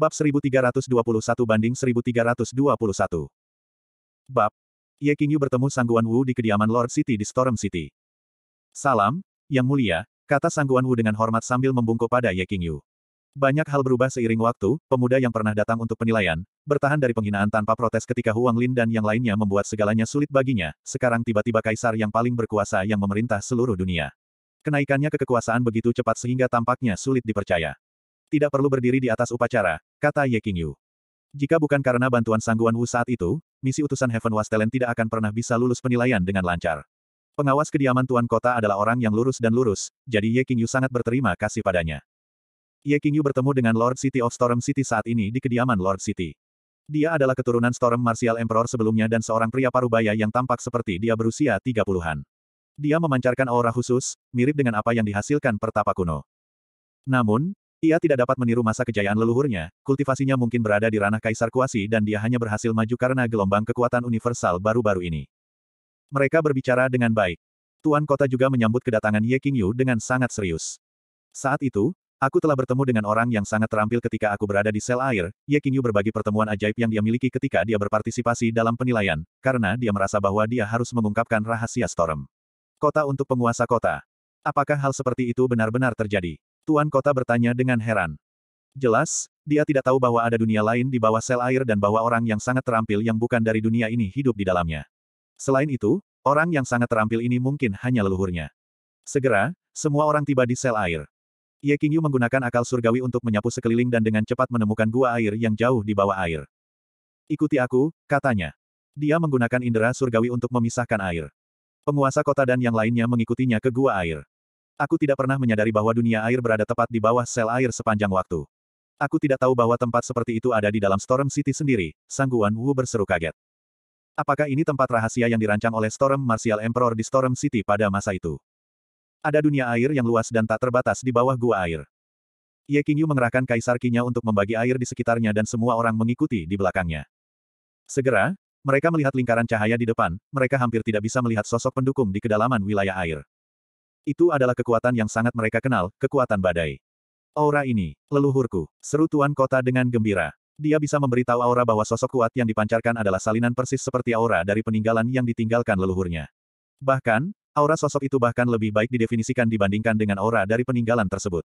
Bab 1321 banding 1321. Bab. Ye Qingyu bertemu Sangguan Wu di kediaman Lord City di Storm City. Salam, Yang Mulia, kata Sangguan Wu dengan hormat sambil membungkuk pada Ye Qingyu. Banyak hal berubah seiring waktu, pemuda yang pernah datang untuk penilaian, bertahan dari penghinaan tanpa protes ketika Huang Lin dan yang lainnya membuat segalanya sulit baginya, sekarang tiba-tiba kaisar yang paling berkuasa yang memerintah seluruh dunia. Kenaikannya ke kekuasaan begitu cepat sehingga tampaknya sulit dipercaya. Tidak perlu berdiri di atas upacara, kata Ye Qingyu. Jika bukan karena bantuan Sangguan Wu saat itu, misi utusan Heaven Wastelen tidak akan pernah bisa lulus penilaian dengan lancar. Pengawas kediaman Tuan Kota adalah orang yang lurus dan lurus, jadi Ye Qingyu sangat berterima kasih padanya. Ye Qingyu bertemu dengan Lord City of Storm City saat ini di kediaman Lord City. Dia adalah keturunan Storm Martial Emperor sebelumnya dan seorang pria parubaya yang tampak seperti dia berusia 30-an. Dia memancarkan aura khusus, mirip dengan apa yang dihasilkan pertapa kuno. Namun, ia tidak dapat meniru masa kejayaan leluhurnya, kultivasinya mungkin berada di ranah Kaisar Kuasi dan dia hanya berhasil maju karena gelombang kekuatan universal baru-baru ini. Mereka berbicara dengan baik. Tuan Kota juga menyambut kedatangan Ye Qingyu dengan sangat serius. Saat itu, aku telah bertemu dengan orang yang sangat terampil ketika aku berada di sel air, Ye Qingyu berbagi pertemuan ajaib yang dia miliki ketika dia berpartisipasi dalam penilaian, karena dia merasa bahwa dia harus mengungkapkan rahasia Storm. Kota untuk penguasa kota. Apakah hal seperti itu benar-benar terjadi? Tuan kota bertanya dengan heran. Jelas, dia tidak tahu bahwa ada dunia lain di bawah sel air dan bahwa orang yang sangat terampil yang bukan dari dunia ini hidup di dalamnya. Selain itu, orang yang sangat terampil ini mungkin hanya leluhurnya. Segera, semua orang tiba di sel air. Ye Qingyu menggunakan akal surgawi untuk menyapu sekeliling dan dengan cepat menemukan gua air yang jauh di bawah air. Ikuti aku, katanya. Dia menggunakan indera surgawi untuk memisahkan air. Penguasa kota dan yang lainnya mengikutinya ke gua air. Aku tidak pernah menyadari bahwa dunia air berada tepat di bawah sel air sepanjang waktu. Aku tidak tahu bahwa tempat seperti itu ada di dalam Storm City sendiri, Sangguan Wu berseru kaget. Apakah ini tempat rahasia yang dirancang oleh Storm Martial Emperor di Storm City pada masa itu? Ada dunia air yang luas dan tak terbatas di bawah gua air. Ye Qingyu mengerahkan Kaisar Kinya untuk membagi air di sekitarnya dan semua orang mengikuti di belakangnya. Segera, mereka melihat lingkaran cahaya di depan, mereka hampir tidak bisa melihat sosok pendukung di kedalaman wilayah air. Itu adalah kekuatan yang sangat mereka kenal, kekuatan badai. Aura ini, leluhurku, seru Tuan Kota dengan gembira. Dia bisa memberitahu aura bahwa sosok kuat yang dipancarkan adalah salinan persis seperti aura dari peninggalan yang ditinggalkan leluhurnya. Bahkan, aura sosok itu bahkan lebih baik didefinisikan dibandingkan dengan aura dari peninggalan tersebut.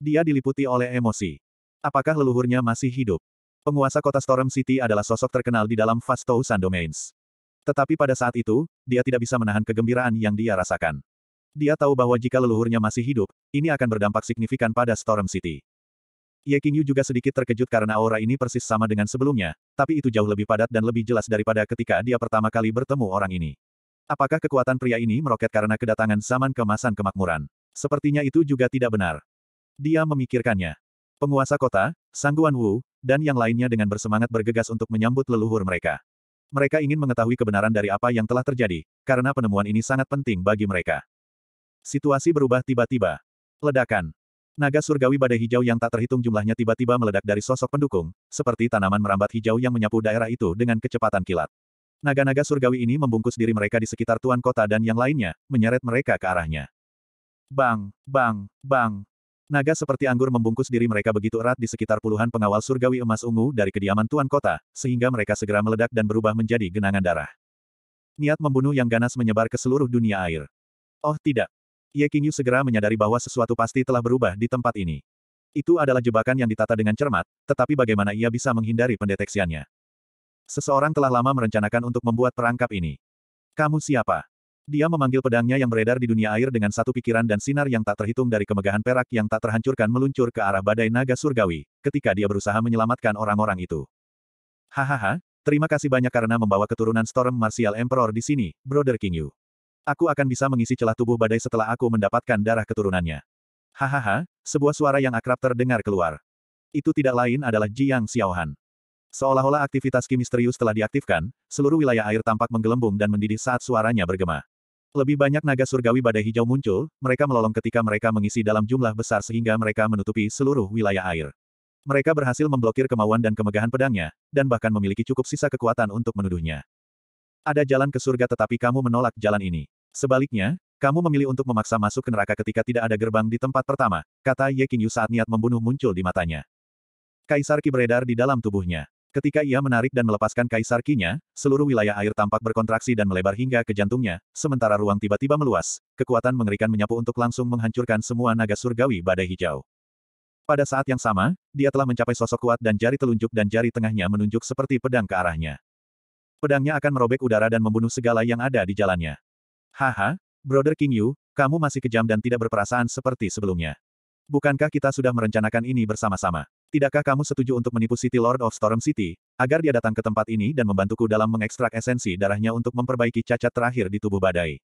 Dia diliputi oleh emosi. Apakah leluhurnya masih hidup? Penguasa kota Storm City adalah sosok terkenal di dalam Fast Thousand Domains. Tetapi pada saat itu, dia tidak bisa menahan kegembiraan yang dia rasakan. Dia tahu bahwa jika leluhurnya masih hidup, ini akan berdampak signifikan pada Storm City. Ye Qingyu juga sedikit terkejut karena aura ini persis sama dengan sebelumnya, tapi itu jauh lebih padat dan lebih jelas daripada ketika dia pertama kali bertemu orang ini. Apakah kekuatan pria ini meroket karena kedatangan zaman kemasan kemakmuran? Sepertinya itu juga tidak benar. Dia memikirkannya. Penguasa kota, Sangguan Wu, dan yang lainnya dengan bersemangat bergegas untuk menyambut leluhur mereka. Mereka ingin mengetahui kebenaran dari apa yang telah terjadi, karena penemuan ini sangat penting bagi mereka. Situasi berubah tiba-tiba. Ledakan. Naga surgawi badai hijau yang tak terhitung jumlahnya tiba-tiba meledak dari sosok pendukung, seperti tanaman merambat hijau yang menyapu daerah itu dengan kecepatan kilat. Naga-naga surgawi ini membungkus diri mereka di sekitar tuan kota dan yang lainnya, menyeret mereka ke arahnya. Bang, bang, bang. Naga seperti anggur membungkus diri mereka begitu erat di sekitar puluhan pengawal surgawi emas ungu dari kediaman tuan kota, sehingga mereka segera meledak dan berubah menjadi genangan darah. Niat membunuh yang ganas menyebar ke seluruh dunia air. Oh tidak, Ye Qingyu segera menyadari bahwa sesuatu pasti telah berubah di tempat ini. Itu adalah jebakan yang ditata dengan cermat, tetapi bagaimana ia bisa menghindari pendeteksiannya? Seseorang telah lama merencanakan untuk membuat perangkap ini. Kamu siapa? Dia memanggil pedangnya yang beredar di dunia air dengan satu pikiran dan sinar yang tak terhitung dari kemegahan perak yang tak terhancurkan meluncur ke arah badai naga surgawi, ketika dia berusaha menyelamatkan orang-orang itu. Hahaha, terima kasih banyak karena membawa keturunan Storm Martial Emperor di sini, Brother King Yu. Aku akan bisa mengisi celah tubuh badai setelah aku mendapatkan darah keturunannya. Hahaha, sebuah suara yang akrab terdengar keluar. Itu tidak lain adalah Jiang Xiaohan. Seolah-olah aktivitas Ki misterius telah diaktifkan, seluruh wilayah air tampak menggelembung dan mendidih saat suaranya bergema. Lebih banyak naga surgawi badai hijau muncul, mereka melolong ketika mereka mengisi dalam jumlah besar sehingga mereka menutupi seluruh wilayah air. Mereka berhasil memblokir kemauan dan kemegahan pedangnya, dan bahkan memiliki cukup sisa kekuatan untuk menuduhnya. Ada jalan ke surga tetapi kamu menolak jalan ini. Sebaliknya, kamu memilih untuk memaksa masuk ke neraka ketika tidak ada gerbang di tempat pertama, kata Ye Qingyu saat niat membunuh muncul di matanya. Kaisar Ki beredar di dalam tubuhnya. Ketika ia menarik dan melepaskan Kaisar Ki-nya, seluruh wilayah air tampak berkontraksi dan melebar hingga ke jantungnya, sementara ruang tiba-tiba meluas, kekuatan mengerikan menyapu untuk langsung menghancurkan semua naga surgawi badai hijau. Pada saat yang sama, dia telah mencapai sosok kuat dan jari telunjuk dan jari tengahnya menunjuk seperti pedang ke arahnya. Pedangnya akan merobek udara dan membunuh segala yang ada di jalannya. Haha, Brother King Yu, kamu masih kejam dan tidak berperasaan seperti sebelumnya. Bukankah kita sudah merencanakan ini bersama-sama? Tidakkah kamu setuju untuk menipu City Lord of Storm City, agar dia datang ke tempat ini dan membantuku dalam mengekstrak esensi darahnya untuk memperbaiki cacat terakhir di tubuh badai?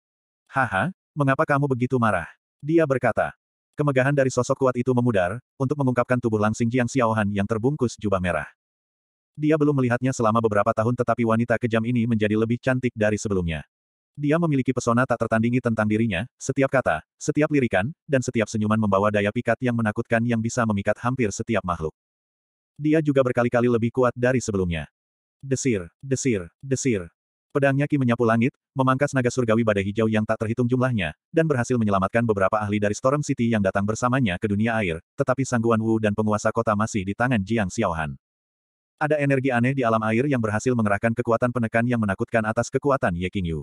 Haha, mengapa kamu begitu marah? Dia berkata. Kemegahan dari sosok kuat itu memudar, untuk mengungkapkan tubuh langsing Jiang Xiaohan yang terbungkus jubah merah. Dia belum melihatnya selama beberapa tahun tetapi wanita kejam ini menjadi lebih cantik dari sebelumnya. Dia memiliki pesona tak tertandingi tentang dirinya, setiap kata, setiap lirikan, dan setiap senyuman membawa daya pikat yang menakutkan yang bisa memikat hampir setiap makhluk. Dia juga berkali-kali lebih kuat dari sebelumnya. Desir, desir, desir. Pedangnya Ki menyapu langit, memangkas naga surgawi badai hijau yang tak terhitung jumlahnya, dan berhasil menyelamatkan beberapa ahli dari Storm City yang datang bersamanya ke dunia air, tetapi Sangguan Wu dan penguasa kota masih di tangan Jiang Xiaohan. Ada energi aneh di alam air yang berhasil mengerahkan kekuatan penekan yang menakutkan atas kekuatan Ye Qingyu.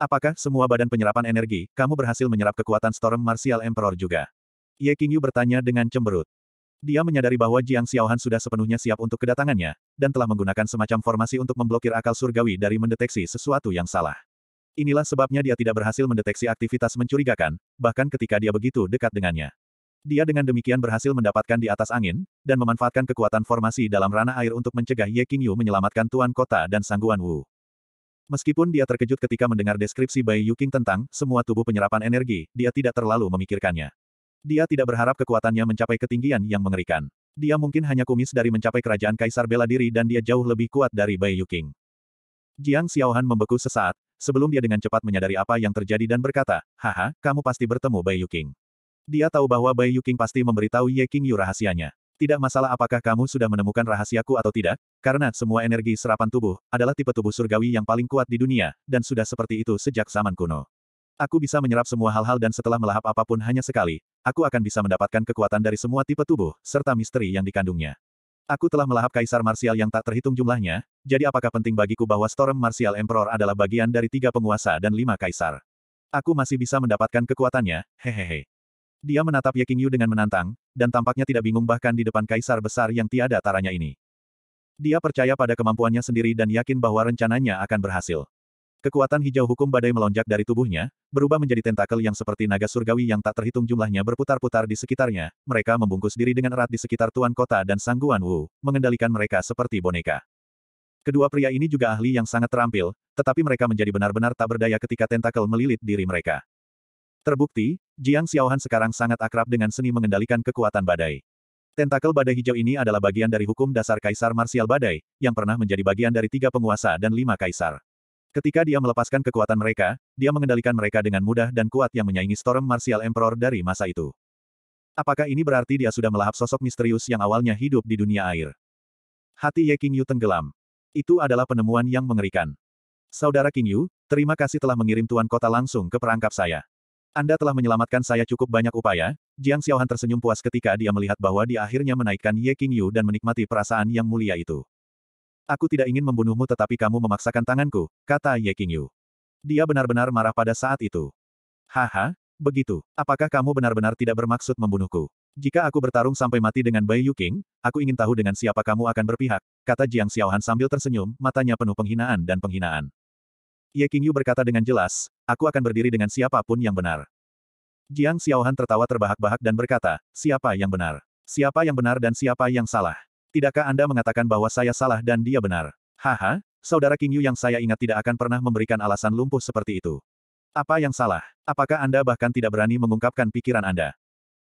Apakah semua badan penyerapan energi, kamu berhasil menyerap kekuatan Storm Martial Emperor juga? Ye Qingyu bertanya dengan cemberut. Dia menyadari bahwa Jiang Xiaohan sudah sepenuhnya siap untuk kedatangannya, dan telah menggunakan semacam formasi untuk memblokir akal surgawi dari mendeteksi sesuatu yang salah. Inilah sebabnya dia tidak berhasil mendeteksi aktivitas mencurigakan, bahkan ketika dia begitu dekat dengannya. Dia dengan demikian berhasil mendapatkan di atas angin, dan memanfaatkan kekuatan formasi dalam ranah air untuk mencegah Ye Qingyu menyelamatkan Tuan Kota dan Sangguan Wu. Meskipun dia terkejut ketika mendengar deskripsi Bai Yuking tentang semua tubuh penyerapan energi, dia tidak terlalu memikirkannya. Dia tidak berharap kekuatannya mencapai ketinggian yang mengerikan. Dia mungkin hanya kumis dari mencapai kerajaan Kaisar bela diri dan dia jauh lebih kuat dari Bai Yuking. Jiang Xiaohan membeku sesaat, sebelum dia dengan cepat menyadari apa yang terjadi dan berkata, Haha, kamu pasti bertemu Bai Yuking. Dia tahu bahwa Bai Yuking pasti memberitahu Ye King Yu rahasianya. Tidak masalah apakah kamu sudah menemukan rahasiaku atau tidak, karena semua energi serapan tubuh adalah tipe tubuh surgawi yang paling kuat di dunia, dan sudah seperti itu sejak zaman kuno. Aku bisa menyerap semua hal-hal dan setelah melahap apa pun hanya sekali, aku akan bisa mendapatkan kekuatan dari semua tipe tubuh, serta misteri yang dikandungnya. Aku telah melahap kaisar marsial yang tak terhitung jumlahnya, jadi apakah penting bagiku bahwa Storm Martial Emperor adalah bagian dari tiga penguasa dan lima kaisar? Aku masih bisa mendapatkan kekuatannya, hehehe. Dia menatap Ye Qingyu dengan menantang, dan tampaknya tidak bingung bahkan di depan kaisar besar yang tiada taranya ini. Dia percaya pada kemampuannya sendiri dan yakin bahwa rencananya akan berhasil. Kekuatan hijau hukum badai melonjak dari tubuhnya, berubah menjadi tentakel yang seperti naga surgawi yang tak terhitung jumlahnya berputar-putar di sekitarnya. Mereka membungkus diri dengan erat di sekitar Tuan Kota dan Sangguan Wu, mengendalikan mereka seperti boneka. Kedua pria ini juga ahli yang sangat terampil, tetapi mereka menjadi benar-benar tak berdaya ketika tentakel melilit diri mereka. Terbukti, Jiang Xiaohan sekarang sangat akrab dengan seni mengendalikan kekuatan badai. Tentakel badai hijau ini adalah bagian dari hukum dasar Kaisar Marsial Badai, yang pernah menjadi bagian dari tiga penguasa dan lima kaisar. Ketika dia melepaskan kekuatan mereka, dia mengendalikan mereka dengan mudah dan kuat yang menyaingi Storm Martial Emperor dari masa itu. Apakah ini berarti dia sudah melahap sosok misterius yang awalnya hidup di dunia air? Hati Ye King Yu tenggelam. Itu adalah penemuan yang mengerikan. Saudara King Yu, terima kasih telah mengirim Tuan Kota langsung ke perangkap saya. Anda telah menyelamatkan saya cukup banyak upaya, Jiang Xiaohan tersenyum puas ketika dia melihat bahwa dia akhirnya menaikkan Ye Qingyu dan menikmati perasaan yang mulia itu. Aku tidak ingin membunuhmu tetapi kamu memaksakan tanganku, kata Ye Qingyu. Dia benar-benar marah pada saat itu. Haha, begitu. Apakah kamu benar-benar tidak bermaksud membunuhku? Jika aku bertarung sampai mati dengan Bai Yuking, aku ingin tahu dengan siapa kamu akan berpihak, kata Jiang Xiaohan sambil tersenyum, matanya penuh penghinaan dan penghinaan. Ye Qingyu berkata dengan jelas, aku akan berdiri dengan siapa pun yang benar. Jiang Xiaohan tertawa terbahak-bahak dan berkata, siapa yang benar? Siapa yang benar dan siapa yang salah? Tidakkah Anda mengatakan bahwa saya salah dan dia benar? Haha, saudara Qingyu yang saya ingat tidak akan pernah memberikan alasan lumpuh seperti itu. Apa yang salah? Apakah Anda bahkan tidak berani mengungkapkan pikiran Anda?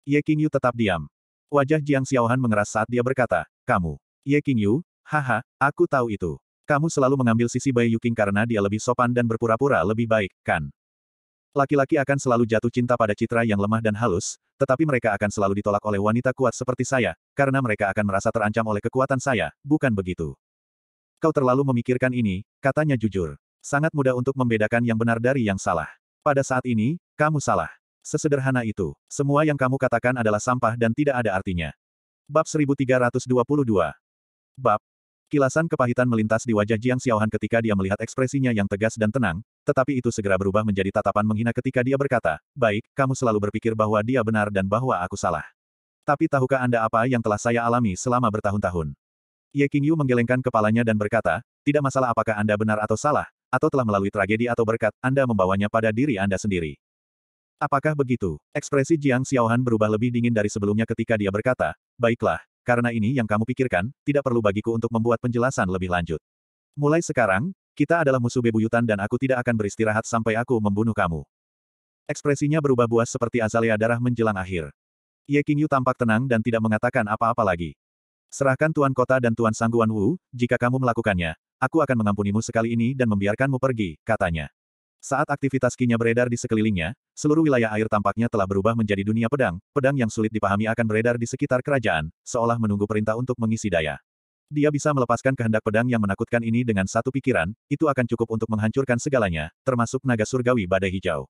Ye Qingyu tetap diam. Wajah Jiang Xiaohan mengeras saat dia berkata, kamu. Ye Qingyu, haha, aku tahu itu. Kamu selalu mengambil sisi Bai Yuking karena dia lebih sopan dan berpura-pura lebih baik, kan? Laki-laki akan selalu jatuh cinta pada citra yang lemah dan halus, tetapi mereka akan selalu ditolak oleh wanita kuat seperti saya, karena mereka akan merasa terancam oleh kekuatan saya, bukan begitu? Kau terlalu memikirkan ini, katanya jujur. Sangat mudah untuk membedakan yang benar dari yang salah. Pada saat ini, kamu salah. Sesederhana itu. Semua yang kamu katakan adalah sampah dan tidak ada artinya. Bab 1322. Bab. Kilasan kepahitan melintas di wajah Jiang Xiaohan ketika dia melihat ekspresinya yang tegas dan tenang, tetapi itu segera berubah menjadi tatapan menghina ketika dia berkata, Baik, kamu selalu berpikir bahwa dia benar dan bahwa aku salah. Tapi tahukah Anda apa yang telah saya alami selama bertahun-tahun? Ye Qingyu menggelengkan kepalanya dan berkata, tidak masalah apakah Anda benar atau salah, atau telah melalui tragedi atau berkat, Anda membawanya pada diri Anda sendiri. Apakah begitu? Ekspresi Jiang Xiaohan berubah lebih dingin dari sebelumnya ketika dia berkata, Baiklah, karena ini yang kamu pikirkan, tidak perlu bagiku untuk membuat penjelasan lebih lanjut. Mulai sekarang, kita adalah musuh bebuyutan dan aku tidak akan beristirahat sampai aku membunuh kamu. Ekspresinya berubah buas seperti azalea darah menjelang akhir. Ye Qingyu tampak tenang dan tidak mengatakan apa-apa lagi. Serahkan Tuan Kota dan Tuan Sangguan Wu, jika kamu melakukannya, aku akan mengampunimu sekali ini dan membiarkanmu pergi, katanya. Saat aktivitas kinya beredar di sekelilingnya, seluruh wilayah air tampaknya telah berubah menjadi dunia pedang, pedang yang sulit dipahami akan beredar di sekitar kerajaan, seolah menunggu perintah untuk mengisi daya. Dia bisa melepaskan kehendak pedang yang menakutkan ini dengan satu pikiran, itu akan cukup untuk menghancurkan segalanya, termasuk naga surgawi badai hijau.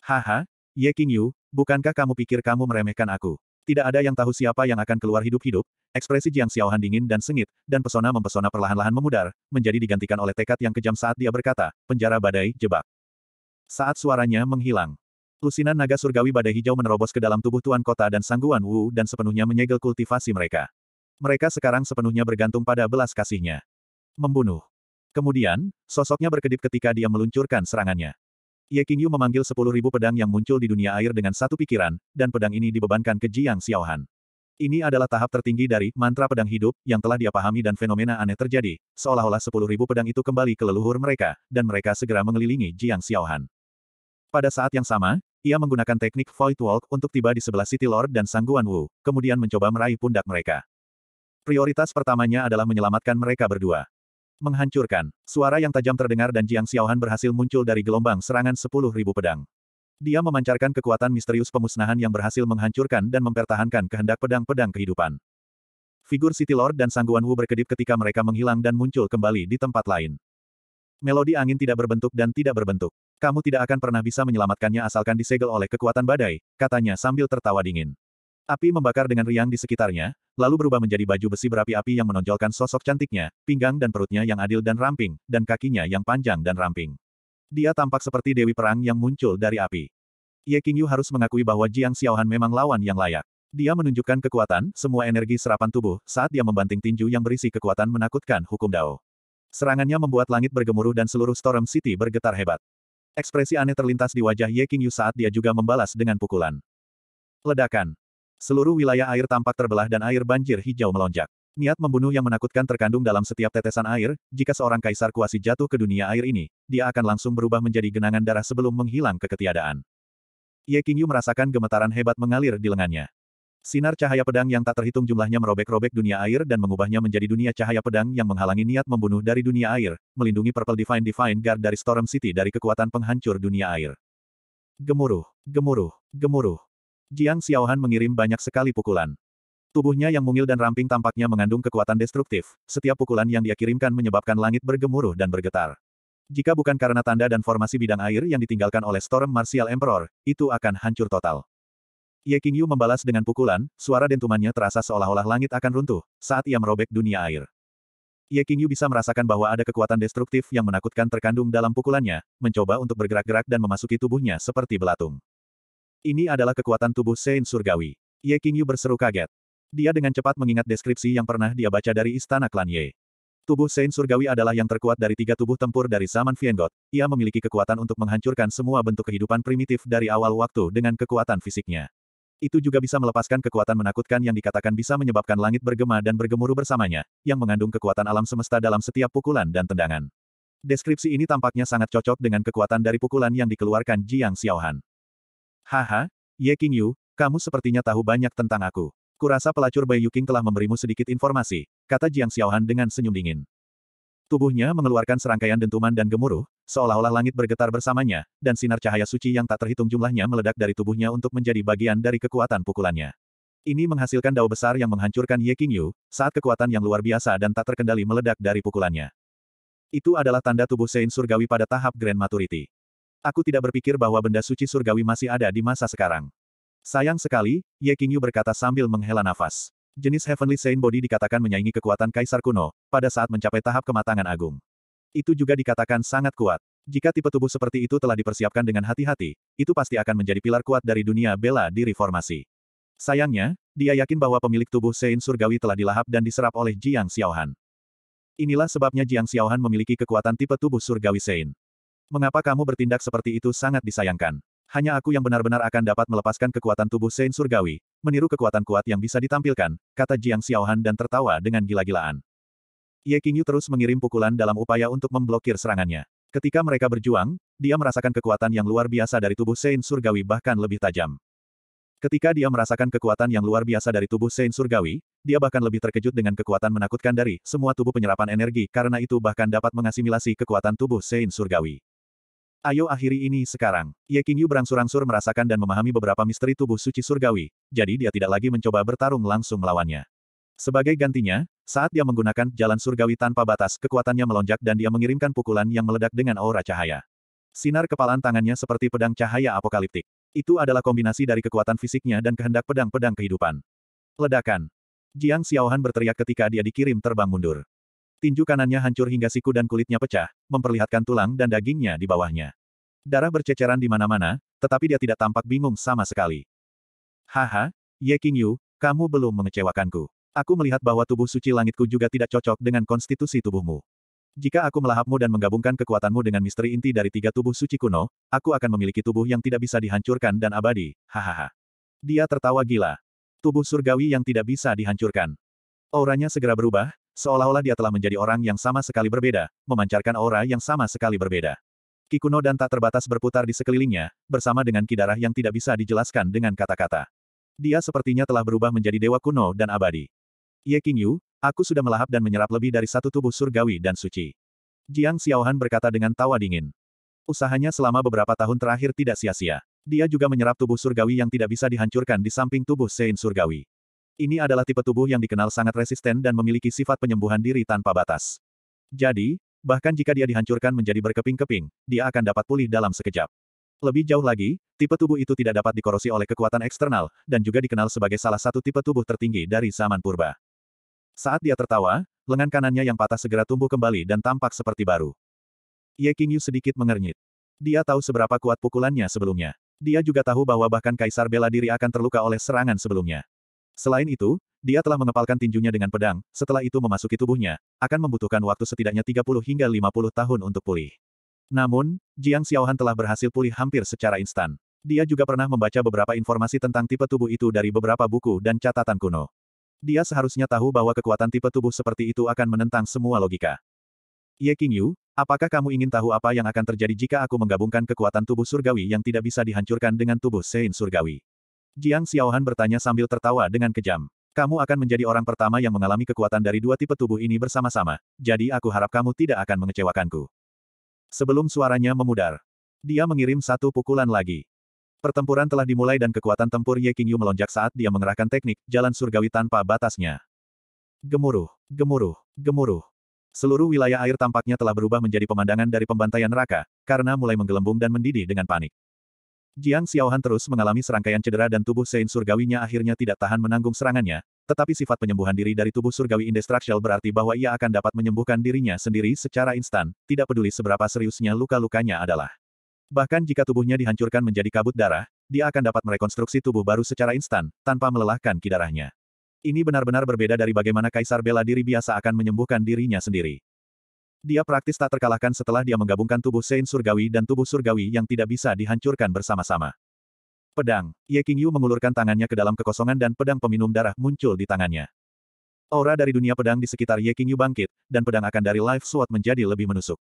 Haha, Ye Qingyu, bukankah kamu pikir kamu meremehkan aku? Tidak ada yang tahu siapa yang akan keluar hidup-hidup, ekspresi Jiang Xiaohan dingin dan sengit, dan pesona mempesona perlahan-lahan memudar, menjadi digantikan oleh tekad yang kejam saat dia berkata, penjara badai, jebak. Saat suaranya menghilang, lusinan naga surgawi badai hijau menerobos ke dalam tubuh Tuan Kota dan Sangguan Wu dan sepenuhnya menyegel kultivasi mereka. Mereka sekarang sepenuhnya bergantung pada belas kasihnya. Membunuh. Kemudian, sosoknya berkedip ketika dia meluncurkan serangannya. Ye Qingyu memanggil sepuluh ribu pedang yang muncul di dunia air dengan satu pikiran, dan pedang ini dibebankan ke Jiang Xiaohan. Ini adalah tahap tertinggi dari mantra pedang hidup yang telah dia pahami dan fenomena aneh terjadi, seolah-olah sepuluh ribu pedang itu kembali ke leluhur mereka, dan mereka segera mengelilingi Jiang Xiaohan. Pada saat yang sama, ia menggunakan teknik Void Walk untuk tiba di sebelah City Lord dan Sangguan Wu, kemudian mencoba meraih pundak mereka. Prioritas pertamanya adalah menyelamatkan mereka berdua. Menghancurkan. Suara yang tajam terdengar dan Jiang Xiaohan berhasil muncul dari gelombang serangan sepuluh ribu pedang. Dia memancarkan kekuatan misterius pemusnahan yang berhasil menghancurkan dan mempertahankan kehendak pedang-pedang kehidupan. Figur City Lord dan Sangguan Wu berkedip ketika mereka menghilang dan muncul kembali di tempat lain. Melodi angin tidak berbentuk dan tidak berbentuk. Kamu tidak akan pernah bisa menyelamatkannya asalkan disegel oleh kekuatan badai, katanya sambil tertawa dingin. Api membakar dengan riang di sekitarnya, lalu berubah menjadi baju besi berapi-api yang menonjolkan sosok cantiknya, pinggang dan perutnya yang adil dan ramping, dan kakinya yang panjang dan ramping. Dia tampak seperti dewi perang yang muncul dari api. Ye Qingyu harus mengakui bahwa Jiang Xiaohan memang lawan yang layak. Dia menunjukkan kekuatan, semua energi serapan tubuh, saat dia membanting tinju yang berisi kekuatan menakutkan hukum Dao. Serangannya membuat langit bergemuruh dan seluruh Storm City bergetar hebat. Ekspresi aneh terlintas di wajah Ye Qingyu saat dia juga membalas dengan pukulan. Ledakan. Seluruh wilayah air tampak terbelah dan air banjir hijau melonjak. Niat membunuh yang menakutkan terkandung dalam setiap tetesan air, jika seorang kaisar kuasi jatuh ke dunia air ini, dia akan langsung berubah menjadi genangan darah sebelum menghilang ke ketiadaan. Ye Qingyu merasakan gemetaran hebat mengalir di lengannya. Sinar cahaya pedang yang tak terhitung jumlahnya merobek-robek dunia air dan mengubahnya menjadi dunia cahaya pedang yang menghalangi niat membunuh dari dunia air, melindungi Purple Divine Divine Guard dari Storm City dari kekuatan penghancur dunia air. Gemuruh, gemuruh, gemuruh. Jiang Xiaohan mengirim banyak sekali pukulan. Tubuhnya yang mungil dan ramping tampaknya mengandung kekuatan destruktif, setiap pukulan yang dia kirimkan menyebabkan langit bergemuruh dan bergetar. Jika bukan karena tanda dan formasi bidang air yang ditinggalkan oleh Storm Martial Emperor, itu akan hancur total. Ye Qingyu membalas dengan pukulan, suara dentumannya terasa seolah-olah langit akan runtuh, saat ia merobek dunia air. Ye Qingyu bisa merasakan bahwa ada kekuatan destruktif yang menakutkan terkandung dalam pukulannya, mencoba untuk bergerak-gerak dan memasuki tubuhnya seperti belatung. Ini adalah kekuatan tubuh Sein Surgawi. Ye Qingyu berseru kaget. Dia dengan cepat mengingat deskripsi yang pernah dia baca dari istana klan Ye. Tubuh Sein Surgawi adalah yang terkuat dari tiga tubuh tempur dari zaman Viengot. Ia memiliki kekuatan untuk menghancurkan semua bentuk kehidupan primitif dari awal waktu dengan kekuatan fisiknya. Itu juga bisa melepaskan kekuatan menakutkan yang dikatakan bisa menyebabkan langit bergema dan bergemuruh bersamanya, yang mengandung kekuatan alam semesta dalam setiap pukulan dan tendangan. Deskripsi ini tampaknya sangat cocok dengan kekuatan dari pukulan yang dikeluarkan Jiang Xiaohan. Haha, Ye Qingyu, kamu sepertinya tahu banyak tentang aku. Kurasa pelacur Bai Yuking telah memberimu sedikit informasi, kata Jiang Xiaohan dengan senyum dingin. Tubuhnya mengeluarkan serangkaian dentuman dan gemuruh, seolah-olah langit bergetar bersamanya, dan sinar cahaya suci yang tak terhitung jumlahnya meledak dari tubuhnya untuk menjadi bagian dari kekuatan pukulannya. Ini menghasilkan dao besar yang menghancurkan Ye Qingyu, saat kekuatan yang luar biasa dan tak terkendali meledak dari pukulannya. Itu adalah tanda tubuh Sein Surgawi pada tahap Grand Maturity. Aku tidak berpikir bahwa benda suci surgawi masih ada di masa sekarang. Sayang sekali, Ye Qingyu berkata sambil menghela nafas. Jenis Heavenly Saint Body dikatakan menyaingi kekuatan Kaisar kuno, pada saat mencapai tahap kematangan agung. Itu juga dikatakan sangat kuat. Jika tipe tubuh seperti itu telah dipersiapkan dengan hati-hati, itu pasti akan menjadi pilar kuat dari dunia bela diri formasi. Sayangnya, dia yakin bahwa pemilik tubuh Saint Surgawi telah dilahap dan diserap oleh Jiang Xiaohan. Inilah sebabnya Jiang Xiaohan memiliki kekuatan tipe tubuh Surgawi Saint. Mengapa kamu bertindak seperti itu sangat disayangkan. Hanya aku yang benar-benar akan dapat melepaskan kekuatan tubuh Saint Surgawi, meniru kekuatan kuat yang bisa ditampilkan, kata Jiang Xiaohan dan tertawa dengan gila-gilaan. Ye Qingyu terus mengirim pukulan dalam upaya untuk memblokir serangannya. Ketika mereka berjuang, dia merasakan kekuatan yang luar biasa dari tubuh Saint Surgawi bahkan lebih tajam. Ketika dia merasakan kekuatan yang luar biasa dari tubuh Saint Surgawi, dia bahkan lebih terkejut dengan kekuatan menakutkan dari semua tubuh penyerapan energi karena itu bahkan dapat mengasimilasi kekuatan tubuh Saint Surgawi. Ayo akhiri ini sekarang. Ye Qingyu berangsur-angsur merasakan dan memahami beberapa misteri tubuh suci surgawi, jadi dia tidak lagi mencoba bertarung langsung melawannya. Sebagai gantinya, saat dia menggunakan jalan surgawi tanpa batas, kekuatannya melonjak dan dia mengirimkan pukulan yang meledak dengan aura cahaya. Sinar kepalan tangannya seperti pedang cahaya apokaliptik. Itu adalah kombinasi dari kekuatan fisiknya dan kehendak pedang-pedang kehidupan. Ledakan. Jiang Xiaohan berteriak ketika dia dikirim terbang mundur. Tinju kanannya hancur hingga siku dan kulitnya pecah, memperlihatkan tulang dan dagingnya di bawahnya. Darah berceceran di mana-mana, tetapi dia tidak tampak bingung sama sekali. Haha, Ye Qingyu, kamu belum mengecewakanku. Aku melihat bahwa tubuh suci langitku juga tidak cocok dengan konstitusi tubuhmu. Jika aku melahapmu dan menggabungkan kekuatanmu dengan misteri inti dari tiga tubuh suci kuno, aku akan memiliki tubuh yang tidak bisa dihancurkan dan abadi, hahaha. Dia tertawa gila. Tubuh surgawi yang tidak bisa dihancurkan. Auranya segera berubah, seolah-olah dia telah menjadi orang yang sama sekali berbeda, memancarkan aura yang sama sekali berbeda. Ki kuno dan tak terbatas berputar di sekelilingnya, bersama dengan kidarah yang tidak bisa dijelaskan dengan kata-kata. Dia sepertinya telah berubah menjadi dewa kuno dan abadi. Ye Qingyu, aku sudah melahap dan menyerap lebih dari satu tubuh surgawi dan suci. Jiang Xiaohan berkata dengan tawa dingin. Usahanya selama beberapa tahun terakhir tidak sia-sia. Dia juga menyerap tubuh surgawi yang tidak bisa dihancurkan di samping tubuh Sein surgawi. Ini adalah tipe tubuh yang dikenal sangat resisten dan memiliki sifat penyembuhan diri tanpa batas. Jadi, bahkan jika dia dihancurkan menjadi berkeping-keping, dia akan dapat pulih dalam sekejap. Lebih jauh lagi, tipe tubuh itu tidak dapat dikorosi oleh kekuatan eksternal, dan juga dikenal sebagai salah satu tipe tubuh tertinggi dari zaman purba. Saat dia tertawa, lengan kanannya yang patah segera tumbuh kembali dan tampak seperti baru. Ye Qingyu sedikit mengernyit. Dia tahu seberapa kuat pukulannya sebelumnya. Dia juga tahu bahwa bahkan Kaisar bela diri akan terluka oleh serangan sebelumnya. Selain itu, dia telah mengepalkan tinjunya dengan pedang, setelah itu memasuki tubuhnya, akan membutuhkan waktu setidaknya 30 hingga 50 tahun untuk pulih. Namun, Jiang Xiaohan telah berhasil pulih hampir secara instan. Dia juga pernah membaca beberapa informasi tentang tipe tubuh itu dari beberapa buku dan catatan kuno. Dia seharusnya tahu bahwa kekuatan tipe tubuh seperti itu akan menentang semua logika. Ye Qingyu, apakah kamu ingin tahu apa yang akan terjadi jika aku menggabungkan kekuatan tubuh surgawi yang tidak bisa dihancurkan dengan tubuh Sein surgawi? Jiang Xiaohan bertanya sambil tertawa dengan kejam. Kamu akan menjadi orang pertama yang mengalami kekuatan dari dua tipe tubuh ini bersama-sama, jadi aku harap kamu tidak akan mengecewakanku. Sebelum suaranya memudar, dia mengirim satu pukulan lagi. Pertempuran telah dimulai dan kekuatan tempur Ye Qingyu melonjak saat dia mengerahkan teknik jalan surgawi tanpa batasnya. Gemuruh, gemuruh, gemuruh. Seluruh wilayah air tampaknya telah berubah menjadi pemandangan dari pembantaian neraka, karena mulai menggelembung dan mendidih dengan panik. Jiang Xiaohan terus mengalami serangkaian cedera dan tubuh Sein surgawinya akhirnya tidak tahan menanggung serangannya, tetapi sifat penyembuhan diri dari tubuh surgawi indestructible berarti bahwa ia akan dapat menyembuhkan dirinya sendiri secara instan, tidak peduli seberapa seriusnya luka-lukanya adalah. Bahkan jika tubuhnya dihancurkan menjadi kabut darah, dia akan dapat merekonstruksi tubuh baru secara instan, tanpa melelahkan kidarahnya. Ini benar-benar berbeda dari bagaimana kaisar bela diri biasa akan menyembuhkan dirinya sendiri. Dia praktis tak terkalahkan setelah dia menggabungkan tubuh Sein Surgawi dan tubuh Surgawi yang tidak bisa dihancurkan bersama-sama. Pedang, Ye Qingyu mengulurkan tangannya ke dalam kekosongan dan pedang peminum darah muncul di tangannya. Aura dari dunia pedang di sekitar Ye Qingyu bangkit, dan pedang akan dari Life Sword menjadi lebih menusuk.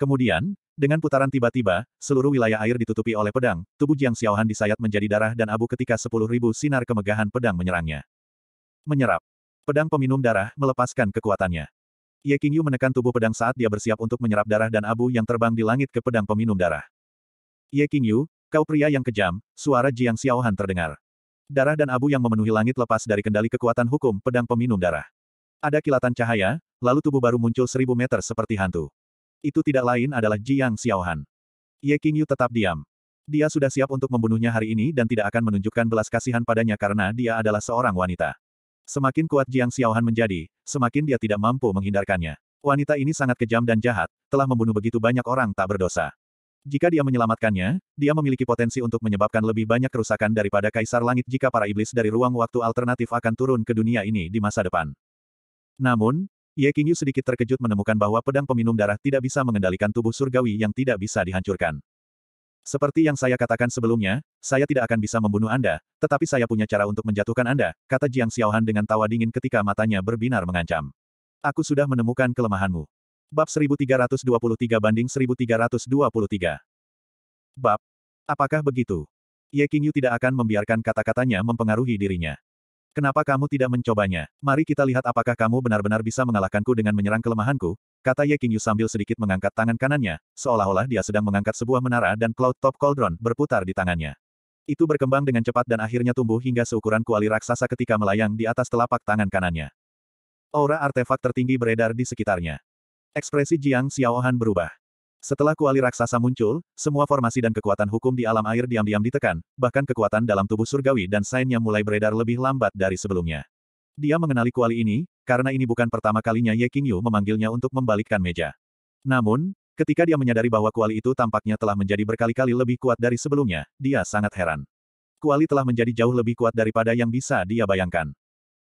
Kemudian, dengan putaran tiba-tiba, seluruh wilayah air ditutupi oleh pedang, tubuh Jiang Xiaohan disayat menjadi darah dan abu ketika sepuluh ribu sinar kemegahan pedang menyerangnya. Menyerap. Pedang peminum darah melepaskan kekuatannya. Ye Qingyu menekan tubuh pedang saat dia bersiap untuk menyerap darah dan abu yang terbang di langit ke pedang peminum darah. Ye Qingyu, kau pria yang kejam, suara Jiang Xiaohan terdengar. Darah dan abu yang memenuhi langit lepas dari kendali kekuatan hukum pedang peminum darah. Ada kilatan cahaya, lalu tubuh baru muncul seribu meter seperti hantu. Itu tidak lain adalah Jiang Xiaohan. Ye Qingyu tetap diam. Dia sudah siap untuk membunuhnya hari ini dan tidak akan menunjukkan belas kasihan padanya karena dia adalah seorang wanita. Semakin kuat Jiang Xiaohan menjadi, semakin dia tidak mampu menghindarkannya. Wanita ini sangat kejam dan jahat, telah membunuh begitu banyak orang tak berdosa. Jika dia menyelamatkannya, dia memiliki potensi untuk menyebabkan lebih banyak kerusakan daripada Kaisar Langit jika para iblis dari ruang waktu alternatif akan turun ke dunia ini di masa depan. Namun, Ye Qingyu sedikit terkejut menemukan bahwa pedang peminum darah tidak bisa mengendalikan tubuh surgawi yang tidak bisa dihancurkan. Seperti yang saya katakan sebelumnya, saya tidak akan bisa membunuh Anda, tetapi saya punya cara untuk menjatuhkan Anda, kata Jiang Xiaohan dengan tawa dingin ketika matanya berbinar mengancam. Aku sudah menemukan kelemahanmu. Bab 1323 banding 1323. Bab. Apakah begitu? Ye Qingyu tidak akan membiarkan kata-katanya mempengaruhi dirinya. Kenapa kamu tidak mencobanya? Mari kita lihat apakah kamu benar-benar bisa mengalahkanku dengan menyerang kelemahanku, kata Ye Qingyu sambil sedikit mengangkat tangan kanannya, seolah-olah dia sedang mengangkat sebuah menara dan Cloud Top Cauldron berputar di tangannya. Itu berkembang dengan cepat dan akhirnya tumbuh hingga seukuran kuali raksasa ketika melayang di atas telapak tangan kanannya. Aura artefak tertinggi beredar di sekitarnya. Ekspresi Jiang Xiaohan berubah. Setelah kuali raksasa muncul, semua formasi dan kekuatan hukum di alam air diam-diam ditekan, bahkan kekuatan dalam tubuh surgawi dan sainnya mulai beredar lebih lambat dari sebelumnya. Dia mengenali kuali ini, karena ini bukan pertama kalinya Ye Qingyu memanggilnya untuk membalikkan meja. Namun, ketika dia menyadari bahwa kuali itu tampaknya telah menjadi berkali-kali lebih kuat dari sebelumnya, dia sangat heran. Kuali telah menjadi jauh lebih kuat daripada yang bisa dia bayangkan.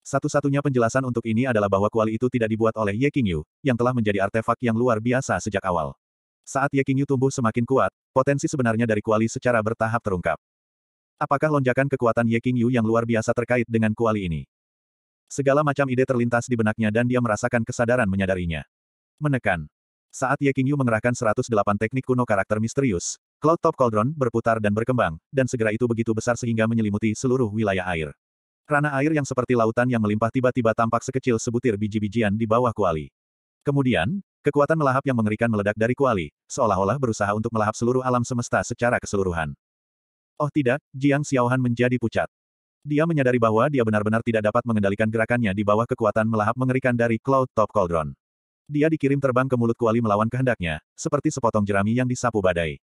Satu-satunya penjelasan untuk ini adalah bahwa kuali itu tidak dibuat oleh Ye Qingyu, yang telah menjadi artefak yang luar biasa sejak awal. Saat Ye Qingyu tumbuh semakin kuat, potensi sebenarnya dari kuali secara bertahap terungkap. Apakah lonjakan kekuatan Ye Qingyu yang luar biasa terkait dengan kuali ini? Segala macam ide terlintas di benaknya dan dia merasakan kesadaran menyadarinya. Menekan. Saat Ye Qingyu mengerahkan 108 teknik kuno karakter misterius, Cloud Top Cauldron berputar dan berkembang, dan segera itu begitu besar sehingga menyelimuti seluruh wilayah air. Ranah air yang seperti lautan yang melimpah tiba-tiba tampak sekecil sebutir biji-bijian di bawah kuali. Kemudian, Kekuatan melahap yang mengerikan meledak dari kuali, seolah-olah berusaha untuk melahap seluruh alam semesta secara keseluruhan. Oh tidak, Jiang Xiaohan menjadi pucat. Dia menyadari bahwa dia benar-benar tidak dapat mengendalikan gerakannya di bawah kekuatan melahap mengerikan dari Cloud Top Cauldron. Dia dikirim terbang ke mulut kuali melawan kehendaknya, seperti sepotong jerami yang disapu badai.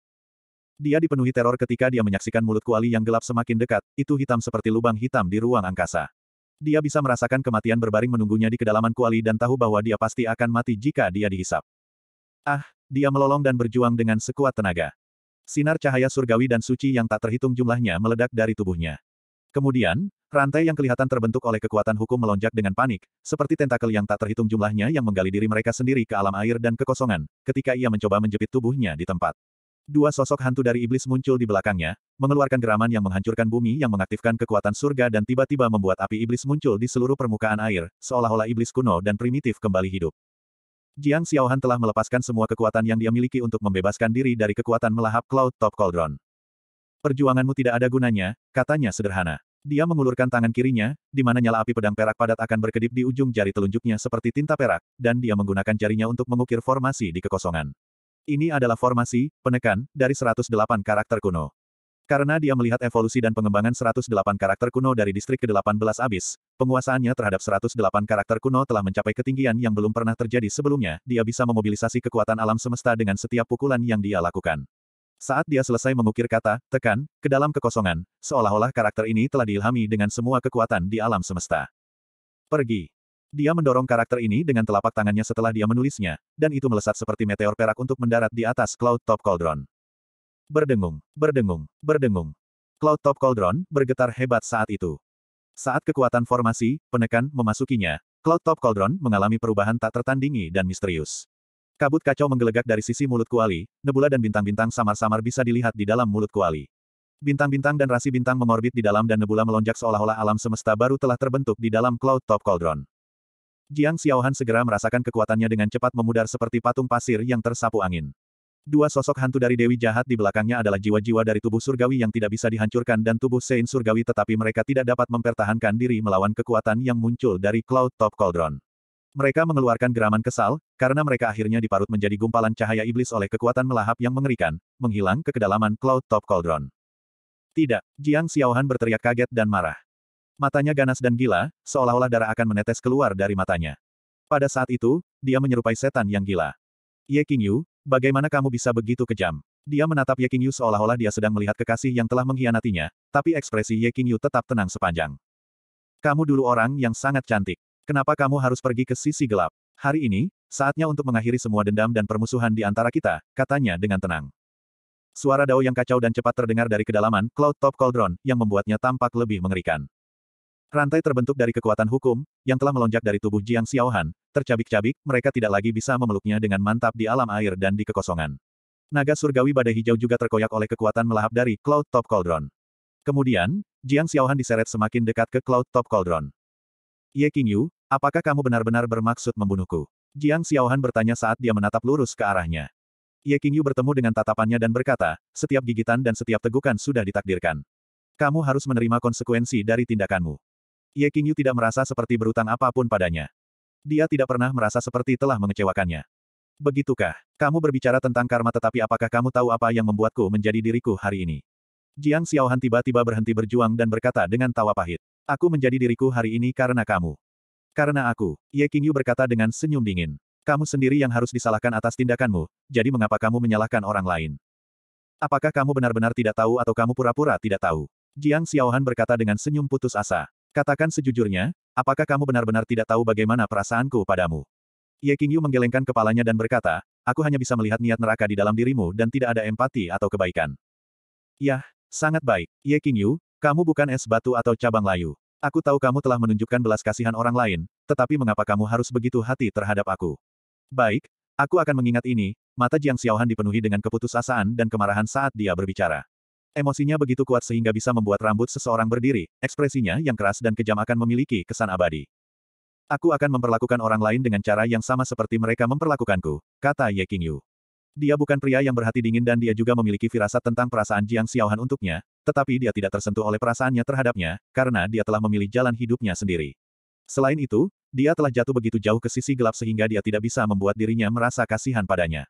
Dia dipenuhi teror ketika dia menyaksikan mulut kuali yang gelap semakin dekat, itu hitam seperti lubang hitam di ruang angkasa. Dia bisa merasakan kematian berbaring menunggunya di kedalaman kuali dan tahu bahwa dia pasti akan mati jika dia dihisap. Ah, dia melolong dan berjuang dengan sekuat tenaga. Sinar cahaya surgawi dan suci yang tak terhitung jumlahnya meledak dari tubuhnya. Kemudian, rantai yang kelihatan terbentuk oleh kekuatan hukum melonjak dengan panik, seperti tentakel yang tak terhitung jumlahnya yang menggali diri mereka sendiri ke alam air dan kekosongan, ketika ia mencoba menjepit tubuhnya di tempat. Dua sosok hantu dari iblis muncul di belakangnya, mengeluarkan geraman yang menghancurkan bumi yang mengaktifkan kekuatan surga dan tiba-tiba membuat api iblis muncul di seluruh permukaan air, seolah-olah iblis kuno dan primitif kembali hidup. Jiang Xiaohan telah melepaskan semua kekuatan yang dia miliki untuk membebaskan diri dari kekuatan melahap Cloud Top Cauldron. Perjuanganmu tidak ada gunanya, katanya sederhana. Dia mengulurkan tangan kirinya, di mana nyala api pedang perak padat akan berkedip di ujung jari telunjuknya seperti tinta perak, dan dia menggunakan jarinya untuk mengukir formasi di kekosongan. Ini adalah formasi, penekan, dari 108 karakter kuno. Karena dia melihat evolusi dan pengembangan 108 karakter kuno dari distrik ke-18 abis, penguasaannya terhadap 108 karakter kuno telah mencapai ketinggian yang belum pernah terjadi sebelumnya, dia bisa memobilisasi kekuatan alam semesta dengan setiap pukulan yang dia lakukan. Saat dia selesai mengukir kata, tekan, ke dalam kekosongan, seolah-olah karakter ini telah diilhami dengan semua kekuatan di alam semesta. Pergi. Dia mendorong karakter ini dengan telapak tangannya setelah dia menulisnya, dan itu melesat seperti meteor perak untuk mendarat di atas Cloud Top Cauldron. Berdengung, berdengung, berdengung. Cloud Top Cauldron bergetar hebat saat itu. Saat kekuatan formasi, penekan, memasukinya, Cloud Top Cauldron mengalami perubahan tak tertandingi dan misterius. Kabut kacau menggelegak dari sisi mulut kuali, nebula dan bintang-bintang samar-samar bisa dilihat di dalam mulut kuali. Bintang-bintang dan rasi bintang mengorbit di dalam dan nebula melonjak seolah-olah alam semesta baru telah terbentuk di dalam Cloud Top Cauldron. Jiang Xiaohan segera merasakan kekuatannya dengan cepat memudar seperti patung pasir yang tersapu angin. Dua sosok hantu dari Dewi Jahat di belakangnya adalah jiwa-jiwa dari tubuh surgawi yang tidak bisa dihancurkan dan tubuh Sein surgawi tetapi mereka tidak dapat mempertahankan diri melawan kekuatan yang muncul dari Cloud Top Cauldron. Mereka mengeluarkan geraman kesal, karena mereka akhirnya diparut menjadi gumpalan cahaya iblis oleh kekuatan melahap yang mengerikan, menghilang ke kedalaman Cloud Top Cauldron. Tidak, Jiang Xiaohan berteriak kaget dan marah. Matanya ganas dan gila, seolah-olah darah akan menetes keluar dari matanya. Pada saat itu, dia menyerupai setan yang gila. Ye Qingyu, bagaimana kamu bisa begitu kejam? Dia menatap Ye Qingyu seolah-olah dia sedang melihat kekasih yang telah mengkhianatinya, tapi ekspresi Ye Qingyu tetap tenang sepanjang. Kamu dulu orang yang sangat cantik. Kenapa kamu harus pergi ke sisi gelap? Hari ini, saatnya untuk mengakhiri semua dendam dan permusuhan di antara kita, katanya dengan tenang. Suara Dao yang kacau dan cepat terdengar dari kedalaman Cloud Top Cauldron, yang membuatnya tampak lebih mengerikan. Rantai terbentuk dari kekuatan hukum, yang telah melonjak dari tubuh Jiang Xiaohan, tercabik-cabik, mereka tidak lagi bisa memeluknya dengan mantap di alam air dan di kekosongan. Naga surgawi badai hijau juga terkoyak oleh kekuatan melahap dari Cloud Top Cauldron. Kemudian, Jiang Xiaohan diseret semakin dekat ke Cloud Top Cauldron. Ye Qingyu, apakah kamu benar-benar bermaksud membunuhku? Jiang Xiaohan bertanya saat dia menatap lurus ke arahnya. Ye Qingyu bertemu dengan tatapannya dan berkata, setiap gigitan dan setiap tegukan sudah ditakdirkan. Kamu harus menerima konsekuensi dari tindakanmu. Ye Qingyu tidak merasa seperti berutang apa pun padanya. Dia tidak pernah merasa seperti telah mengecewakannya. Begitukah? Kamu berbicara tentang karma tetapi apakah kamu tahu apa yang membuatku menjadi diriku hari ini? Jiang Xiaohan tiba-tiba berhenti berjuang dan berkata dengan tawa pahit. Aku menjadi diriku hari ini karena kamu. Karena aku, Ye Qingyu berkata dengan senyum dingin. Kamu sendiri yang harus disalahkan atas tindakanmu, jadi mengapa kamu menyalahkan orang lain? Apakah kamu benar-benar tidak tahu atau kamu pura-pura tidak tahu? Jiang Xiaohan berkata dengan senyum putus asa. Katakan sejujurnya, apakah kamu benar-benar tidak tahu bagaimana perasaanku padamu? Ye Qingyu menggelengkan kepalanya dan berkata, aku hanya bisa melihat niat neraka di dalam dirimu dan tidak ada empati atau kebaikan. Yah, sangat baik. Ye Qingyu, kamu bukan es batu atau cabang layu. Aku tahu kamu telah menunjukkan belas kasihan orang lain, tetapi mengapa kamu harus begitu hati terhadap aku? Baik, aku akan mengingat ini, mata Jiang Xiaohan dipenuhi dengan keputusasaan dan kemarahan saat dia berbicara. Emosinya begitu kuat sehingga bisa membuat rambut seseorang berdiri, ekspresinya yang keras dan kejam akan memiliki kesan abadi. Aku akan memperlakukan orang lain dengan cara yang sama seperti mereka memperlakukanku, kata Ye Qingyu. Dia bukan pria yang berhati dingin dan dia juga memiliki firasat tentang perasaan Jiang Xiaohan untuknya, tetapi dia tidak tersentuh oleh perasaannya terhadapnya, karena dia telah memilih jalan hidupnya sendiri. Selain itu, dia telah jatuh begitu jauh ke sisi gelap sehingga dia tidak bisa membuat dirinya merasa kasihan padanya.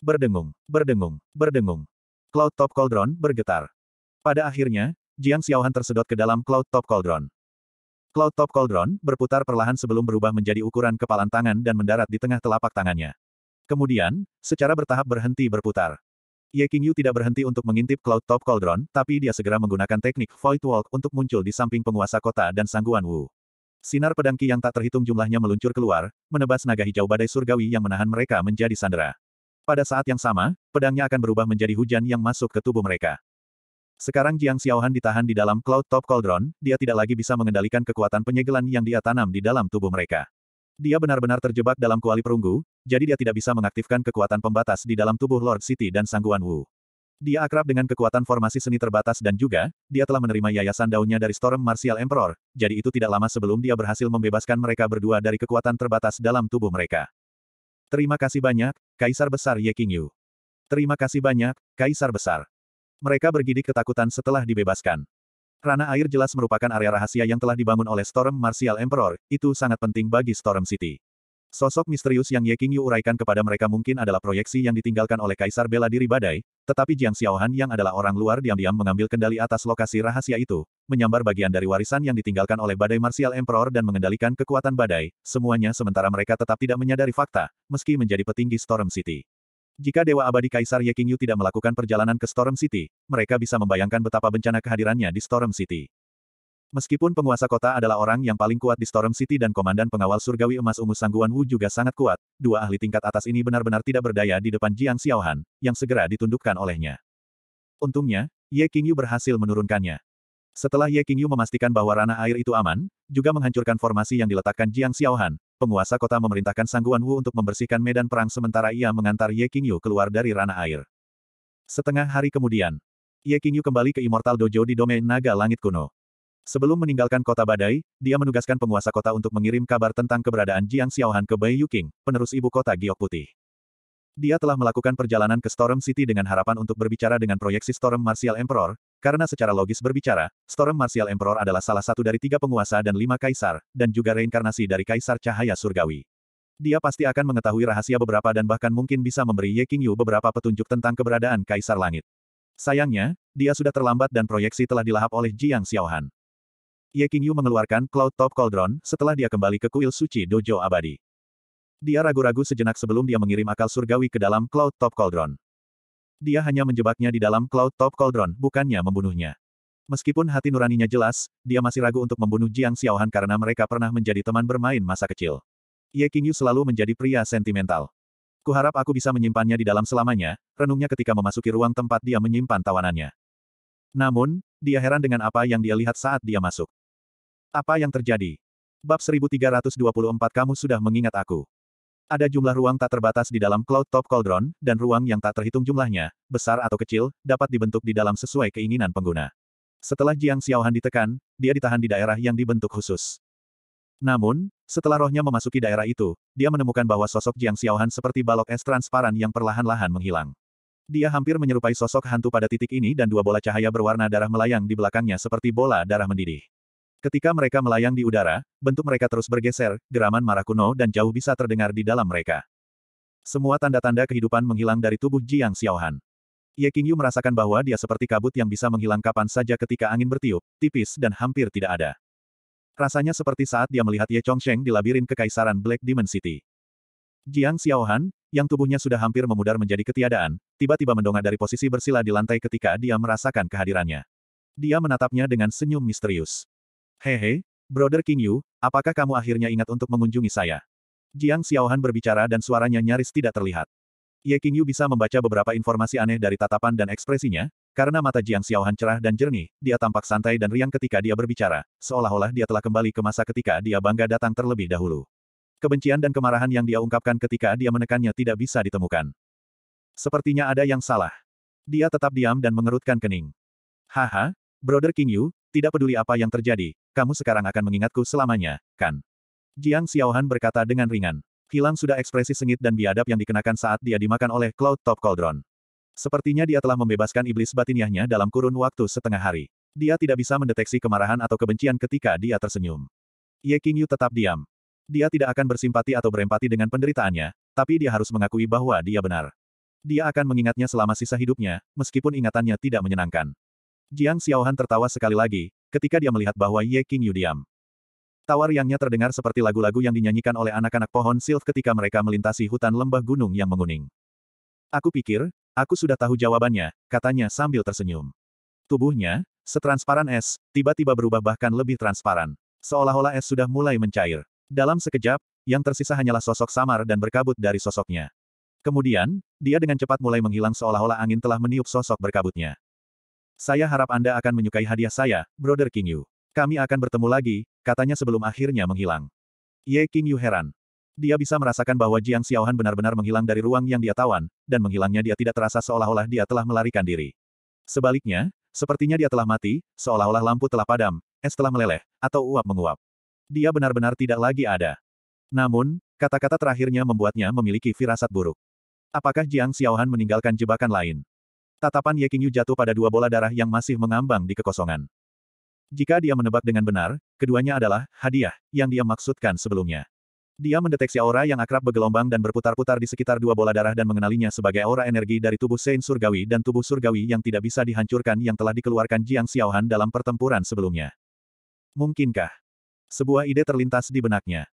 Berdengung, berdengung, berdengung. Cloud Top Cauldron bergetar. Pada akhirnya, Jiang Xiaohan tersedot ke dalam Cloud Top Cauldron. Cloud Top Cauldron berputar perlahan sebelum berubah menjadi ukuran kepalan tangan dan mendarat di tengah telapak tangannya. Kemudian, secara bertahap berhenti berputar. Ye Qingyu tidak berhenti untuk mengintip Cloud Top Cauldron, tapi dia segera menggunakan teknik Void Walk untuk muncul di samping penguasa kota dan Sangguan Wu. Sinar pedang Qi yang tak terhitung jumlahnya meluncur keluar, menebas naga hijau badai surgawi yang menahan mereka menjadi sandera. Pada saat yang sama, pedangnya akan berubah menjadi hujan yang masuk ke tubuh mereka. Sekarang Jiang Xiaohan ditahan di dalam Cloud Top Cauldron, dia tidak lagi bisa mengendalikan kekuatan penyegelan yang dia tanam di dalam tubuh mereka. Dia benar-benar terjebak dalam kuali perunggu, jadi dia tidak bisa mengaktifkan kekuatan pembatas di dalam tubuh Lord City dan Sangguan Wu. Dia akrab dengan kekuatan formasi seni terbatas dan juga, dia telah menerima yayasan daunnya dari Storm Martial Emperor, jadi itu tidak lama sebelum dia berhasil membebaskan mereka berdua dari kekuatan terbatas dalam tubuh mereka. Terima kasih banyak, Kaisar Besar Ye Qingyu. Terima kasih banyak, Kaisar Besar. Mereka bergidik ketakutan setelah dibebaskan. Rana air jelas merupakan area rahasia yang telah dibangun oleh Storm Martial Emperor, itu sangat penting bagi Storm City. Sosok misterius yang Ye Qingyu uraikan kepada mereka mungkin adalah proyeksi yang ditinggalkan oleh Kaisar Bela Diri Badai, tetapi Jiang Xiaohan yang adalah orang luar diam-diam mengambil kendali atas lokasi rahasia itu, menyambar bagian dari warisan yang ditinggalkan oleh Badai Martial Emperor dan mengendalikan kekuatan Badai, semuanya sementara mereka tetap tidak menyadari fakta, meski menjadi petinggi Storm City. Jika Dewa Abadi Kaisar Ye Qingyu tidak melakukan perjalanan ke Storm City, mereka bisa membayangkan betapa bencana kehadirannya di Storm City. Meskipun penguasa kota adalah orang yang paling kuat di Storm City dan komandan pengawal surgawi emas ungu Sangguan Wu juga sangat kuat, dua ahli tingkat atas ini benar-benar tidak berdaya di depan Jiang Xiaohan, yang segera ditundukkan olehnya. Untungnya, Ye Qingyu berhasil menurunkannya. Setelah Ye Qingyu memastikan bahwa ranah air itu aman, juga menghancurkan formasi yang diletakkan Jiang Xiaohan, penguasa kota memerintahkan Sangguan Wu untuk membersihkan medan perang sementara ia mengantar Ye Qingyu keluar dari ranah air. Setengah hari kemudian, Ye Qingyu kembali ke Immortal Dojo di domain naga langit kuno. Sebelum meninggalkan kota badai, dia menugaskan penguasa kota untuk mengirim kabar tentang keberadaan Jiang Xiaohan ke Bai Yuking, penerus ibu kota Giok Putih. Dia telah melakukan perjalanan ke Storm City dengan harapan untuk berbicara dengan proyeksi Storm Martial Emperor, karena secara logis berbicara, Storm Martial Emperor adalah salah satu dari tiga penguasa dan lima kaisar, dan juga reinkarnasi dari kaisar cahaya surgawi. Dia pasti akan mengetahui rahasia beberapa dan bahkan mungkin bisa memberi Ye Qingyu beberapa petunjuk tentang keberadaan kaisar langit. Sayangnya, dia sudah terlambat dan proyeksi telah dilahap oleh Jiang Xiaohan. Ye Qingyu mengeluarkan Cloud Top Cauldron setelah dia kembali ke kuil suci Dojo Abadi. Dia ragu-ragu sejenak sebelum dia mengirim akal surgawi ke dalam Cloud Top Cauldron. Dia hanya menjebaknya di dalam Cloud Top Cauldron, bukannya membunuhnya. Meskipun hati nuraninya jelas, dia masih ragu untuk membunuh Jiang Xiaohan karena mereka pernah menjadi teman bermain masa kecil. Ye Qingyu selalu menjadi pria sentimental. Kuharap aku bisa menyimpannya di dalam selamanya, renungnya ketika memasuki ruang tempat dia menyimpan tawanannya. Namun, dia heran dengan apa yang dia lihat saat dia masuk. Apa yang terjadi? Bab 1324 kamu sudah mengingat aku. Ada jumlah ruang tak terbatas di dalam Cloud Top Cauldron, dan ruang yang tak terhitung jumlahnya, besar atau kecil, dapat dibentuk di dalam sesuai keinginan pengguna. Setelah Jiang Xiaohan ditekan, dia ditahan di daerah yang dibentuk khusus. Namun, setelah rohnya memasuki daerah itu, dia menemukan bahwa sosok Jiang Xiaohan seperti balok es transparan yang perlahan-lahan menghilang. Dia hampir menyerupai sosok hantu pada titik ini dan dua bola cahaya berwarna darah melayang di belakangnya seperti bola darah mendidih. Ketika mereka melayang di udara, bentuk mereka terus bergeser, geraman marah kuno dan jauh bisa terdengar di dalam mereka. Semua tanda-tanda kehidupan menghilang dari tubuh Jiang Xiaohan. Ye Qingyu merasakan bahwa dia seperti kabut yang bisa menghilang kapan saja ketika angin bertiup, tipis dan hampir tidak ada. Rasanya seperti saat dia melihat Ye Chongsheng di labirin kekaisaran Black Demon City. Jiang Xiaohan, yang tubuhnya sudah hampir memudar menjadi ketiadaan, tiba-tiba mendongak dari posisi bersila di lantai ketika dia merasakan kehadirannya. Dia menatapnya dengan senyum misterius. Hehe, Brother King Yu, apakah kamu akhirnya ingat untuk mengunjungi saya? Jiang Xiaohan berbicara dan suaranya nyaris tidak terlihat. Ye Qingyu bisa membaca beberapa informasi aneh dari tatapan dan ekspresinya, karena mata Jiang Xiaohan cerah dan jernih, dia tampak santai dan riang ketika dia berbicara, seolah-olah dia telah kembali ke masa ketika dia bangga datang terlebih dahulu. Kebencian dan kemarahan yang dia ungkapkan ketika dia menekannya tidak bisa ditemukan. Sepertinya ada yang salah. Dia tetap diam dan mengerutkan kening. Haha, Brother King Yu, tidak peduli apa yang terjadi, kamu sekarang akan mengingatku selamanya, kan? Jiang Xiaohan berkata dengan ringan. Hilang sudah ekspresi sengit dan biadab yang dikenakan saat dia dimakan oleh Cloud Top Cauldron. Sepertinya dia telah membebaskan iblis batiniahnya dalam kurun waktu setengah hari. Dia tidak bisa mendeteksi kemarahan atau kebencian ketika dia tersenyum. Ye Qingyu tetap diam. Dia tidak akan bersimpati atau berempati dengan penderitaannya, tapi dia harus mengakui bahwa dia benar. Dia akan mengingatnya selama sisa hidupnya, meskipun ingatannya tidak menyenangkan. Jiang Xiaohan tertawa sekali lagi, ketika dia melihat bahwa Ye Qingyu diam. Tawar yangnya terdengar seperti lagu-lagu yang dinyanyikan oleh anak-anak pohon sylph ketika mereka melintasi hutan lembah gunung yang menguning. Aku pikir, aku sudah tahu jawabannya, katanya sambil tersenyum. Tubuhnya, setransparan es, tiba-tiba berubah bahkan lebih transparan. Seolah-olah es sudah mulai mencair. Dalam sekejap, yang tersisa hanyalah sosok samar dan berkabut dari sosoknya. Kemudian, dia dengan cepat mulai menghilang seolah-olah angin telah meniup sosok berkabutnya. Saya harap Anda akan menyukai hadiah saya, Brother King Yu. Kami akan bertemu lagi, katanya sebelum akhirnya menghilang. Ye Yu heran. Dia bisa merasakan bahwa Jiang Xiaohan benar-benar menghilang dari ruang yang dia tawan, dan menghilangnya dia tidak terasa seolah-olah dia telah melarikan diri. Sebaliknya, sepertinya dia telah mati, seolah-olah lampu telah padam, es telah meleleh, atau uap menguap. Dia benar-benar tidak lagi ada. Namun, kata-kata terakhirnya membuatnya memiliki firasat buruk. Apakah Jiang Xiaohan meninggalkan jebakan lain? Tatapan Ye Yu jatuh pada dua bola darah yang masih mengambang di kekosongan. Jika dia menebak dengan benar, keduanya adalah hadiah yang dia maksudkan sebelumnya. Dia mendeteksi aura yang akrab bergelombang dan berputar-putar di sekitar dua bola darah dan mengenalinya sebagai aura energi dari tubuh Sein Surgawi dan tubuh Surgawi yang tidak bisa dihancurkan yang telah dikeluarkan Jiang Xiaohan dalam pertempuran sebelumnya. Mungkinkah? Sebuah ide terlintas di benaknya.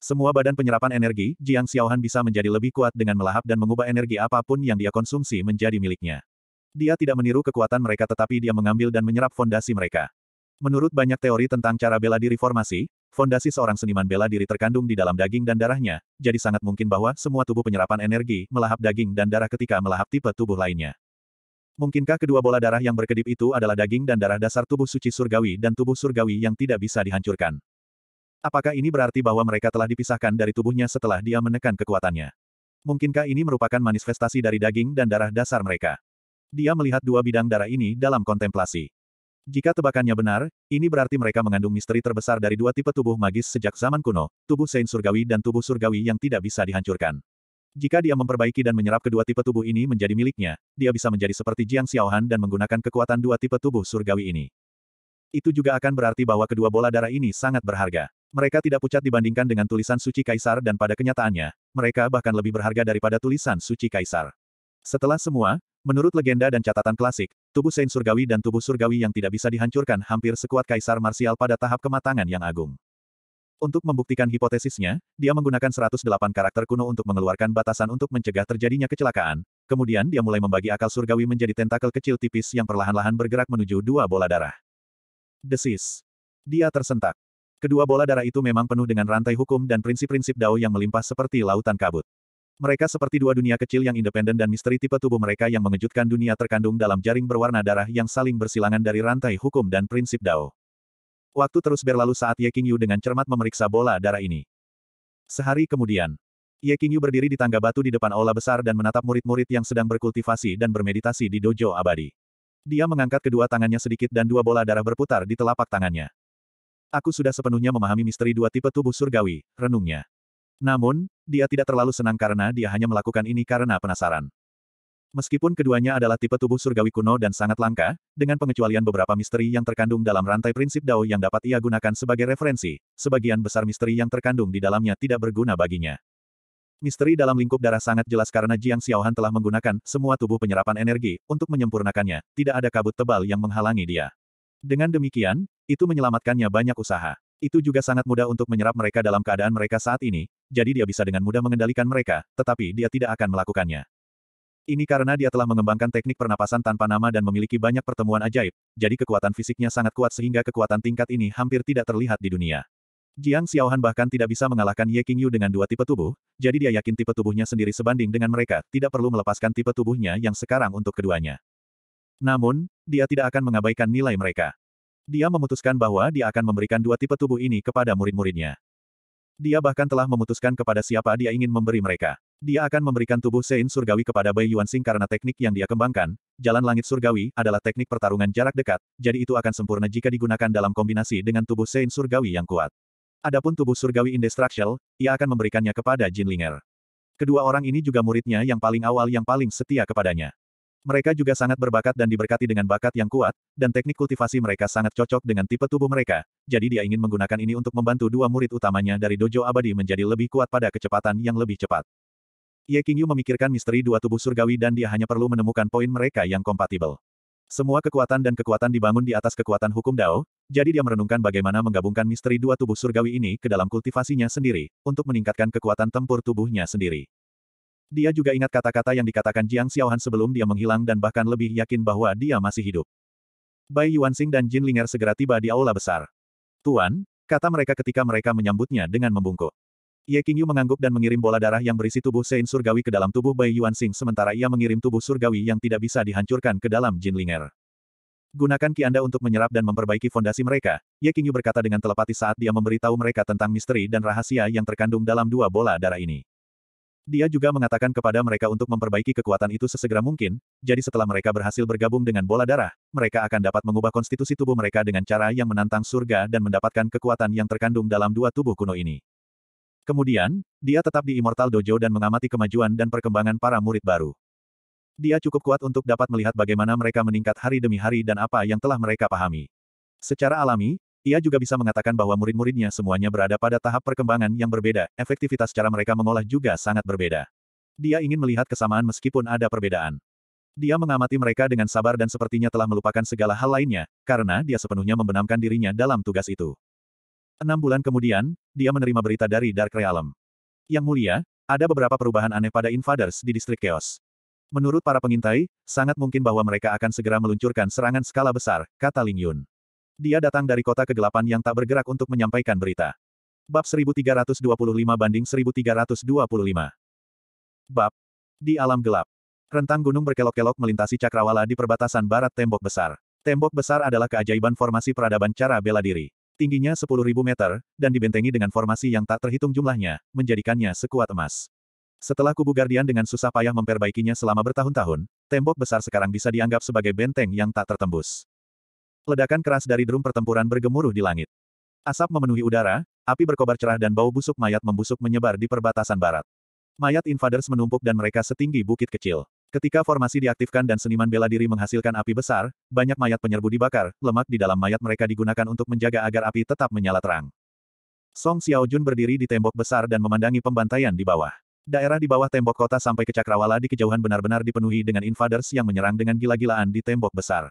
Semua badan penyerapan energi, Jiang Xiaohan bisa menjadi lebih kuat dengan melahap dan mengubah energi apa pun yang dia konsumsi menjadi miliknya. Dia tidak meniru kekuatan mereka tetapi dia mengambil dan menyerap fondasi mereka. Menurut banyak teori tentang cara bela diri formasi, fondasi seorang seniman bela diri terkandung di dalam daging dan darahnya, jadi sangat mungkin bahwa semua tubuh penyerapan energi melahap daging dan darah ketika melahap tipe tubuh lainnya. Mungkinkah kedua bola darah yang berkedip itu adalah daging dan darah dasar tubuh suci surgawi dan tubuh surgawi yang tidak bisa dihancurkan? Apakah ini berarti bahwa mereka telah dipisahkan dari tubuhnya setelah dia menekan kekuatannya? Mungkinkah ini merupakan manifestasi dari daging dan darah dasar mereka? Dia melihat dua bidang darah ini dalam kontemplasi. Jika tebakannya benar, ini berarti mereka mengandung misteri terbesar dari dua tipe tubuh magis sejak zaman kuno, tubuh Sein Surgawi dan tubuh Surgawi yang tidak bisa dihancurkan. Jika dia memperbaiki dan menyerap kedua tipe tubuh ini menjadi miliknya, dia bisa menjadi seperti Jiang Xiaohan dan menggunakan kekuatan dua tipe tubuh Surgawi ini. Itu juga akan berarti bahwa kedua bola darah ini sangat berharga. Mereka tidak pucat dibandingkan dengan tulisan suci kaisar dan pada kenyataannya, mereka bahkan lebih berharga daripada tulisan suci kaisar. Setelah semua, Menurut legenda dan catatan klasik, tubuh Saint Surgawi dan tubuh Surgawi yang tidak bisa dihancurkan hampir sekuat kaisar marsial pada tahap kematangan yang agung. Untuk membuktikan hipotesisnya, dia menggunakan 108 karakter kuno untuk mengeluarkan batasan untuk mencegah terjadinya kecelakaan, kemudian dia mulai membagi akal surgawi menjadi tentakel kecil tipis yang perlahan-lahan bergerak menuju dua bola darah. Desis. Dia tersentak. Kedua bola darah itu memang penuh dengan rantai hukum dan prinsip-prinsip Dao yang melimpah seperti lautan kabut. Mereka seperti dua dunia kecil yang independen dan misteri tipe tubuh mereka yang mengejutkan dunia terkandung dalam jaring berwarna darah yang saling bersilangan dari rantai hukum dan prinsip Dao. Waktu terus berlalu saat Ye Qingyu dengan cermat memeriksa bola darah ini. Sehari kemudian, Ye Qingyu berdiri di tangga batu di depan aula besar dan menatap murid-murid yang sedang berkultivasi dan bermeditasi di dojo abadi. Dia mengangkat kedua tangannya sedikit dan dua bola darah berputar di telapak tangannya. Aku sudah sepenuhnya memahami misteri dua tipe tubuh surgawi, renungnya. Namun, dia tidak terlalu senang karena dia hanya melakukan ini karena penasaran. Meskipun keduanya adalah tipe tubuh surgawi kuno dan sangat langka, dengan pengecualian beberapa misteri yang terkandung dalam rantai prinsip Dao yang dapat ia gunakan sebagai referensi, sebagian besar misteri yang terkandung di dalamnya tidak berguna baginya. Misteri dalam lingkup darah sangat jelas karena Jiang Xiaohan telah menggunakan semua tubuh penyerapan energi untuk menyempurnakannya, tidak ada kabut tebal yang menghalangi dia. Dengan demikian, itu menyelamatkannya banyak usaha. Itu juga sangat mudah untuk menyerap mereka dalam keadaan mereka saat ini, jadi dia bisa dengan mudah mengendalikan mereka, tetapi dia tidak akan melakukannya. Ini karena dia telah mengembangkan teknik pernapasan tanpa nama dan memiliki banyak pertemuan ajaib, jadi kekuatan fisiknya sangat kuat sehingga kekuatan tingkat ini hampir tidak terlihat di dunia. Jiang Xiaohan bahkan tidak bisa mengalahkan Ye Qingyu dengan dua tipe tubuh, jadi dia yakin tipe tubuhnya sendiri sebanding dengan mereka, tidak perlu melepaskan tipe tubuhnya yang sekarang untuk keduanya. Namun, dia tidak akan mengabaikan nilai mereka. Dia memutuskan bahwa dia akan memberikan dua tipe tubuh ini kepada murid-muridnya. Dia bahkan telah memutuskan kepada siapa dia ingin memberi mereka. Dia akan memberikan tubuh Sein Surgawi kepada Bai Yuanxing karena teknik yang dia kembangkan, Jalan Langit Surgawi, adalah teknik pertarungan jarak dekat, jadi itu akan sempurna jika digunakan dalam kombinasi dengan tubuh Sein Surgawi yang kuat. Adapun tubuh Surgawi Indestructible, ia akan memberikannya kepada Jin Linger. Kedua orang ini juga muridnya yang paling awal yang paling setia kepadanya. Mereka juga sangat berbakat dan diberkati dengan bakat yang kuat, dan teknik kultivasi mereka sangat cocok dengan tipe tubuh mereka, jadi dia ingin menggunakan ini untuk membantu dua murid utamanya dari dojo abadi menjadi lebih kuat pada kecepatan yang lebih cepat. Ye Qingyu memikirkan misteri dua tubuh surgawi dan dia hanya perlu menemukan poin mereka yang kompatibel. Semua kekuatan dan kekuatan dibangun di atas kekuatan hukum Dao, jadi dia merenungkan bagaimana menggabungkan misteri dua tubuh surgawi ini ke dalam kultivasinya sendiri, untuk meningkatkan kekuatan tempur tubuhnya sendiri. Dia juga ingat kata-kata yang dikatakan Jiang Xiaohan sebelum dia menghilang dan bahkan lebih yakin bahwa dia masih hidup. Bai Yuanxing dan Jin Linger segera tiba di aula besar. Tuan, kata mereka ketika mereka menyambutnya dengan membungkuk. Ye Qingyu mengangguk dan mengirim bola darah yang berisi tubuh Sein Surgawi ke dalam tubuh Bai Yuanxing sementara ia mengirim tubuh Surgawi yang tidak bisa dihancurkan ke dalam Jin Linger. Gunakan Ki Anda untuk menyerap dan memperbaiki fondasi mereka, Ye Qingyu berkata dengan telepati saat dia memberitahu mereka tentang misteri dan rahasia yang terkandung dalam dua bola darah ini. Dia juga mengatakan kepada mereka untuk memperbaiki kekuatan itu sesegera mungkin, jadi setelah mereka berhasil bergabung dengan bola darah, mereka akan dapat mengubah konstitusi tubuh mereka dengan cara yang menantang surga dan mendapatkan kekuatan yang terkandung dalam dua tubuh kuno ini. Kemudian, dia tetap di Immortal Dojo dan mengamati kemajuan dan perkembangan para murid baru. Dia cukup kuat untuk dapat melihat bagaimana mereka meningkat hari demi hari dan apa yang telah mereka pahami. Secara alami, ia juga bisa mengatakan bahwa murid-muridnya semuanya berada pada tahap perkembangan yang berbeda, efektivitas cara mereka mengolah juga sangat berbeda. Dia ingin melihat kesamaan meskipun ada perbedaan. Dia mengamati mereka dengan sabar dan sepertinya telah melupakan segala hal lainnya, karena dia sepenuhnya membenamkan dirinya dalam tugas itu. Enam bulan kemudian, dia menerima berita dari Dark Realm. Yang mulia, ada beberapa perubahan aneh pada Invaders di distrik Chaos. Menurut para pengintai, sangat mungkin bahwa mereka akan segera meluncurkan serangan skala besar, kata Ling Yun. Dia datang dari kota kegelapan yang tak bergerak untuk menyampaikan berita. Bab 1325 banding 1325. Bab. Di alam gelap. Rentang gunung berkelok-kelok melintasi cakrawala di perbatasan barat tembok besar. Tembok besar adalah keajaiban formasi peradaban cara bela diri. Tingginya 10.000 meter, dan dibentengi dengan formasi yang tak terhitung jumlahnya, menjadikannya sekuat emas. Setelah kubu Guardian dengan susah payah memperbaikinya selama bertahun-tahun, tembok besar sekarang bisa dianggap sebagai benteng yang tak tertembus. Ledakan keras dari drum pertempuran bergemuruh di langit. Asap memenuhi udara, api berkobar cerah dan bau busuk mayat membusuk menyebar di perbatasan barat. Mayat invaders menumpuk dan mereka setinggi bukit kecil. Ketika formasi diaktifkan dan seniman bela diri menghasilkan api besar, banyak mayat penyerbu dibakar, lemak di dalam mayat mereka digunakan untuk menjaga agar api tetap menyala terang. Song Xiaojun berdiri di tembok besar dan memandangi pembantaian di bawah. Daerah di bawah tembok kota sampai ke Cakrawala di kejauhan benar-benar dipenuhi dengan invaders yang menyerang dengan gila-gilaan di tembok besar.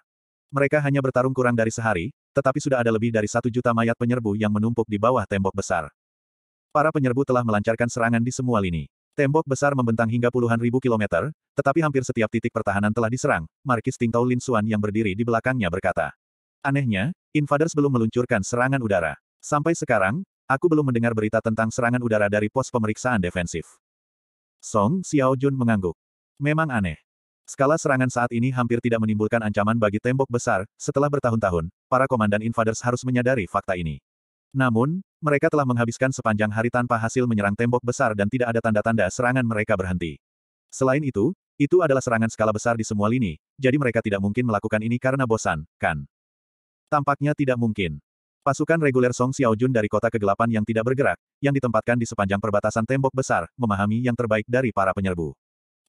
Mereka hanya bertarung kurang dari sehari, tetapi sudah ada lebih dari satu juta mayat penyerbu yang menumpuk di bawah tembok besar. Para penyerbu telah melancarkan serangan di semua lini. Tembok besar membentang hingga puluhan ribu kilometer, tetapi hampir setiap titik pertahanan telah diserang, Markis Tingtao Lin Xuan yang berdiri di belakangnya berkata. Anehnya, Invaders belum meluncurkan serangan udara. Sampai sekarang, aku belum mendengar berita tentang serangan udara dari pos pemeriksaan defensif. Song Xiaojun mengangguk. Memang aneh. Skala serangan saat ini hampir tidak menimbulkan ancaman bagi tembok besar, setelah bertahun-tahun, para komandan Invaders harus menyadari fakta ini. Namun, mereka telah menghabiskan sepanjang hari tanpa hasil menyerang tembok besar dan tidak ada tanda-tanda serangan mereka berhenti. Selain itu, itu adalah serangan skala besar di semua lini, jadi mereka tidak mungkin melakukan ini karena bosan, kan? Tampaknya tidak mungkin. Pasukan reguler Song Xiaojun dari kota kegelapan yang tidak bergerak, yang ditempatkan di sepanjang perbatasan tembok besar, memahami yang terbaik dari para penyerbu.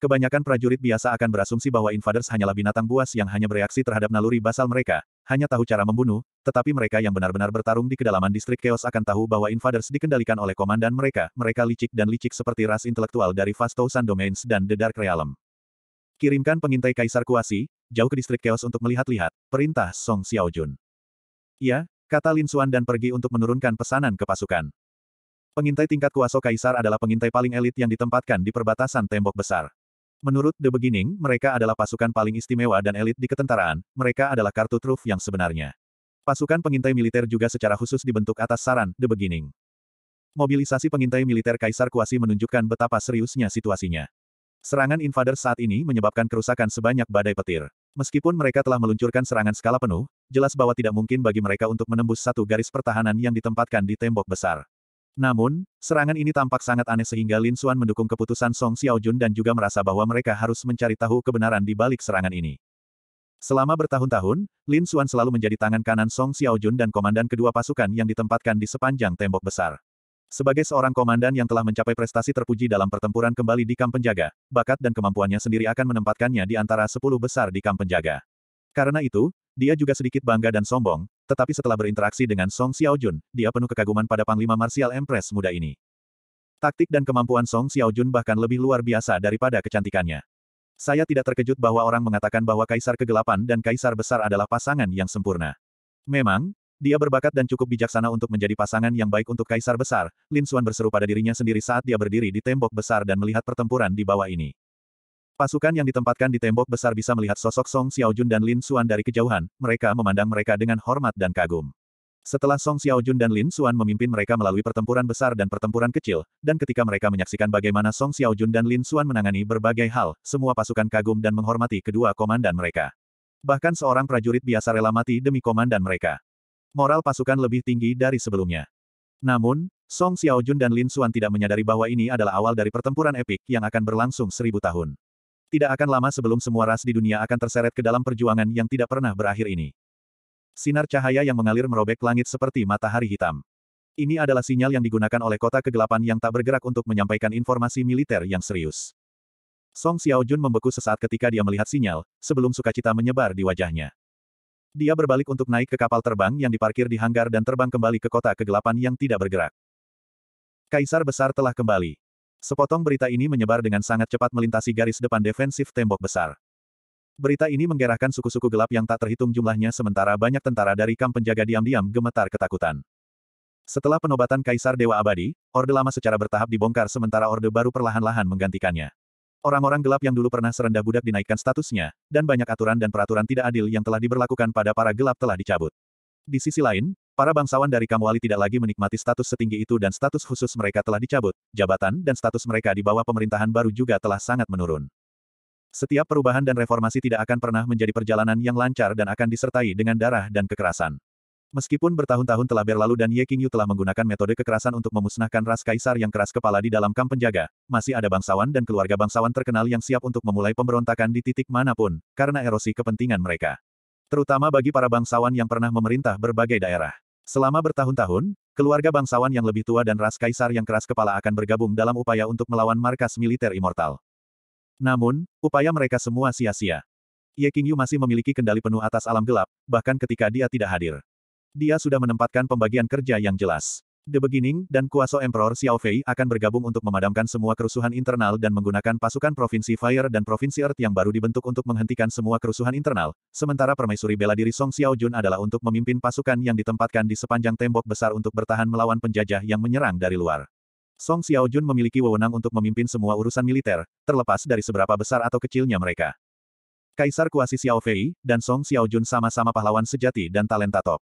Kebanyakan prajurit biasa akan berasumsi bahwa invaders hanyalah binatang buas yang hanya bereaksi terhadap naluri basal mereka, hanya tahu cara membunuh, tetapi mereka yang benar-benar bertarung di kedalaman distrik Chaos akan tahu bahwa invaders dikendalikan oleh komandan mereka, mereka licik dan licik seperti ras intelektual dari Vast Thousand Domains dan The Dark Realm. Kirimkan pengintai Kaisar Kuasi, jauh ke distrik Chaos untuk melihat-lihat, perintah Song Xiaojun. Iya, kata Lin Xuan dan pergi untuk menurunkan pesanan ke pasukan. Pengintai tingkat kuasa Kaisar adalah pengintai paling elit yang ditempatkan di perbatasan tembok besar. Menurut The Beginning, mereka adalah pasukan paling istimewa dan elit di ketentaraan, mereka adalah kartu truf yang sebenarnya. Pasukan pengintai militer juga secara khusus dibentuk atas saran The Beginning. Mobilisasi pengintai militer Kaisar Kuasi menunjukkan betapa seriusnya situasinya. Serangan invader saat ini menyebabkan kerusakan sebanyak badai petir. Meskipun mereka telah meluncurkan serangan skala penuh, jelas bahwa tidak mungkin bagi mereka untuk menembus satu garis pertahanan yang ditempatkan di tembok besar. Namun, serangan ini tampak sangat aneh sehingga Lin Xuan mendukung keputusan Song Xiaojun dan juga merasa bahwa mereka harus mencari tahu kebenaran di balik serangan ini. Selama bertahun-tahun, Lin Xuan selalu menjadi tangan kanan Song Xiaojun dan komandan kedua pasukan yang ditempatkan di sepanjang tembok besar. Sebagai seorang komandan yang telah mencapai prestasi terpuji dalam pertempuran kembali di kamp penjaga, bakat dan kemampuannya sendiri akan menempatkannya di antara sepuluh besar di kamp penjaga. Karena itu, dia juga sedikit bangga dan sombong, tetapi setelah berinteraksi dengan Song Xiaojun, dia penuh kekaguman pada Panglima Martial Empress muda ini. Taktik dan kemampuan Song Xiaojun bahkan lebih luar biasa daripada kecantikannya. Saya tidak terkejut bahwa orang mengatakan bahwa Kaisar Kegelapan dan Kaisar Besar adalah pasangan yang sempurna. Memang, dia berbakat dan cukup bijaksana untuk menjadi pasangan yang baik untuk Kaisar Besar, Lin Xuan berseru pada dirinya sendiri saat dia berdiri di tembok besar dan melihat pertempuran di bawah ini. Pasukan yang ditempatkan di tembok besar bisa melihat sosok Song Xiaojun dan Lin Xuan dari kejauhan, mereka memandang mereka dengan hormat dan kagum. Setelah Song Xiaojun dan Lin Xuan memimpin mereka melalui pertempuran besar dan pertempuran kecil, dan ketika mereka menyaksikan bagaimana Song Xiaojun dan Lin Xuan menangani berbagai hal, semua pasukan kagum dan menghormati kedua komandan mereka. Bahkan seorang prajurit biasa rela mati demi komandan mereka. Moral pasukan lebih tinggi dari sebelumnya. Namun, Song Xiaojun dan Lin Xuan tidak menyadari bahwa ini adalah awal dari pertempuran epik yang akan berlangsung seribu tahun. Tidak akan lama sebelum semua ras di dunia akan terseret ke dalam perjuangan yang tidak pernah berakhir ini. Sinar cahaya yang mengalir merobek langit seperti matahari hitam. Ini adalah sinyal yang digunakan oleh kota kegelapan yang tak bergerak untuk menyampaikan informasi militer yang serius. Song Xiaojun membeku sesaat ketika dia melihat sinyal, sebelum sukacita menyebar di wajahnya. Dia berbalik untuk naik ke kapal terbang yang diparkir di hanggar dan terbang kembali ke kota kegelapan yang tidak bergerak. Kaisar besar telah kembali. Sepotong berita ini menyebar dengan sangat cepat melintasi garis depan defensif tembok besar. Berita ini menggerahkan suku-suku gelap yang tak terhitung jumlahnya sementara banyak tentara dari kamp penjaga diam-diam gemetar ketakutan. Setelah penobatan Kaisar Dewa Abadi, Orde Lama secara bertahap dibongkar sementara Orde Baru perlahan-lahan menggantikannya. Orang-orang gelap yang dulu pernah serendah budak dinaikkan statusnya, dan banyak aturan dan peraturan tidak adil yang telah diberlakukan pada para gelap telah dicabut. Di sisi lain, Para bangsawan dari Kamwali tidak lagi menikmati status setinggi itu dan status khusus mereka telah dicabut, jabatan dan status mereka di bawah pemerintahan baru juga telah sangat menurun. Setiap perubahan dan reformasi tidak akan pernah menjadi perjalanan yang lancar dan akan disertai dengan darah dan kekerasan. Meskipun bertahun-tahun telah berlalu dan Ye Qingyu telah menggunakan metode kekerasan untuk memusnahkan ras kaisar yang keras kepala di dalam kamp penjaga, masih ada bangsawan dan keluarga bangsawan terkenal yang siap untuk memulai pemberontakan di titik mana pun, karena erosi kepentingan mereka terutama bagi para bangsawan yang pernah memerintah berbagai daerah. Selama bertahun-tahun, keluarga bangsawan yang lebih tua dan ras kaisar yang keras kepala akan bergabung dalam upaya untuk melawan markas militer immortal. Namun, upaya mereka semua sia-sia. Ye Qingyu masih memiliki kendali penuh atas alam gelap, bahkan ketika dia tidak hadir. Dia sudah menempatkan pembagian kerja yang jelas. The Beginning dan kuasa Emperor Xiao Fei akan bergabung untuk memadamkan semua kerusuhan internal dan menggunakan pasukan Provinsi Fire dan Provinsi Earth yang baru dibentuk untuk menghentikan semua kerusuhan internal, sementara permaisuri bela diri Song Xiao Jun adalah untuk memimpin pasukan yang ditempatkan di sepanjang tembok besar untuk bertahan melawan penjajah yang menyerang dari luar. Song Xiao Jun memiliki wewenang untuk memimpin semua urusan militer, terlepas dari seberapa besar atau kecilnya mereka. Kaisar Kuasi Xiao Fei, dan Song Xiaojun sama-sama pahlawan sejati dan talenta top.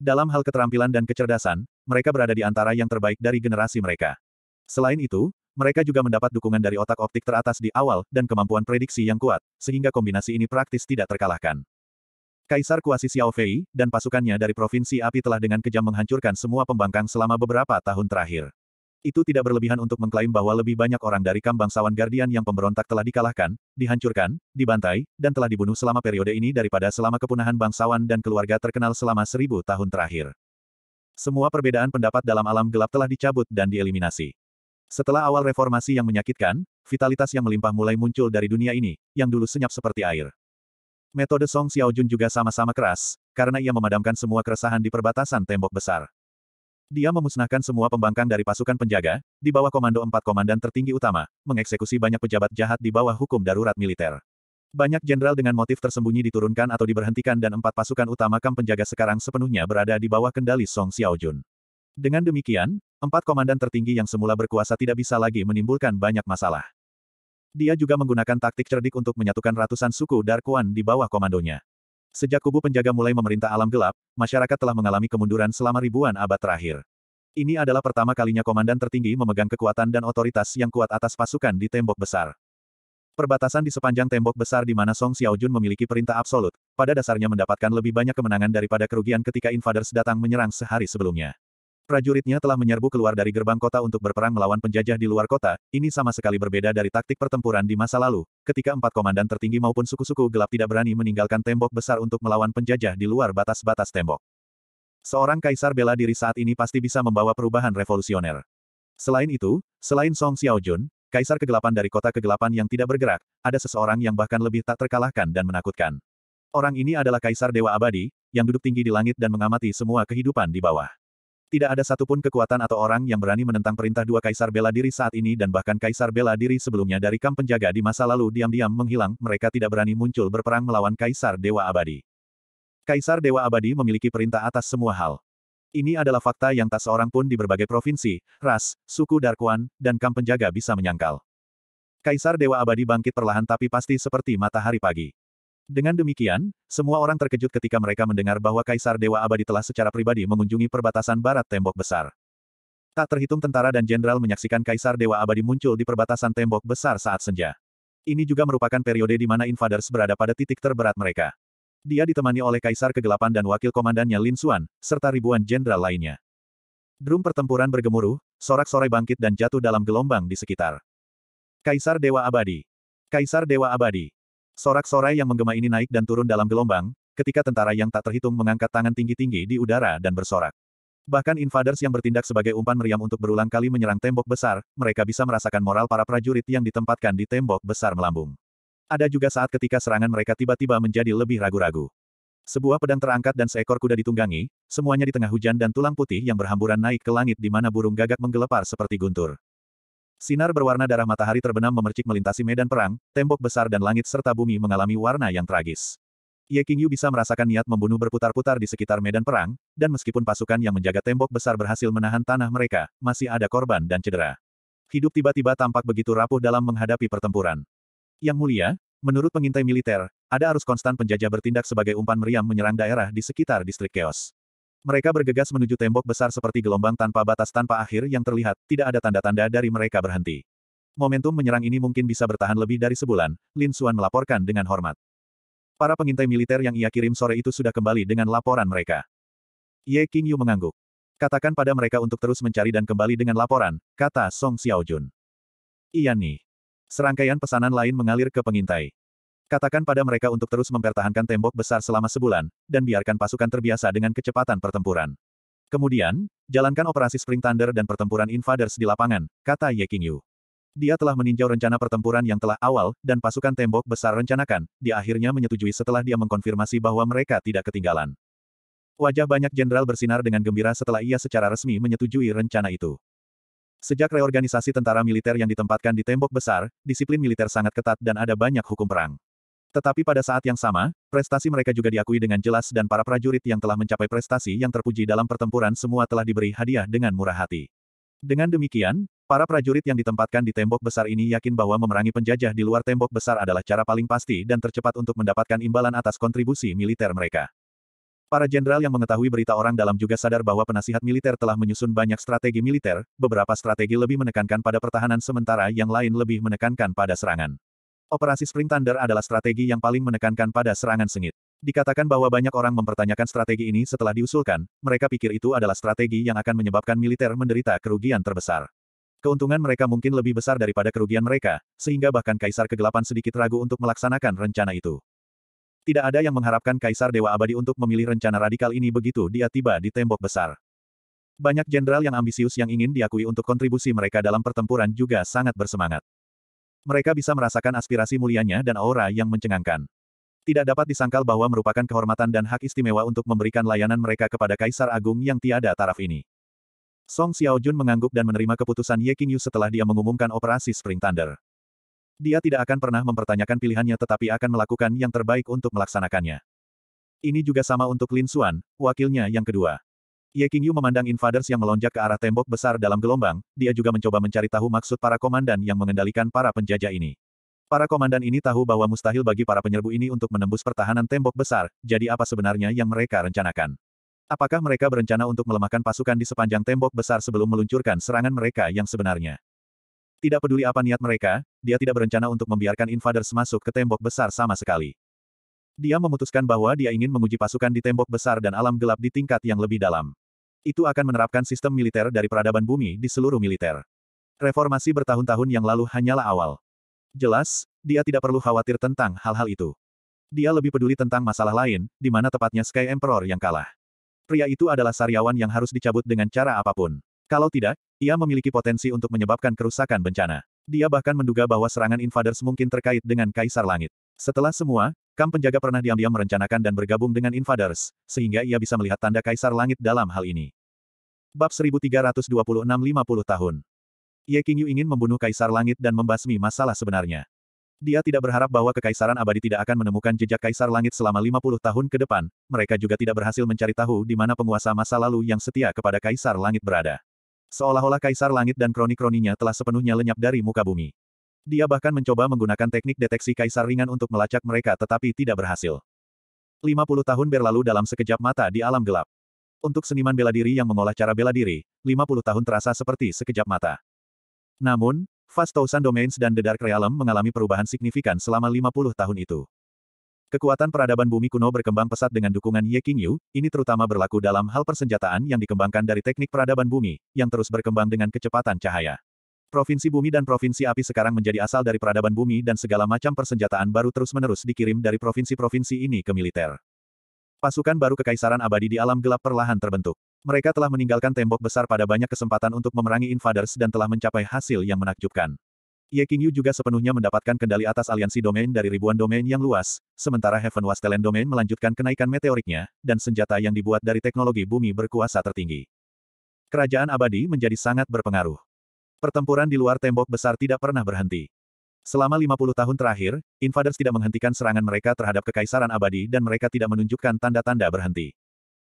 Dalam hal keterampilan dan kecerdasan, mereka berada di antara yang terbaik dari generasi mereka. Selain itu, mereka juga mendapat dukungan dari otak optik teratas di awal dan kemampuan prediksi yang kuat, sehingga kombinasi ini praktis tidak terkalahkan. Kaisar Kuasi Xiao Fei dan pasukannya dari Provinsi Api telah dengan kejam menghancurkan semua pembangkang selama beberapa tahun terakhir. Itu tidak berlebihan untuk mengklaim bahwa lebih banyak orang dari kam bangsawan Guardian yang pemberontak telah dikalahkan, dihancurkan, dibantai, dan telah dibunuh selama periode ini daripada selama kepunahan bangsawan dan keluarga terkenal selama seribu tahun terakhir. Semua perbedaan pendapat dalam alam gelap telah dicabut dan dieliminasi. Setelah awal reformasi yang menyakitkan, vitalitas yang melimpah mulai muncul dari dunia ini, yang dulu senyap seperti air. Metode Song Xiaojun juga sama-sama keras, karena ia memadamkan semua keresahan di perbatasan tembok besar. Dia memusnahkan semua pembangkang dari pasukan penjaga, di bawah komando empat komandan tertinggi utama, mengeksekusi banyak pejabat jahat di bawah hukum darurat militer. Banyak jenderal dengan motif tersembunyi diturunkan atau diberhentikan dan empat pasukan utama kam penjaga sekarang sepenuhnya berada di bawah kendali Song Xiaojun. Dengan demikian, empat komandan tertinggi yang semula berkuasa tidak bisa lagi menimbulkan banyak masalah. Dia juga menggunakan taktik cerdik untuk menyatukan ratusan suku Darkuan di bawah komandonya. Sejak kubu penjaga mulai memerintah alam gelap, masyarakat telah mengalami kemunduran selama ribuan abad terakhir. Ini adalah pertama kalinya komandan tertinggi memegang kekuatan dan otoritas yang kuat atas pasukan di tembok besar. Perbatasan di sepanjang tembok besar di mana Song Xiaojun memiliki perintah absolut, pada dasarnya mendapatkan lebih banyak kemenangan daripada kerugian ketika invaders datang menyerang sehari sebelumnya. Prajuritnya telah menyerbu keluar dari gerbang kota untuk berperang melawan penjajah di luar kota, ini sama sekali berbeda dari taktik pertempuran di masa lalu, ketika empat komandan tertinggi maupun suku-suku gelap tidak berani meninggalkan tembok besar untuk melawan penjajah di luar batas-batas tembok. Seorang kaisar bela diri saat ini pasti bisa membawa perubahan revolusioner. Selain itu, selain Song Xiaojun, kaisar kegelapan dari kota kegelapan yang tidak bergerak, ada seseorang yang bahkan lebih tak terkalahkan dan menakutkan. Orang ini adalah kaisar dewa abadi, yang duduk tinggi di langit dan mengamati semua kehidupan di bawah. Tidak ada satupun kekuatan atau orang yang berani menentang perintah dua kaisar bela diri saat ini dan bahkan kaisar bela diri sebelumnya dari kam penjaga di masa lalu diam-diam menghilang, mereka tidak berani muncul berperang melawan kaisar dewa abadi. Kaisar dewa abadi memiliki perintah atas semua hal. Ini adalah fakta yang tak seorang pun di berbagai provinsi, ras, suku Darkwan, dan kam penjaga bisa menyangkal. Kaisar dewa abadi bangkit perlahan tapi pasti seperti matahari pagi. Dengan demikian, semua orang terkejut ketika mereka mendengar bahwa Kaisar Dewa Abadi telah secara pribadi mengunjungi perbatasan barat tembok besar. Tak terhitung tentara dan jenderal menyaksikan Kaisar Dewa Abadi muncul di perbatasan tembok besar saat senja. Ini juga merupakan periode di mana invaders berada pada titik terberat mereka. Dia ditemani oleh Kaisar Kegelapan dan wakil komandannya Lin Xuan, serta ribuan jenderal lainnya. Drum pertempuran bergemuruh, sorak-sorai bangkit dan jatuh dalam gelombang di sekitar. Kaisar Dewa Abadi. Kaisar Dewa Abadi. Sorak-sorai yang menggema ini naik dan turun dalam gelombang, ketika tentara yang tak terhitung mengangkat tangan tinggi-tinggi di udara dan bersorak. Bahkan invaders yang bertindak sebagai umpan meriam untuk berulang kali menyerang tembok besar, mereka bisa merasakan moral para prajurit yang ditempatkan di tembok besar melambung. Ada juga saat ketika serangan mereka tiba-tiba menjadi lebih ragu-ragu. Sebuah pedang terangkat dan seekor kuda ditunggangi, semuanya di tengah hujan dan tulang putih yang berhamburan naik ke langit di mana burung gagak menggelepar seperti guntur. Sinar berwarna darah matahari terbenam memercik melintasi medan perang, tembok besar dan langit serta bumi mengalami warna yang tragis. Ye Qingyu bisa merasakan niat membunuh berputar-putar di sekitar medan perang, dan meskipun pasukan yang menjaga tembok besar berhasil menahan tanah mereka, masih ada korban dan cedera. Hidup tiba-tiba tampak begitu rapuh dalam menghadapi pertempuran. Yang mulia, menurut pengintai militer, ada arus konstan penjajah bertindak sebagai umpan meriam menyerang daerah di sekitar distrik Chaos. Mereka bergegas menuju tembok besar seperti gelombang tanpa batas tanpa akhir yang terlihat, tidak ada tanda-tanda dari mereka berhenti. Momentum menyerang ini mungkin bisa bertahan lebih dari sebulan, Lin Xuan melaporkan dengan hormat. Para pengintai militer yang ia kirim sore itu sudah kembali dengan laporan mereka. Ye Qingyu mengangguk. Katakan pada mereka untuk terus mencari dan kembali dengan laporan, kata Song Xiaojun. Iya nih. Serangkaian pesanan lain mengalir ke pengintai. Katakan pada mereka untuk terus mempertahankan tembok besar selama sebulan, dan biarkan pasukan terbiasa dengan kecepatan pertempuran. Kemudian, jalankan operasi Spring Thunder dan pertempuran invaders di lapangan, kata Ye Qingyu. Dia telah meninjau rencana pertempuran yang telah awal, dan pasukan tembok besar rencanakan, dia akhirnya menyetujui setelah dia mengkonfirmasi bahwa mereka tidak ketinggalan. Wajah banyak jenderal bersinar dengan gembira setelah ia secara resmi menyetujui rencana itu. Sejak reorganisasi tentara militer yang ditempatkan di tembok besar, disiplin militer sangat ketat dan ada banyak hukum perang. Tetapi pada saat yang sama, prestasi mereka juga diakui dengan jelas dan para prajurit yang telah mencapai prestasi yang terpuji dalam pertempuran semua telah diberi hadiah dengan murah hati. Dengan demikian, Para prajurit yang ditempatkan di tembok besar ini yakin bahwa memerangi penjajah di luar tembok besar adalah cara paling pasti dan tercepat untuk mendapatkan imbalan atas kontribusi militer mereka. Para jenderal yang mengetahui berita orang dalam juga sadar bahwa penasihat militer telah menyusun banyak strategi militer, beberapa strategi lebih menekankan pada pertahanan sementara yang lain lebih menekankan pada serangan. Operasi Spring Thunder adalah strategi yang paling menekankan pada serangan sengit. Dikatakan bahwa banyak orang mempertanyakan strategi ini setelah diusulkan, mereka pikir itu adalah strategi yang akan menyebabkan militer menderita kerugian terbesar. Keuntungan mereka mungkin lebih besar daripada kerugian mereka, sehingga bahkan Kaisar Kegelapan sedikit ragu untuk melaksanakan rencana itu. Tidak ada yang mengharapkan Kaisar Dewa Abadi untuk memilih rencana radikal ini begitu dia tiba di tembok besar. Banyak jenderal yang ambisius yang ingin diakui untuk kontribusi mereka dalam pertempuran juga sangat bersemangat. Mereka bisa merasakan aspirasi mulianya dan aura yang mencengangkan. Tidak dapat disangkal bahwa merupakan kehormatan dan hak istimewa untuk memberikan layanan mereka kepada Kaisar Agung yang tiada taraf ini. Song Xiaojun mengangguk dan menerima keputusan Ye Qingyu setelah dia mengumumkan operasi Spring Thunder. Dia tidak akan pernah mempertanyakan pilihannya tetapi akan melakukan yang terbaik untuk melaksanakannya. Ini juga sama untuk Lin Xuan, wakilnya yang kedua. Ye Qingyu memandang invaders yang melonjak ke arah tembok besar dalam gelombang, dia juga mencoba mencari tahu maksud para komandan yang mengendalikan para penjajah ini. Para komandan ini tahu bahwa mustahil bagi para penyerbu ini untuk menembus pertahanan tembok besar, jadi apa sebenarnya yang mereka rencanakan? Apakah mereka berencana untuk melemahkan pasukan di sepanjang tembok besar sebelum meluncurkan serangan mereka yang sebenarnya? Tidak peduli apa niat mereka, dia tidak berencana untuk membiarkan invaders masuk ke tembok besar sama sekali. Dia memutuskan bahwa dia ingin menguji pasukan di tembok besar dan alam gelap di tingkat yang lebih dalam. Itu akan menerapkan sistem militer dari peradaban bumi di seluruh militer. Reformasi bertahun-tahun yang lalu hanyalah awal. Jelas, dia tidak perlu khawatir tentang hal-hal itu. Dia lebih peduli tentang masalah lain, di mana tepatnya Sky Emperor yang kalah. Pria itu adalah sariawan yang harus dicabut dengan cara apa pun. Kalau tidak, ia memiliki potensi untuk menyebabkan kerusakan bencana. Dia bahkan menduga bahwa serangan invaders mungkin terkait dengan Kaisar Langit. Setelah semua, Kam penjaga pernah diam-diam merencanakan dan bergabung dengan invaders, sehingga ia bisa melihat tanda Kaisar Langit dalam hal ini. Bab 1326-50 tahun. Ye Qingyu ingin membunuh Kaisar Langit dan membasmi masalah sebenarnya. Dia tidak berharap bahwa Kekaisaran Abadi tidak akan menemukan jejak Kaisar Langit selama 50 tahun ke depan, mereka juga tidak berhasil mencari tahu di mana penguasa masa lalu yang setia kepada Kaisar Langit berada. Seolah-olah Kaisar Langit dan kroni-kroninya telah sepenuhnya lenyap dari muka bumi. Dia bahkan mencoba menggunakan teknik deteksi Kaisar ringan untuk melacak mereka tetapi tidak berhasil. 50 tahun berlalu dalam sekejap mata di alam gelap. Untuk seniman bela diri yang mengolah cara bela diri, 50 tahun terasa seperti sekejap mata. Namun, Fast Thousand Domains dan The Dark Realm mengalami perubahan signifikan selama 50 tahun itu. Kekuatan peradaban bumi kuno berkembang pesat dengan dukungan Ye Qingyu, ini terutama berlaku dalam hal persenjataan yang dikembangkan dari teknik peradaban bumi, yang terus berkembang dengan kecepatan cahaya. Provinsi bumi dan provinsi api sekarang menjadi asal dari peradaban bumi dan segala macam persenjataan baru terus-menerus dikirim dari provinsi-provinsi ini ke militer. Pasukan baru kekaisaran abadi di alam gelap perlahan terbentuk. Mereka telah meninggalkan tembok besar pada banyak kesempatan untuk memerangi invaders dan telah mencapai hasil yang menakjubkan. Ye Qingyu juga sepenuhnya mendapatkan kendali atas aliansi domain dari ribuan domain yang luas, sementara Heaven Wastelen Domain melanjutkan kenaikan meteoriknya, dan senjata yang dibuat dari teknologi bumi berkuasa tertinggi. Kerajaan abadi menjadi sangat berpengaruh. Pertempuran di luar tembok besar tidak pernah berhenti. Selama 50 tahun terakhir, invaders tidak menghentikan serangan mereka terhadap kekaisaran abadi dan mereka tidak menunjukkan tanda-tanda berhenti.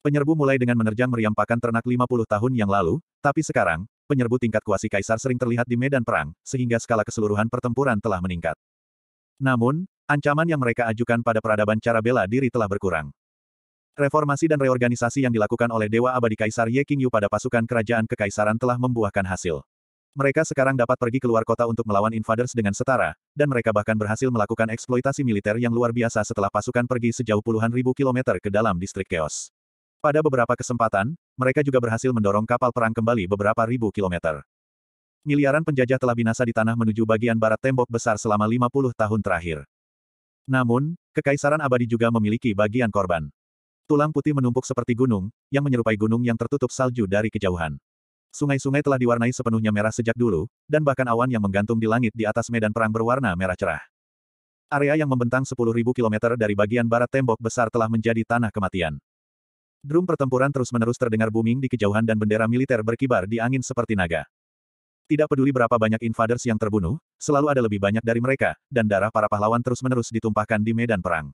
Penyerbu mulai dengan menerjang meriam pakan ternak 50 tahun yang lalu, tapi sekarang, penyerbu tingkat kuasi kaisar sering terlihat di medan perang, sehingga skala keseluruhan pertempuran telah meningkat. Namun, ancaman yang mereka ajukan pada peradaban cara bela diri telah berkurang. Reformasi dan reorganisasi yang dilakukan oleh Dewa Abadi Kaisar Ye Qingyu pada pasukan kerajaan kekaisaran telah membuahkan hasil. Mereka sekarang dapat pergi keluar kota untuk melawan invaders dengan setara, dan mereka bahkan berhasil melakukan eksploitasi militer yang luar biasa setelah pasukan pergi sejauh puluhan ribu kilometer ke dalam distrik Chaos. Pada beberapa kesempatan, mereka juga berhasil mendorong kapal perang kembali beberapa ribu kilometer. Miliaran penjajah telah binasa di tanah menuju bagian barat tembok besar selama 50 tahun terakhir. Namun, Kekaisaran Abadi juga memiliki bagian korban. Tulang putih menumpuk seperti gunung, yang menyerupai gunung yang tertutup salju dari kejauhan. Sungai-sungai telah diwarnai sepenuhnya merah sejak dulu, dan bahkan awan yang menggantung di langit di atas medan perang berwarna merah cerah. Area yang membentang 10.000 km dari bagian barat tembok besar telah menjadi tanah kematian. Drum pertempuran terus-menerus terdengar booming di kejauhan dan bendera militer berkibar di angin seperti naga. Tidak peduli berapa banyak invaders yang terbunuh, selalu ada lebih banyak dari mereka, dan darah para pahlawan terus-menerus ditumpahkan di medan perang.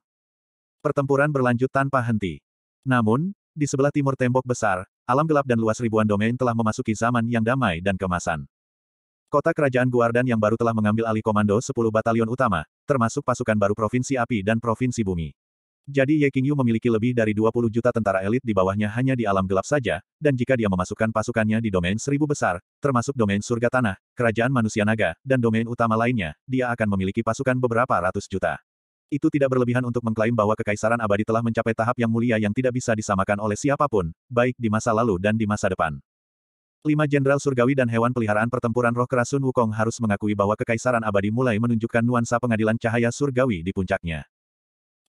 Pertempuran berlanjut tanpa henti. Namun, di sebelah timur tembok besar, alam gelap dan luas ribuan domain telah memasuki zaman yang damai dan kemasan. Kota kerajaan Guardan yang baru telah mengambil alih komando 10 batalion utama, termasuk pasukan baru Provinsi Api dan Provinsi Bumi. Jadi Ye Qingyu memiliki lebih dari 20 juta tentara elit di bawahnya hanya di alam gelap saja, dan jika dia memasukkan pasukannya di domain seribu besar, termasuk domain surga tanah, kerajaan manusia naga, dan domain utama lainnya, dia akan memiliki pasukan beberapa ratus juta. Itu tidak berlebihan untuk mengklaim bahwa kekaisaran abadi telah mencapai tahap yang mulia yang tidak bisa disamakan oleh siapa pun, baik di masa lalu dan di masa depan. Lima jenderal surgawi dan hewan peliharaan pertempuran roh keras Sun Wukong harus mengakui bahwa kekaisaran abadi mulai menunjukkan nuansa pengadilan cahaya surgawi di puncaknya.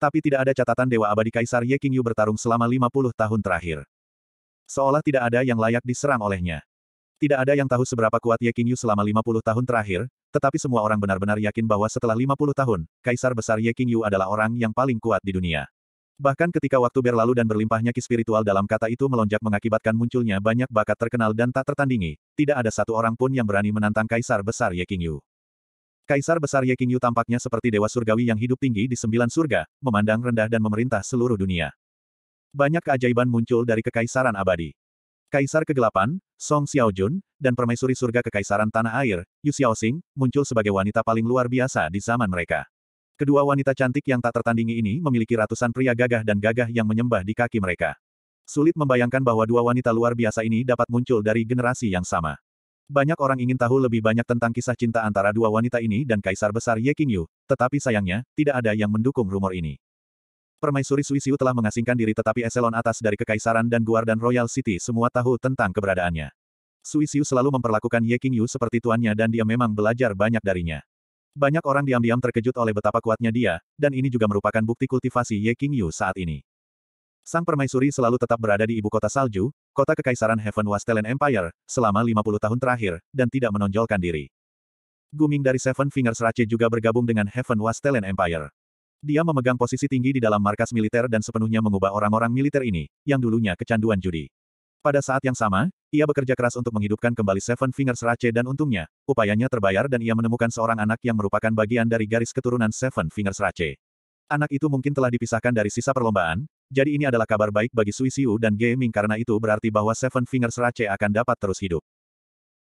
Tapi tidak ada catatan dewa abadi Kaisar Ye Qingyu bertarung selama 50 tahun terakhir. Seolah tidak ada yang layak diserang olehnya. Tidak ada yang tahu seberapa kuat Ye Qingyu selama 50 tahun terakhir, tetapi semua orang benar-benar yakin bahwa setelah 50 tahun, Kaisar Besar Ye Qingyu adalah orang yang paling kuat di dunia. Bahkan ketika waktu berlalu dan berlimpahnya ki spiritual dalam kata itu melonjak mengakibatkan munculnya banyak bakat terkenal dan tak tertandingi, tidak ada satu orang pun yang berani menantang Kaisar Besar Ye Qingyu. Kaisar Besar Ye Qingyu tampaknya seperti dewa surgawi yang hidup tinggi di sembilan surga, memandang rendah dan memerintah seluruh dunia. Banyak keajaiban muncul dari kekaisaran abadi. Kaisar kegelapan, Song Xiaojun, dan permaisuri surga kekaisaran tanah air, Yu Xiaoxing, muncul sebagai wanita paling luar biasa di zaman mereka. Kedua wanita cantik yang tak tertandingi ini memiliki ratusan pria gagah dan gagah yang menyembah di kaki mereka. Sulit membayangkan bahwa dua wanita luar biasa ini dapat muncul dari generasi yang sama. Banyak orang ingin tahu lebih banyak tentang kisah cinta antara dua wanita ini dan Kaisar Besar Ye Qingyu, tetapi sayangnya, tidak ada yang mendukung rumor ini. Permaisuri Suisiu telah mengasingkan diri tetapi eselon atas dari Kekaisaran dan Guardan Royal City semua tahu tentang keberadaannya. Suisiu selalu memperlakukan Ye Qingyu seperti tuannya dan dia memang belajar banyak darinya. Banyak orang diam-diam terkejut oleh betapa kuatnya dia, dan ini juga merupakan bukti kultivasi Ye Qingyu saat ini. Sang permaisuri selalu tetap berada di ibu kota salju, kota kekaisaran Heaven Wastelen Empire, selama 50 tahun terakhir, dan tidak menonjolkan diri. Guming dari Seven Fingers Rache juga bergabung dengan Heaven Wastelen Empire. Dia memegang posisi tinggi di dalam markas militer dan sepenuhnya mengubah orang-orang militer ini, yang dulunya kecanduan judi. Pada saat yang sama, ia bekerja keras untuk menghidupkan kembali Seven Fingers Rache dan untungnya, upayanya terbayar dan ia menemukan seorang anak yang merupakan bagian dari garis keturunan Seven Fingers Rache. Anak itu mungkin telah dipisahkan dari sisa perlombaan, jadi ini adalah kabar baik bagi Suisiu dan Gaming karena itu berarti bahwa Seven Fingers Rache akan dapat terus hidup.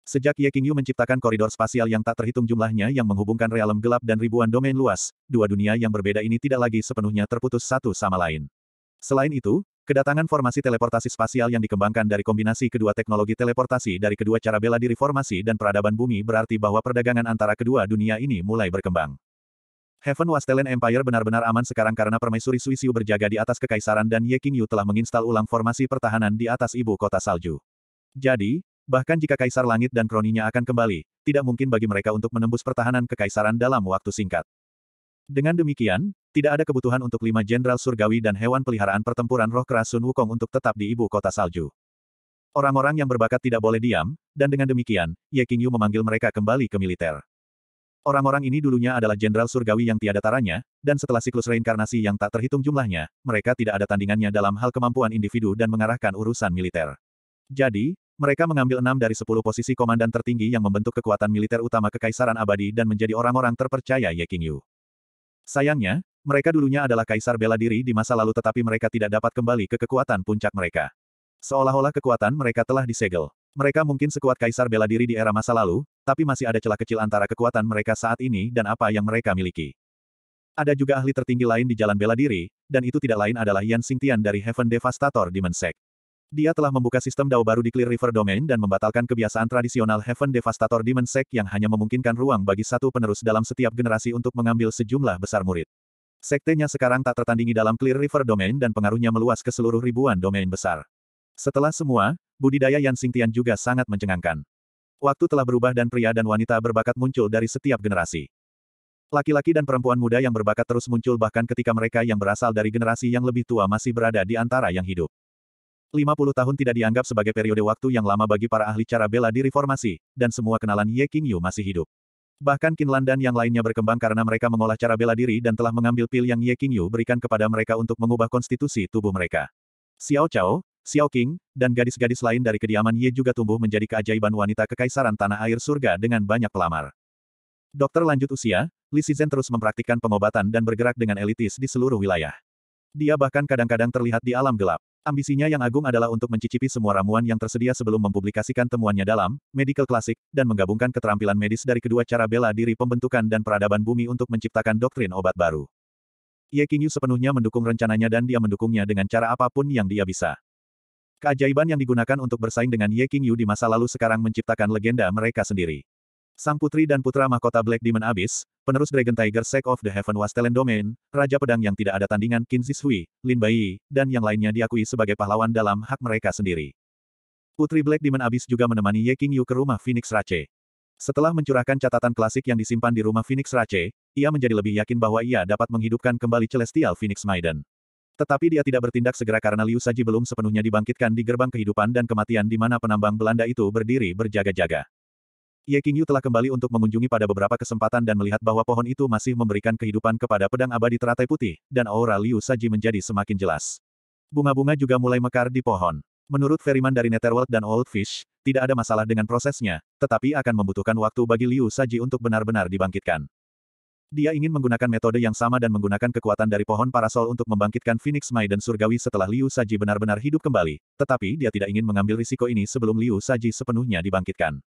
Sejak Ye Qingyu menciptakan koridor spasial yang tak terhitung jumlahnya yang menghubungkan realem gelap dan ribuan domain luas, dua dunia yang berbeda ini tidak lagi sepenuhnya terputus satu sama lain. Selain itu, Kedatangan formasi teleportasi spasial yang dikembangkan dari kombinasi kedua teknologi teleportasi dari kedua cara bela diri formasi dan peradaban bumi berarti bahwa perdagangan antara kedua dunia ini mulai berkembang. Heaven Wastelen Empire benar-benar aman sekarang karena permaisuri Suisiu berjaga di atas kekaisaran dan Ye Qingyu telah menginstal ulang formasi pertahanan di atas ibu kota salju. Jadi, bahkan jika Kaisar Langit dan kroninya akan kembali, tidak mungkin bagi mereka untuk menembus pertahanan kekaisaran dalam waktu singkat. Dengan demikian, tidak ada kebutuhan untuk lima jenderal surgawi dan hewan peliharaan pertempuran roh keras Sun Wukong untuk tetap di ibu kota salju. Orang-orang yang berbakat tidak boleh diam, dan dengan demikian, Ye Qingyu memanggil mereka kembali ke militer. Orang-orang ini dulunya adalah jenderal surgawi yang tiada taranya, dan setelah siklus reinkarnasi yang tak terhitung jumlahnya, mereka tidak ada tandingannya dalam hal kemampuan individu dan mengarahkan urusan militer. Jadi, mereka mengambil enam dari sepuluh posisi komandan tertinggi yang membentuk kekuatan militer utama Kekaisaran Abadi dan menjadi orang-orang terpercaya Ye Qingyu. Sayangnya, mereka dulunya adalah kaisar bela diri di masa lalu tetapi mereka tidak dapat kembali ke kekuatan puncak mereka. Seolah-olah kekuatan mereka telah disegel. Mereka mungkin sekuat kaisar bela diri di era masa lalu, tapi masih ada celah kecil antara kekuatan mereka saat ini dan apa yang mereka miliki. Ada juga ahli tertinggi lain di jalan bela diri, dan itu tidak lain adalah Yan Xingtian dari Heaven Devastator Demon Sect. Dia telah membuka sistem DAO baru di Clear River Domain dan membatalkan kebiasaan tradisional Heaven Devastator Demon Sect yang hanya memungkinkan ruang bagi satu penerus dalam setiap generasi untuk mengambil sejumlah besar murid. Sektenya sekarang tak tertandingi dalam Clear River Domain dan pengaruhnya meluas ke seluruh ribuan domain besar. Setelah semua, budidaya Yan Xingtian juga sangat mencengangkan. Waktu telah berubah dan pria dan wanita berbakat muncul dari setiap generasi. Laki-laki dan perempuan muda yang berbakat terus muncul bahkan ketika mereka yang berasal dari generasi yang lebih tua masih berada di antara yang hidup. 50 tahun tidak dianggap sebagai periode waktu yang lama bagi para ahli cara bela diri formasi, dan semua kenalan Ye Qingyu masih hidup. Bahkan Qinlan dan yang lainnya berkembang karena mereka mengolah cara bela diri dan telah mengambil pil yang Ye Qingyu berikan kepada mereka untuk mengubah konstitusi tubuh mereka. Xiao Chao, Xiao Qing, dan gadis-gadis lain dari kediaman Ye juga tumbuh menjadi keajaiban wanita kekaisaran tanah air surga dengan banyak pelamar. Dokter lanjut usia, Li Shizhen terus mempraktikkan pengobatan dan bergerak dengan elitis di seluruh wilayah. Dia bahkan kadang-kadang terlihat di alam gelap. Ambisinya yang agung adalah untuk mencicipi semua ramuan yang tersedia sebelum mempublikasikan temuannya dalam Medical Classic, dan menggabungkan keterampilan medis dari kedua cara bela diri pembentukan dan peradaban bumi untuk menciptakan doktrin obat baru. Ye Qingyu sepenuhnya mendukung rencananya dan dia mendukungnya dengan cara apa pun yang dia bisa. Keajaiban yang digunakan untuk bersaing dengan Ye Qingyu di masa lalu sekarang menciptakan legenda mereka sendiri. Sang putri dan putra mahkota Black Demon Abyss, penerus Dragon Tiger Sect of the Heaven Wastelen Domain, Raja Pedang yang tidak ada tandingan Qin Zishui, Lin Baiyi, dan yang lainnya diakui sebagai pahlawan dalam hak mereka sendiri. Putri Black Demon Abyss juga menemani Ye Qingyu ke rumah Phoenix Rache. Setelah mencurahkan catatan klasik yang disimpan di rumah Phoenix Rache, ia menjadi lebih yakin bahwa ia dapat menghidupkan kembali Celestial Phoenix Maiden. Tetapi dia tidak bertindak segera karena Liu Saji belum sepenuhnya dibangkitkan di gerbang kehidupan dan kematian di mana penambang Belanda itu berdiri berjaga-jaga. Ye Qingyu telah kembali untuk mengunjungi pada beberapa kesempatan dan melihat bahwa pohon itu masih memberikan kehidupan kepada pedang abadi teratai putih, dan aura Liu Saji menjadi semakin jelas. Bunga-bunga juga mulai mekar di pohon. Menurut Ferryman dari Netherworld dan Old Fish, tidak ada masalah dengan prosesnya, tetapi akan membutuhkan waktu bagi Liu Saji untuk benar-benar dibangkitkan. Dia ingin menggunakan metode yang sama dan menggunakan kekuatan dari pohon parasol untuk membangkitkan Phoenix Maiden surgawi setelah Liu Saji benar-benar hidup kembali, tetapi dia tidak ingin mengambil risiko ini sebelum Liu Saji sepenuhnya dibangkitkan.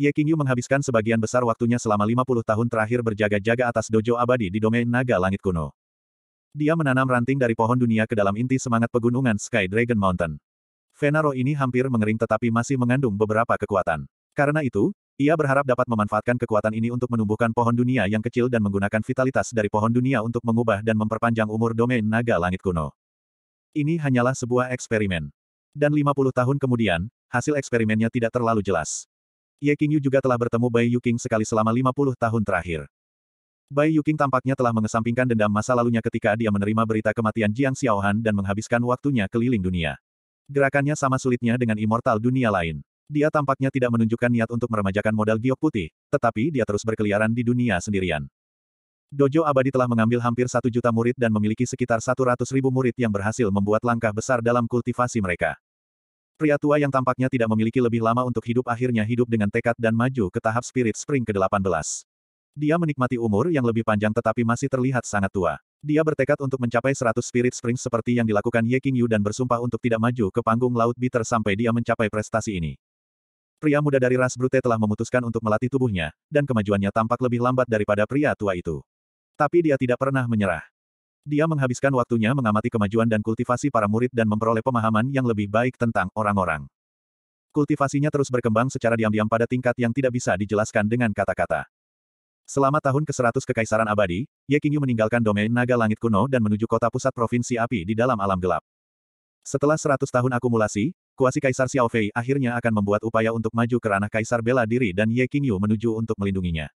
Ye Qingyu menghabiskan sebagian besar waktunya selama 50 tahun terakhir berjaga-jaga atas dojo abadi di domain naga langit kuno. Dia menanam ranting dari pohon dunia ke dalam inti semangat pegunungan Sky Dragon Mountain. Venaro ini hampir mengering tetapi masih mengandung beberapa kekuatan. Karena itu, ia berharap dapat memanfaatkan kekuatan ini untuk menumbuhkan pohon dunia yang kecil dan menggunakan vitalitas dari pohon dunia untuk mengubah dan memperpanjang umur domain naga langit kuno. Ini hanyalah sebuah eksperimen. Dan 50 tahun kemudian, hasil eksperimennya tidak terlalu jelas. Ye Qingyu juga telah bertemu Bai Yuking sekali selama 50 tahun terakhir. Bai Yuking tampaknya telah mengesampingkan dendam masa lalunya ketika dia menerima berita kematian Jiang Xiaohan dan menghabiskan waktunya keliling dunia. Gerakannya sama sulitnya dengan immortal dunia lain. Dia tampaknya tidak menunjukkan niat untuk meremajakan modal giok putih, tetapi dia terus berkeliaran di dunia sendirian. Dojo Abadi telah mengambil hampir satu juta murid dan memiliki sekitar satu ratus ribu murid yang berhasil membuat langkah besar dalam kultivasi mereka. Pria tua yang tampaknya tidak memiliki lebih lama untuk hidup akhirnya hidup dengan tekad dan maju ke tahap Spirit Spring ke-18. Dia menikmati umur yang lebih panjang tetapi masih terlihat sangat tua. Dia bertekad untuk mencapai 100 Spirit Spring seperti yang dilakukan Ye Qingyu dan bersumpah untuk tidak maju ke panggung Laut Bitter sampai dia mencapai prestasi ini. Pria muda dari ras Brute telah memutuskan untuk melatih tubuhnya, dan kemajuannya tampak lebih lambat daripada pria tua itu. Tapi dia tidak pernah menyerah. Dia menghabiskan waktunya mengamati kemajuan dan kultivasi para murid dan memperoleh pemahaman yang lebih baik tentang orang-orang. Kultivasinya terus berkembang secara diam-diam pada tingkat yang tidak bisa dijelaskan dengan kata-kata. Selama tahun ke-100 Kekaisaran Abadi, Ye Qingyu meninggalkan domain naga langit kuno dan menuju kota pusat provinsi api di dalam alam gelap. Setelah 100 tahun akumulasi, kuasi Kaisar Xiao Fei akhirnya akan membuat upaya untuk maju ke ranah Kaisar bela diri dan Ye Qingyu menuju untuk melindunginya.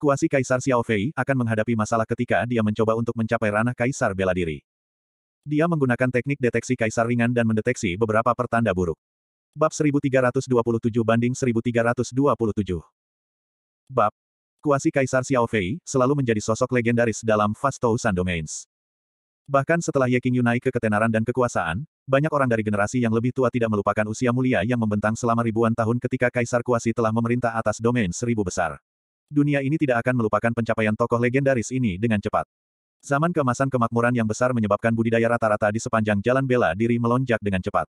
Kuasi Kaisar Xiao Fei akan menghadapi masalah ketika dia mencoba untuk mencapai ranah Kaisar bela diri. Dia menggunakan teknik deteksi Kaisar ringan dan mendeteksi beberapa pertanda buruk. Bab 1327 banding 1327. Bab Kuasi Kaisar Xiao Fei selalu menjadi sosok legendaris dalam Fast Thousand Domains. Bahkan setelah Ye Qingyu naik ke ketenaran dan kekuasaan, banyak orang dari generasi yang lebih tua tidak melupakan usia mulia yang membentang selama ribuan tahun ketika Kaisar Kuasi telah memerintah atas domain seribu besar dunia ini tidak akan melupakan pencapaian tokoh legendaris ini dengan cepat. Zaman keemasan kemakmuran yang besar menyebabkan budidaya rata-rata di sepanjang jalan bela diri melonjak dengan cepat.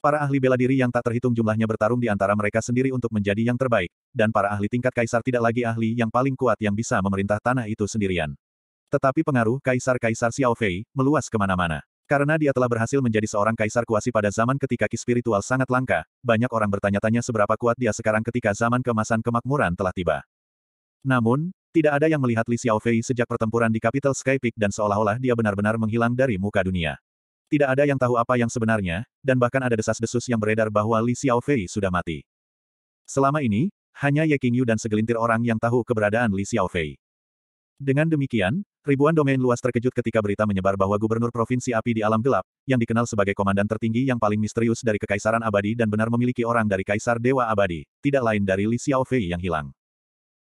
Para ahli bela diri yang tak terhitung jumlahnya bertarung di antara mereka sendiri untuk menjadi yang terbaik, dan para ahli tingkat kaisar tidak lagi ahli yang paling kuat yang bisa memerintah tanah itu sendirian. Tetapi pengaruh kaisar-kaisar Xiao Fei meluas ke mana-mana. Karena dia telah berhasil menjadi seorang kaisar kuasi pada zaman ketika ki spiritual sangat langka, banyak orang bertanya-tanya seberapa kuat dia sekarang ketika zaman kemasan kemakmuran telah tiba. Namun, tidak ada yang melihat Li Xiaofei sejak pertempuran di Capital Sky Peak dan seolah-olah dia benar-benar menghilang dari muka dunia. Tidak ada yang tahu apa yang sebenarnya, dan bahkan ada desas-desus yang beredar bahwa Li Xiaofei sudah mati. Selama ini, hanya Ye Qingyu dan segelintir orang yang tahu keberadaan Li Xiaofei. Dengan demikian, ribuan domain luas terkejut ketika berita menyebar bahwa Gubernur Provinsi Api di Alam Gelap, yang dikenal sebagai komandan tertinggi yang paling misterius dari Kekaisaran Abadi dan benar memiliki orang dari Kaisar Dewa Abadi, tidak lain dari Li Xiaofei yang hilang.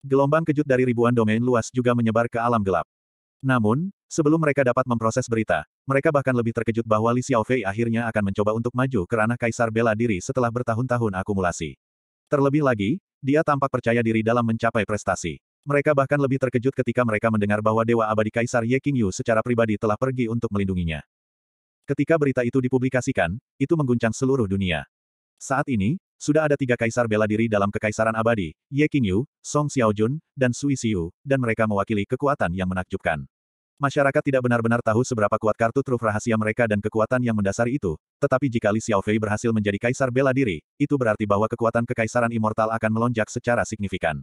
Gelombang kejut dari ribuan domain luas juga menyebar ke alam gelap. Namun, sebelum mereka dapat memproses berita, mereka bahkan lebih terkejut bahwa Li Xiaofei akhirnya akan mencoba untuk maju ke ranah kaisar bela diri setelah bertahun-tahun akumulasi. Terlebih lagi, dia tampak percaya diri dalam mencapai prestasi. Mereka bahkan lebih terkejut ketika mereka mendengar bahwa Dewa Abadi Kaisar Ye Qingyu secara pribadi telah pergi untuk melindunginya. Ketika berita itu dipublikasikan, itu mengguncang seluruh dunia. Saat ini, sudah ada tiga kaisar bela diri dalam kekaisaran abadi, Ye Qingyu, Song Xiaojun, dan Sui Xiu, dan mereka mewakili kekuatan yang menakjubkan. Masyarakat tidak benar-benar tahu seberapa kuat kartu truf rahasia mereka dan kekuatan yang mendasari itu, tetapi jika Li Xiaofei berhasil menjadi kaisar bela diri, itu berarti bahwa kekuatan kekaisaran immortal akan melonjak secara signifikan.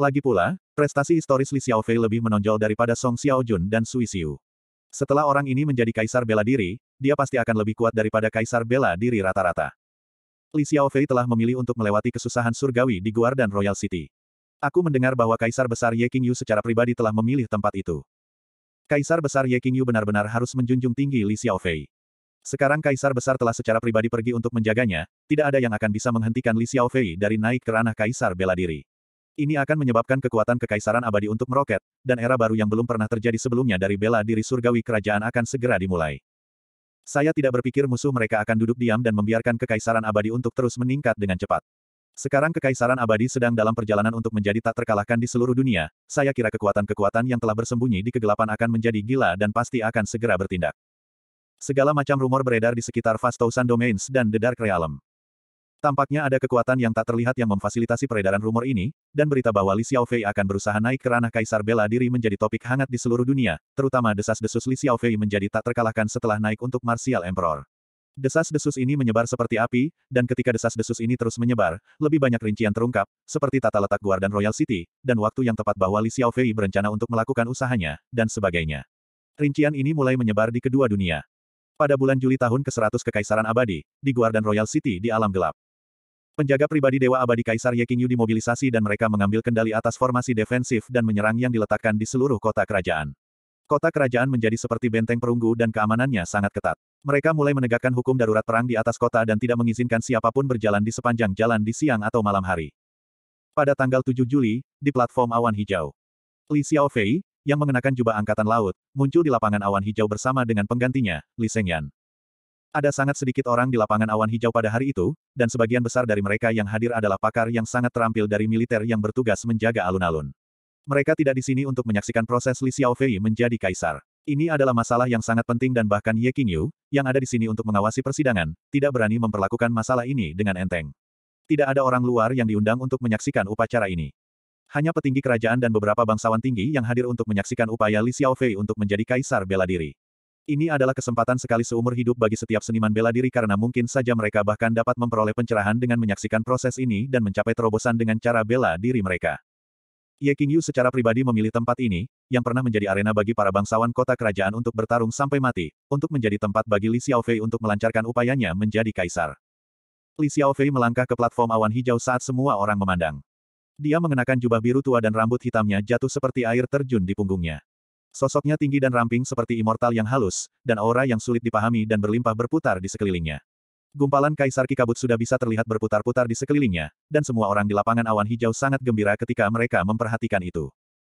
Lagi pula, prestasi historis Li Xiaofei lebih menonjol daripada Song Xiaojun dan Sui Xiu. Setelah orang ini menjadi kaisar bela diri, dia pasti akan lebih kuat daripada kaisar bela diri rata-rata. Li Xiaofei telah memilih untuk melewati kesusahan surgawi di Guardian Royal City. Aku mendengar bahwa kaisar besar Ye Qingyu secara pribadi telah memilih tempat itu. Kaisar Besar Ye Qingyu benar-benar harus menjunjung tinggi Li Xiaofei. Sekarang Kaisar Besar telah secara pribadi pergi untuk menjaganya, tidak ada yang akan bisa menghentikan Li Xiaofei dari naik ke ranah Kaisar bela diri. Ini akan menyebabkan kekuatan kekaisaran abadi untuk meroket, dan era baru yang belum pernah terjadi sebelumnya dari bela diri surgawi kerajaan akan segera dimulai. Saya tidak berpikir musuh mereka akan duduk diam dan membiarkan kekaisaran abadi untuk terus meningkat dengan cepat. Sekarang kekaisaran abadi sedang dalam perjalanan untuk menjadi tak terkalahkan di seluruh dunia, saya kira kekuatan-kekuatan yang telah bersembunyi di kegelapan akan menjadi gila dan pasti akan segera bertindak. Segala macam rumor beredar di sekitar Vast Thousand Domains dan The Dark Realm. Tampaknya ada kekuatan yang tak terlihat yang memfasilitasi peredaran rumor ini, dan berita bahwa Li Xiaofei akan berusaha naik ke ranah kaisar bela diri menjadi topik hangat di seluruh dunia, terutama desas-desus Li Xiaofei menjadi tak terkalahkan setelah naik untuk Martial Emperor. Desas-desus ini menyebar seperti api, dan ketika desas-desus ini terus menyebar, lebih banyak rincian terungkap, seperti tata letak Guardian Royal City, dan waktu yang tepat bahwa Li Xiaofei berencana untuk melakukan usahanya, dan sebagainya. Rincian ini mulai menyebar di kedua dunia. Pada bulan Juli tahun ke-100 Kekaisaran Abadi, di Guardian Royal City di alam gelap. Penjaga pribadi Dewa Abadi Kaisar Ye Qingyu dimobilisasi dan mereka mengambil kendali atas formasi defensif dan menyerang yang diletakkan di seluruh kota kerajaan. Kota kerajaan menjadi seperti benteng perunggu dan keamanannya sangat ketat. Mereka mulai menegakkan hukum darurat perang di atas kota dan tidak mengizinkan siapa pun berjalan di sepanjang jalan di siang atau malam hari. Pada tanggal 7 Juli, di platform awan hijau, Li Xiaofei, yang mengenakan jubah angkatan laut, muncul di lapangan awan hijau bersama dengan penggantinya, Li Shengyan. Ada sangat sedikit orang di lapangan awan hijau pada hari itu, dan sebagian besar dari mereka yang hadir adalah pakar yang sangat terampil dari militer yang bertugas menjaga alun-alun. Mereka tidak di sini untuk menyaksikan proses Li Xiaofei menjadi kaisar. Ini adalah masalah yang sangat penting dan bahkan Ye Qingyu, yang ada di sini untuk mengawasi persidangan, tidak berani memperlakukan masalah ini dengan enteng. Tidak ada orang luar yang diundang untuk menyaksikan upacara ini. Hanya petinggi kerajaan dan beberapa bangsawan tinggi yang hadir untuk menyaksikan upaya Li Xiaofei untuk menjadi kaisar bela diri. Ini adalah kesempatan sekali seumur hidup bagi setiap seniman bela diri karena mungkin saja mereka bahkan dapat memperoleh pencerahan dengan menyaksikan proses ini dan mencapai terobosan dengan cara bela diri mereka. Ye Qingyu secara pribadi memilih tempat ini, yang pernah menjadi arena bagi para bangsawan kota kerajaan untuk bertarung sampai mati, untuk menjadi tempat bagi Li Xiaofei untuk melancarkan upayanya menjadi kaisar. Li Xiaofei melangkah ke platform awan hijau saat semua orang memandang. Dia mengenakan jubah biru tua dan rambut hitamnya jatuh seperti air terjun di punggungnya. Sosoknya tinggi dan ramping seperti immortal yang halus, dan aura yang sulit dipahami dan berlimpah berputar di sekelilingnya. Gumpalan Kaisar Kikabut sudah bisa terlihat berputar-putar di sekelilingnya, dan semua orang di lapangan awan hijau sangat gembira ketika mereka memperhatikan itu.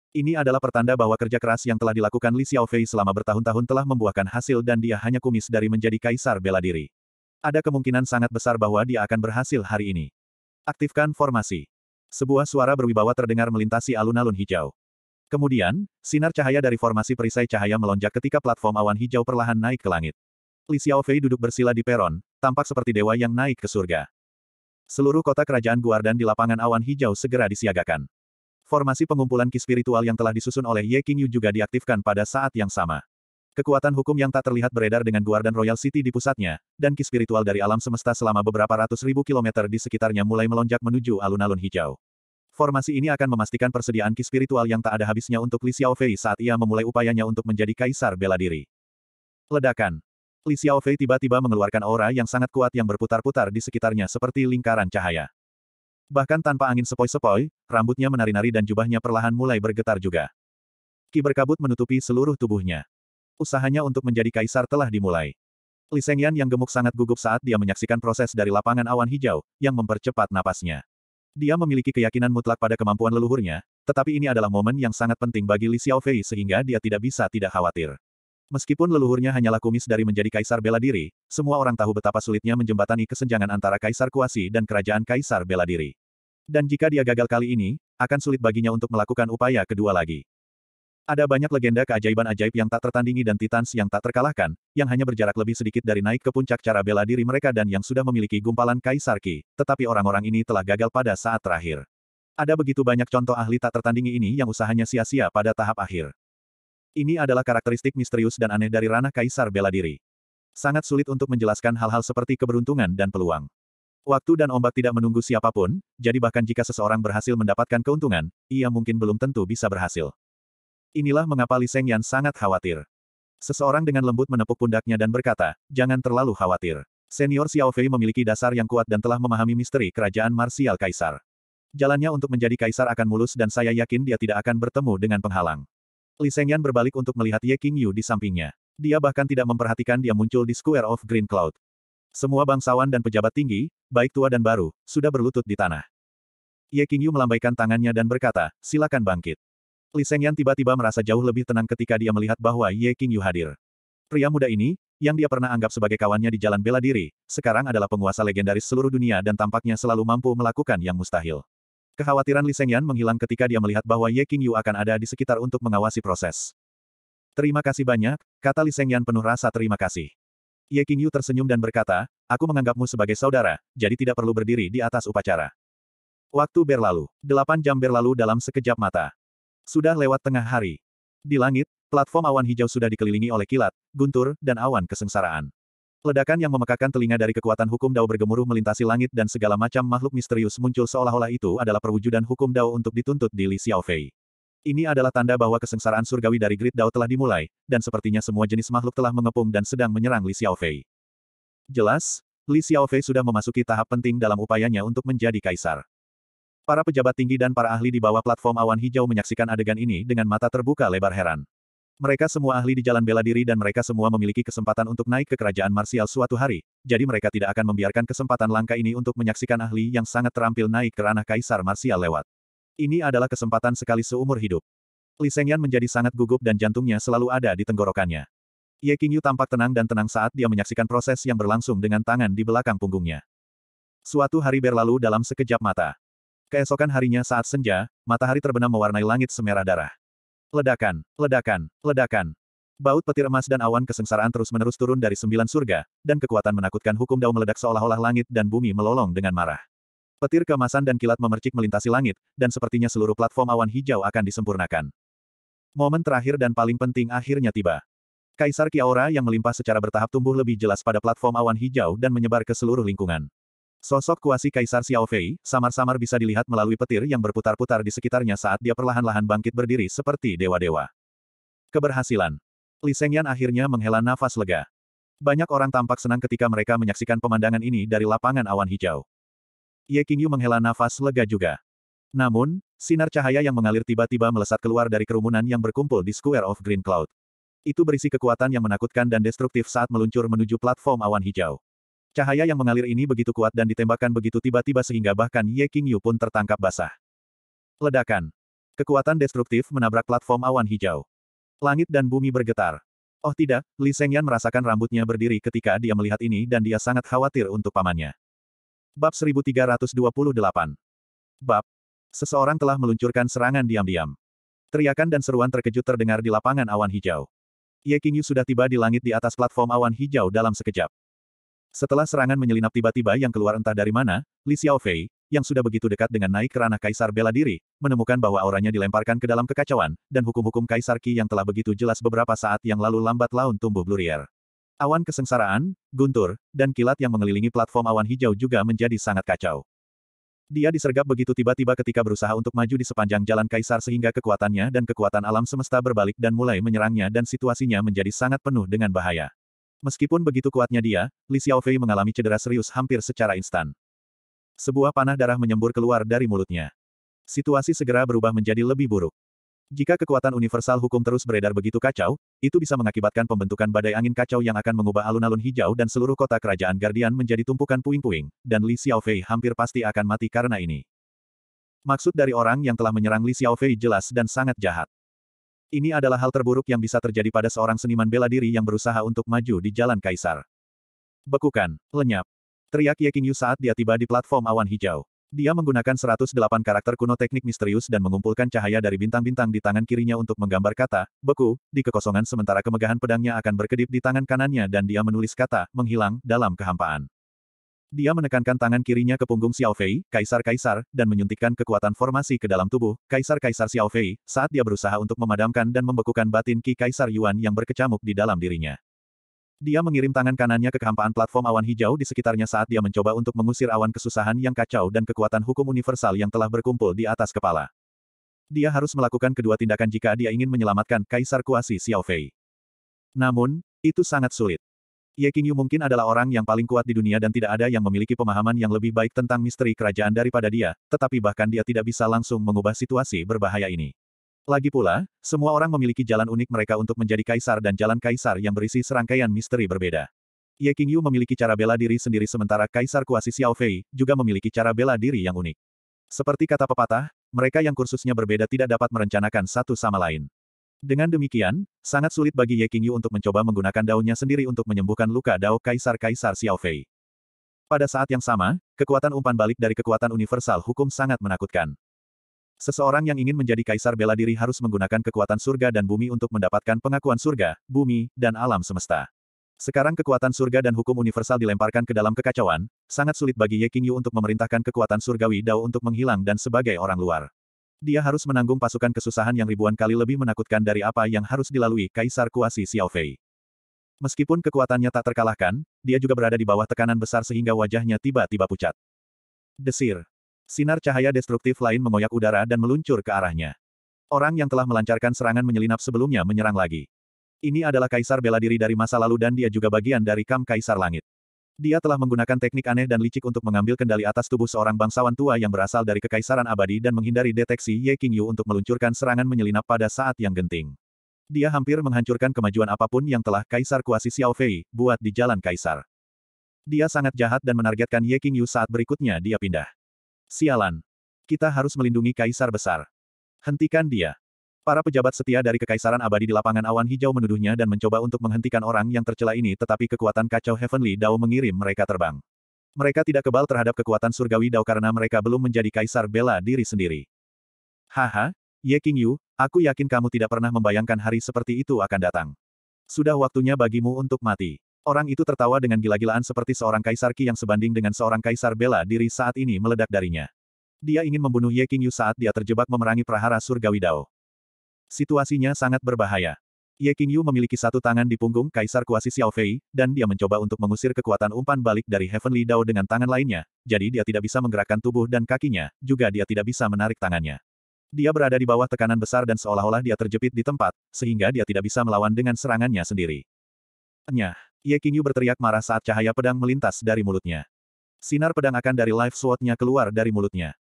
Ini adalah pertanda bahwa kerja keras yang telah dilakukan Li Xiaofei selama bertahun-tahun telah membuahkan hasil dan dia hanya kumis dari menjadi kaisar bela diri. Ada kemungkinan sangat besar bahwa dia akan berhasil hari ini. Aktifkan formasi. Sebuah suara berwibawa terdengar melintasi alun-alun hijau. Kemudian, sinar cahaya dari formasi perisai cahaya melonjak ketika platform awan hijau perlahan naik ke langit. Li Xiaofei duduk bersila di peron, tampak seperti dewa yang naik ke surga. Seluruh kota kerajaan Guardan di lapangan awan hijau segera disiagakan. Formasi pengumpulan ki spiritual yang telah disusun oleh Ye Qingyu juga diaktifkan pada saat yang sama. Kekuatan hukum yang tak terlihat beredar dengan Guardan Royal City di pusatnya, dan ki spiritual dari alam semesta selama beberapa ratus ribu kilometer di sekitarnya mulai melonjak menuju alun-alun hijau. Formasi ini akan memastikan persediaan ki spiritual yang tak ada habisnya untuk Li Xiaofei saat ia memulai upayanya untuk menjadi kaisar bela diri. Ledakan. Li Xiaofei tiba-tiba mengeluarkan aura yang sangat kuat yang berputar-putar di sekitarnya seperti lingkaran cahaya. Bahkan tanpa angin sepoi-sepoi, rambutnya menari-nari dan jubahnya perlahan mulai bergetar juga. Ki berkabut menutupi seluruh tubuhnya. Usahanya untuk menjadi kaisar telah dimulai. Li Shengyan yang gemuk sangat gugup saat dia menyaksikan proses dari lapangan awan hijau, yang mempercepat napasnya. Dia memiliki keyakinan mutlak pada kemampuan leluhurnya, tetapi ini adalah momen yang sangat penting bagi Li Xiaofei sehingga dia tidak bisa tidak khawatir. Meskipun leluhurnya hanyalah kumis dari menjadi kaisar bela diri, semua orang tahu betapa sulitnya menjembatani kesenjangan antara kaisar kuasi dan kerajaan kaisar bela diri. Dan jika dia gagal kali ini, akan sulit baginya untuk melakukan upaya kedua lagi. Ada banyak legenda keajaiban ajaib yang tak tertandingi dan titans yang tak terkalahkan, yang hanya berjarak lebih sedikit dari naik ke puncak cara bela diri mereka dan yang sudah memiliki gumpalan Kaisar Ki, tetapi orang-orang ini telah gagal pada saat terakhir. Ada begitu banyak contoh ahli tak tertandingi ini yang usahanya sia-sia pada tahap akhir. Ini adalah karakteristik misterius dan aneh dari ranah Kaisar bela diri. Sangat sulit untuk menjelaskan hal-hal seperti keberuntungan dan peluang. Waktu dan ombak tidak menunggu siapa pun, jadi bahkan jika seseorang berhasil mendapatkan keuntungan, ia mungkin belum tentu bisa berhasil. Inilah mengapa Li Sengyan sangat khawatir. Seseorang dengan lembut menepuk pundaknya dan berkata, jangan terlalu khawatir. Senior Xiao Fei memiliki dasar yang kuat dan telah memahami misteri kerajaan marsial kaisar. Jalannya untuk menjadi kaisar akan mulus dan saya yakin dia tidak akan bertemu dengan penghalang. Li Sengyan berbalik untuk melihat Ye Qingyu di sampingnya. Dia bahkan tidak memperhatikan dia muncul di Square of Green Cloud. Semua bangsawan dan pejabat tinggi, baik tua dan baru, sudah berlutut di tanah. Ye Qingyu melambaikan tangannya dan berkata, silakan bangkit. Li Sengyan tiba-tiba merasa jauh lebih tenang ketika dia melihat bahwa Ye Qingyu hadir. Pria muda ini, yang dia pernah anggap sebagai kawannya di jalan bela diri, sekarang adalah penguasa legendaris seluruh dunia dan tampaknya selalu mampu melakukan yang mustahil. Kekhawatiran Li Sengyan menghilang ketika dia melihat bahwa Ye Qingyu akan ada di sekitar untuk mengawasi proses. Terima kasih banyak, kata Li Sengyan penuh rasa terima kasih. Ye Qingyu tersenyum dan berkata, aku menganggapmu sebagai saudara, jadi tidak perlu berdiri di atas upacara. Waktu berlalu. Delapan jam berlalu dalam sekejap mata. Sudah lewat tengah hari. Di langit, platform awan hijau sudah dikelilingi oleh kilat, guntur, dan awan kesengsaraan. Ledakan yang memekakan telinga dari kekuatan hukum Dao bergemuruh melintasi langit dan segala macam makhluk misterius muncul seolah-olah itu adalah perwujudan hukum Dao untuk dituntut di Li Xiaofei. Ini adalah tanda bahwa kesengsaraan surgawi dari Grid Dao telah dimulai, dan sepertinya semua jenis makhluk telah mengepung dan sedang menyerang Li Xiaofei. Jelas, Li Xiaofei sudah memasuki tahap penting dalam upayanya untuk menjadi kaisar. Para pejabat tinggi dan para ahli di bawah platform awan hijau menyaksikan adegan ini dengan mata terbuka lebar heran. Mereka semua ahli di jalan bela diri dan mereka semua memiliki kesempatan untuk naik ke kerajaan marsial suatu hari, jadi mereka tidak akan membiarkan kesempatan langka ini untuk menyaksikan ahli yang sangat terampil naik ke ranah kaisar marsial lewat. Ini adalah kesempatan sekali seumur hidup. Li Sengyan menjadi sangat gugup dan jantungnya selalu ada di tenggorokannya. Ye Qingyu tampak tenang dan tenang saat dia menyaksikan proses yang berlangsung dengan tangan di belakang punggungnya. Suatu hari berlalu dalam sekejap mata. Keesokan harinya saat senja, matahari terbenam mewarnai langit semerah darah. Ledakan, ledakan, ledakan. Baut petir emas dan awan kesengsaraan terus-menerus turun dari sembilan surga, dan kekuatan menakutkan hukum dao meledak seolah-olah langit dan bumi melolong dengan marah. Petir keemasan dan kilat memercik melintasi langit, dan sepertinya seluruh platform awan hijau akan disempurnakan. Momen terakhir dan paling penting akhirnya tiba. Kaisar Kiaura yang melimpah secara bertahap tumbuh lebih jelas pada platform awan hijau dan menyebar ke seluruh lingkungan. Sosok kuasi Kaisar Xiao Fei, samar-samar bisa dilihat melalui petir yang berputar-putar di sekitarnya saat dia perlahan-lahan bangkit berdiri seperti dewa-dewa. Keberhasilan. Li Sengyan akhirnya menghela nafas lega. Banyak orang tampak senang ketika mereka menyaksikan pemandangan ini dari lapangan awan hijau. Ye Qingyu menghela nafas lega juga. Namun, sinar cahaya yang mengalir tiba-tiba melesat keluar dari kerumunan yang berkumpul di Square of Green Cloud. Itu berisi kekuatan yang menakutkan dan destruktif saat meluncur menuju platform awan hijau. Cahaya yang mengalir ini begitu kuat dan ditembakkan begitu tiba-tiba sehingga bahkan Ye Qingyu pun tertangkap basah. Ledakan. Kekuatan destruktif menabrak platform awan hijau. Langit dan bumi bergetar. Oh tidak, Li Sengyan merasakan rambutnya berdiri ketika dia melihat ini dan dia sangat khawatir untuk pamannya. Bab 1328 Bab. Seseorang telah meluncurkan serangan diam-diam. Teriakan dan seruan terkejut terdengar di lapangan awan hijau. Ye Qingyu sudah tiba di langit di atas platform awan hijau dalam sekejap. Setelah serangan menyelinap tiba-tiba yang keluar entah dari mana, Li Xiaofei, yang sudah begitu dekat dengan naik ke ranah kaisar bela diri, menemukan bahwa auranya dilemparkan ke dalam kekacauan, dan hukum-hukum kaisar Qi yang telah begitu jelas beberapa saat yang lalu lambat laun tumbuh blurier. Awan kesengsaraan, guntur, dan kilat yang mengelilingi platform awan hijau juga menjadi sangat kacau. Dia disergap begitu tiba-tiba ketika berusaha untuk maju di sepanjang jalan kaisar sehingga kekuatannya dan kekuatan alam semesta berbalik dan mulai menyerangnya dan situasinya menjadi sangat penuh dengan bahaya. Meskipun begitu kuatnya dia, Li Xiaofei mengalami cedera serius hampir secara instan. Sebuah panah darah menyembur keluar dari mulutnya. Situasi segera berubah menjadi lebih buruk. Jika kekuatan universal hukum terus beredar begitu kacau, itu bisa mengakibatkan pembentukan badai angin kacau yang akan mengubah alun-alun hijau dan seluruh kota kerajaan Guardian menjadi tumpukan puing-puing, dan Li Xiaofei hampir pasti akan mati karena ini. Maksud dari orang yang telah menyerang Li Xiaofei jelas dan sangat jahat. Ini adalah hal terburuk yang bisa terjadi pada seorang seniman bela diri yang berusaha untuk maju di jalan kaisar. Bekukan, lenyap. Teriak Ye Qingyu saat dia tiba di platform awan hijau. Dia menggunakan 108 karakter kuno teknik misterius dan mengumpulkan cahaya dari bintang-bintang di tangan kirinya untuk menggambar kata, beku, di kekosongan sementara kemegahan pedangnya akan berkedip di tangan kanannya dan dia menulis kata, menghilang, dalam kehampaan. Dia menekankan tangan kirinya ke punggung Xiao Fei, Kaisar-Kaisar, dan menyuntikkan kekuatan formasi ke dalam tubuh, Kaisar-Kaisar Xiao Fei, saat dia berusaha untuk memadamkan dan membekukan batin Ki Kaisar Yuan yang berkecamuk di dalam dirinya. Dia mengirim tangan kanannya ke kehampaan platform awan hijau di sekitarnya saat dia mencoba untuk mengusir awan kesusahan yang kacau dan kekuatan hukum universal yang telah berkumpul di atas kepala. Dia harus melakukan kedua tindakan jika dia ingin menyelamatkan Kaisar Kuasi Xiao Fei. Namun, itu sangat sulit. Ye Qingyu mungkin adalah orang yang paling kuat di dunia dan tidak ada yang memiliki pemahaman yang lebih baik tentang misteri kerajaan daripada dia, tetapi bahkan dia tidak bisa langsung mengubah situasi berbahaya ini. Lagi pula, semua orang memiliki jalan unik mereka untuk menjadi kaisar dan jalan kaisar yang berisi serangkaian misteri berbeda. Ye Qingyu memiliki cara bela diri sendiri sementara Kaisar Kuasi Xiao Fei juga memiliki cara bela diri yang unik. Seperti kata pepatah, mereka yang kursusnya berbeda tidak dapat merencanakan satu sama lain. Dengan demikian, sangat sulit bagi Ye Qingyu untuk mencoba menggunakan daunnya sendiri untuk menyembuhkan luka dao Kaisar-Kaisar Xiao Fei. Pada saat yang sama, kekuatan umpan balik dari kekuatan universal hukum sangat menakutkan. Seseorang yang ingin menjadi kaisar bela diri harus menggunakan kekuatan surga dan bumi untuk mendapatkan pengakuan surga, bumi, dan alam semesta. Sekarang kekuatan surga dan hukum universal dilemparkan ke dalam kekacauan, sangat sulit bagi Ye Qingyu untuk memerintahkan kekuatan surgawi Dao untuk menghilang dan sebagai orang luar. Dia harus menanggung pasukan kesusahan yang ribuan kali lebih menakutkan dari apa yang harus dilalui Kaisar Kuasi Xiao Fei. Meskipun kekuatannya tak terkalahkan, dia juga berada di bawah tekanan besar sehingga wajahnya tiba-tiba pucat. Desir. Sinar cahaya destruktif lain mengoyak udara dan meluncur ke arahnya. Orang yang telah melancarkan serangan menyelinap sebelumnya menyerang lagi. Ini adalah kaisar bela diri dari masa lalu dan dia juga bagian dari Kam Kaisar Langit. Dia telah menggunakan teknik aneh dan licik untuk mengambil kendali atas tubuh seorang bangsawan tua yang berasal dari kekaisaran abadi dan menghindari deteksi Ye Qingyu untuk meluncurkan serangan menyelinap pada saat yang genting. Dia hampir menghancurkan kemajuan apa pun yang telah Kaisar Kuasi Xiao Fei buat di jalan Kaisar. Dia sangat jahat dan menargetkan Ye Qingyu saat berikutnya dia pindah. Sialan. Kita harus melindungi kaisar besar. Hentikan dia. Para pejabat setia dari Kekaisaran Abadi di lapangan awan hijau menuduhnya dan mencoba untuk menghentikan orang yang tercela ini tetapi kekuatan kacau Heavenly Dao mengirim mereka terbang. Mereka tidak kebal terhadap kekuatan surgawi Dao karena mereka belum menjadi kaisar bela diri sendiri. Haha, Ye Qingyu, aku yakin kamu tidak pernah membayangkan hari seperti itu akan datang. Sudah waktunya bagimu untuk mati. Orang itu tertawa dengan gila-gilaan seperti seorang kaisar Qi yang sebanding dengan seorang kaisar bela diri saat ini meledak darinya. Dia ingin membunuh Ye Qingyu saat dia terjebak memerangi prahara surgawi Dao. Situasinya sangat berbahaya. Ye Qingyu memiliki satu tangan di punggung Kaisar Kuasi Xiao Fei, dan dia mencoba untuk mengusir kekuatan umpan balik dari Heavenly Dao dengan tangan lainnya, jadi dia tidak bisa menggerakkan tubuh dan kakinya, juga dia tidak bisa menarik tangannya. Dia berada di bawah tekanan besar dan seolah-olah dia terjepit di tempat, sehingga dia tidak bisa melawan dengan serangannya sendiri. Nyah. Ye Qingyu berteriak marah saat cahaya pedang melintas dari mulutnya. Sinar pedang akan dari life sword-nya keluar dari mulutnya.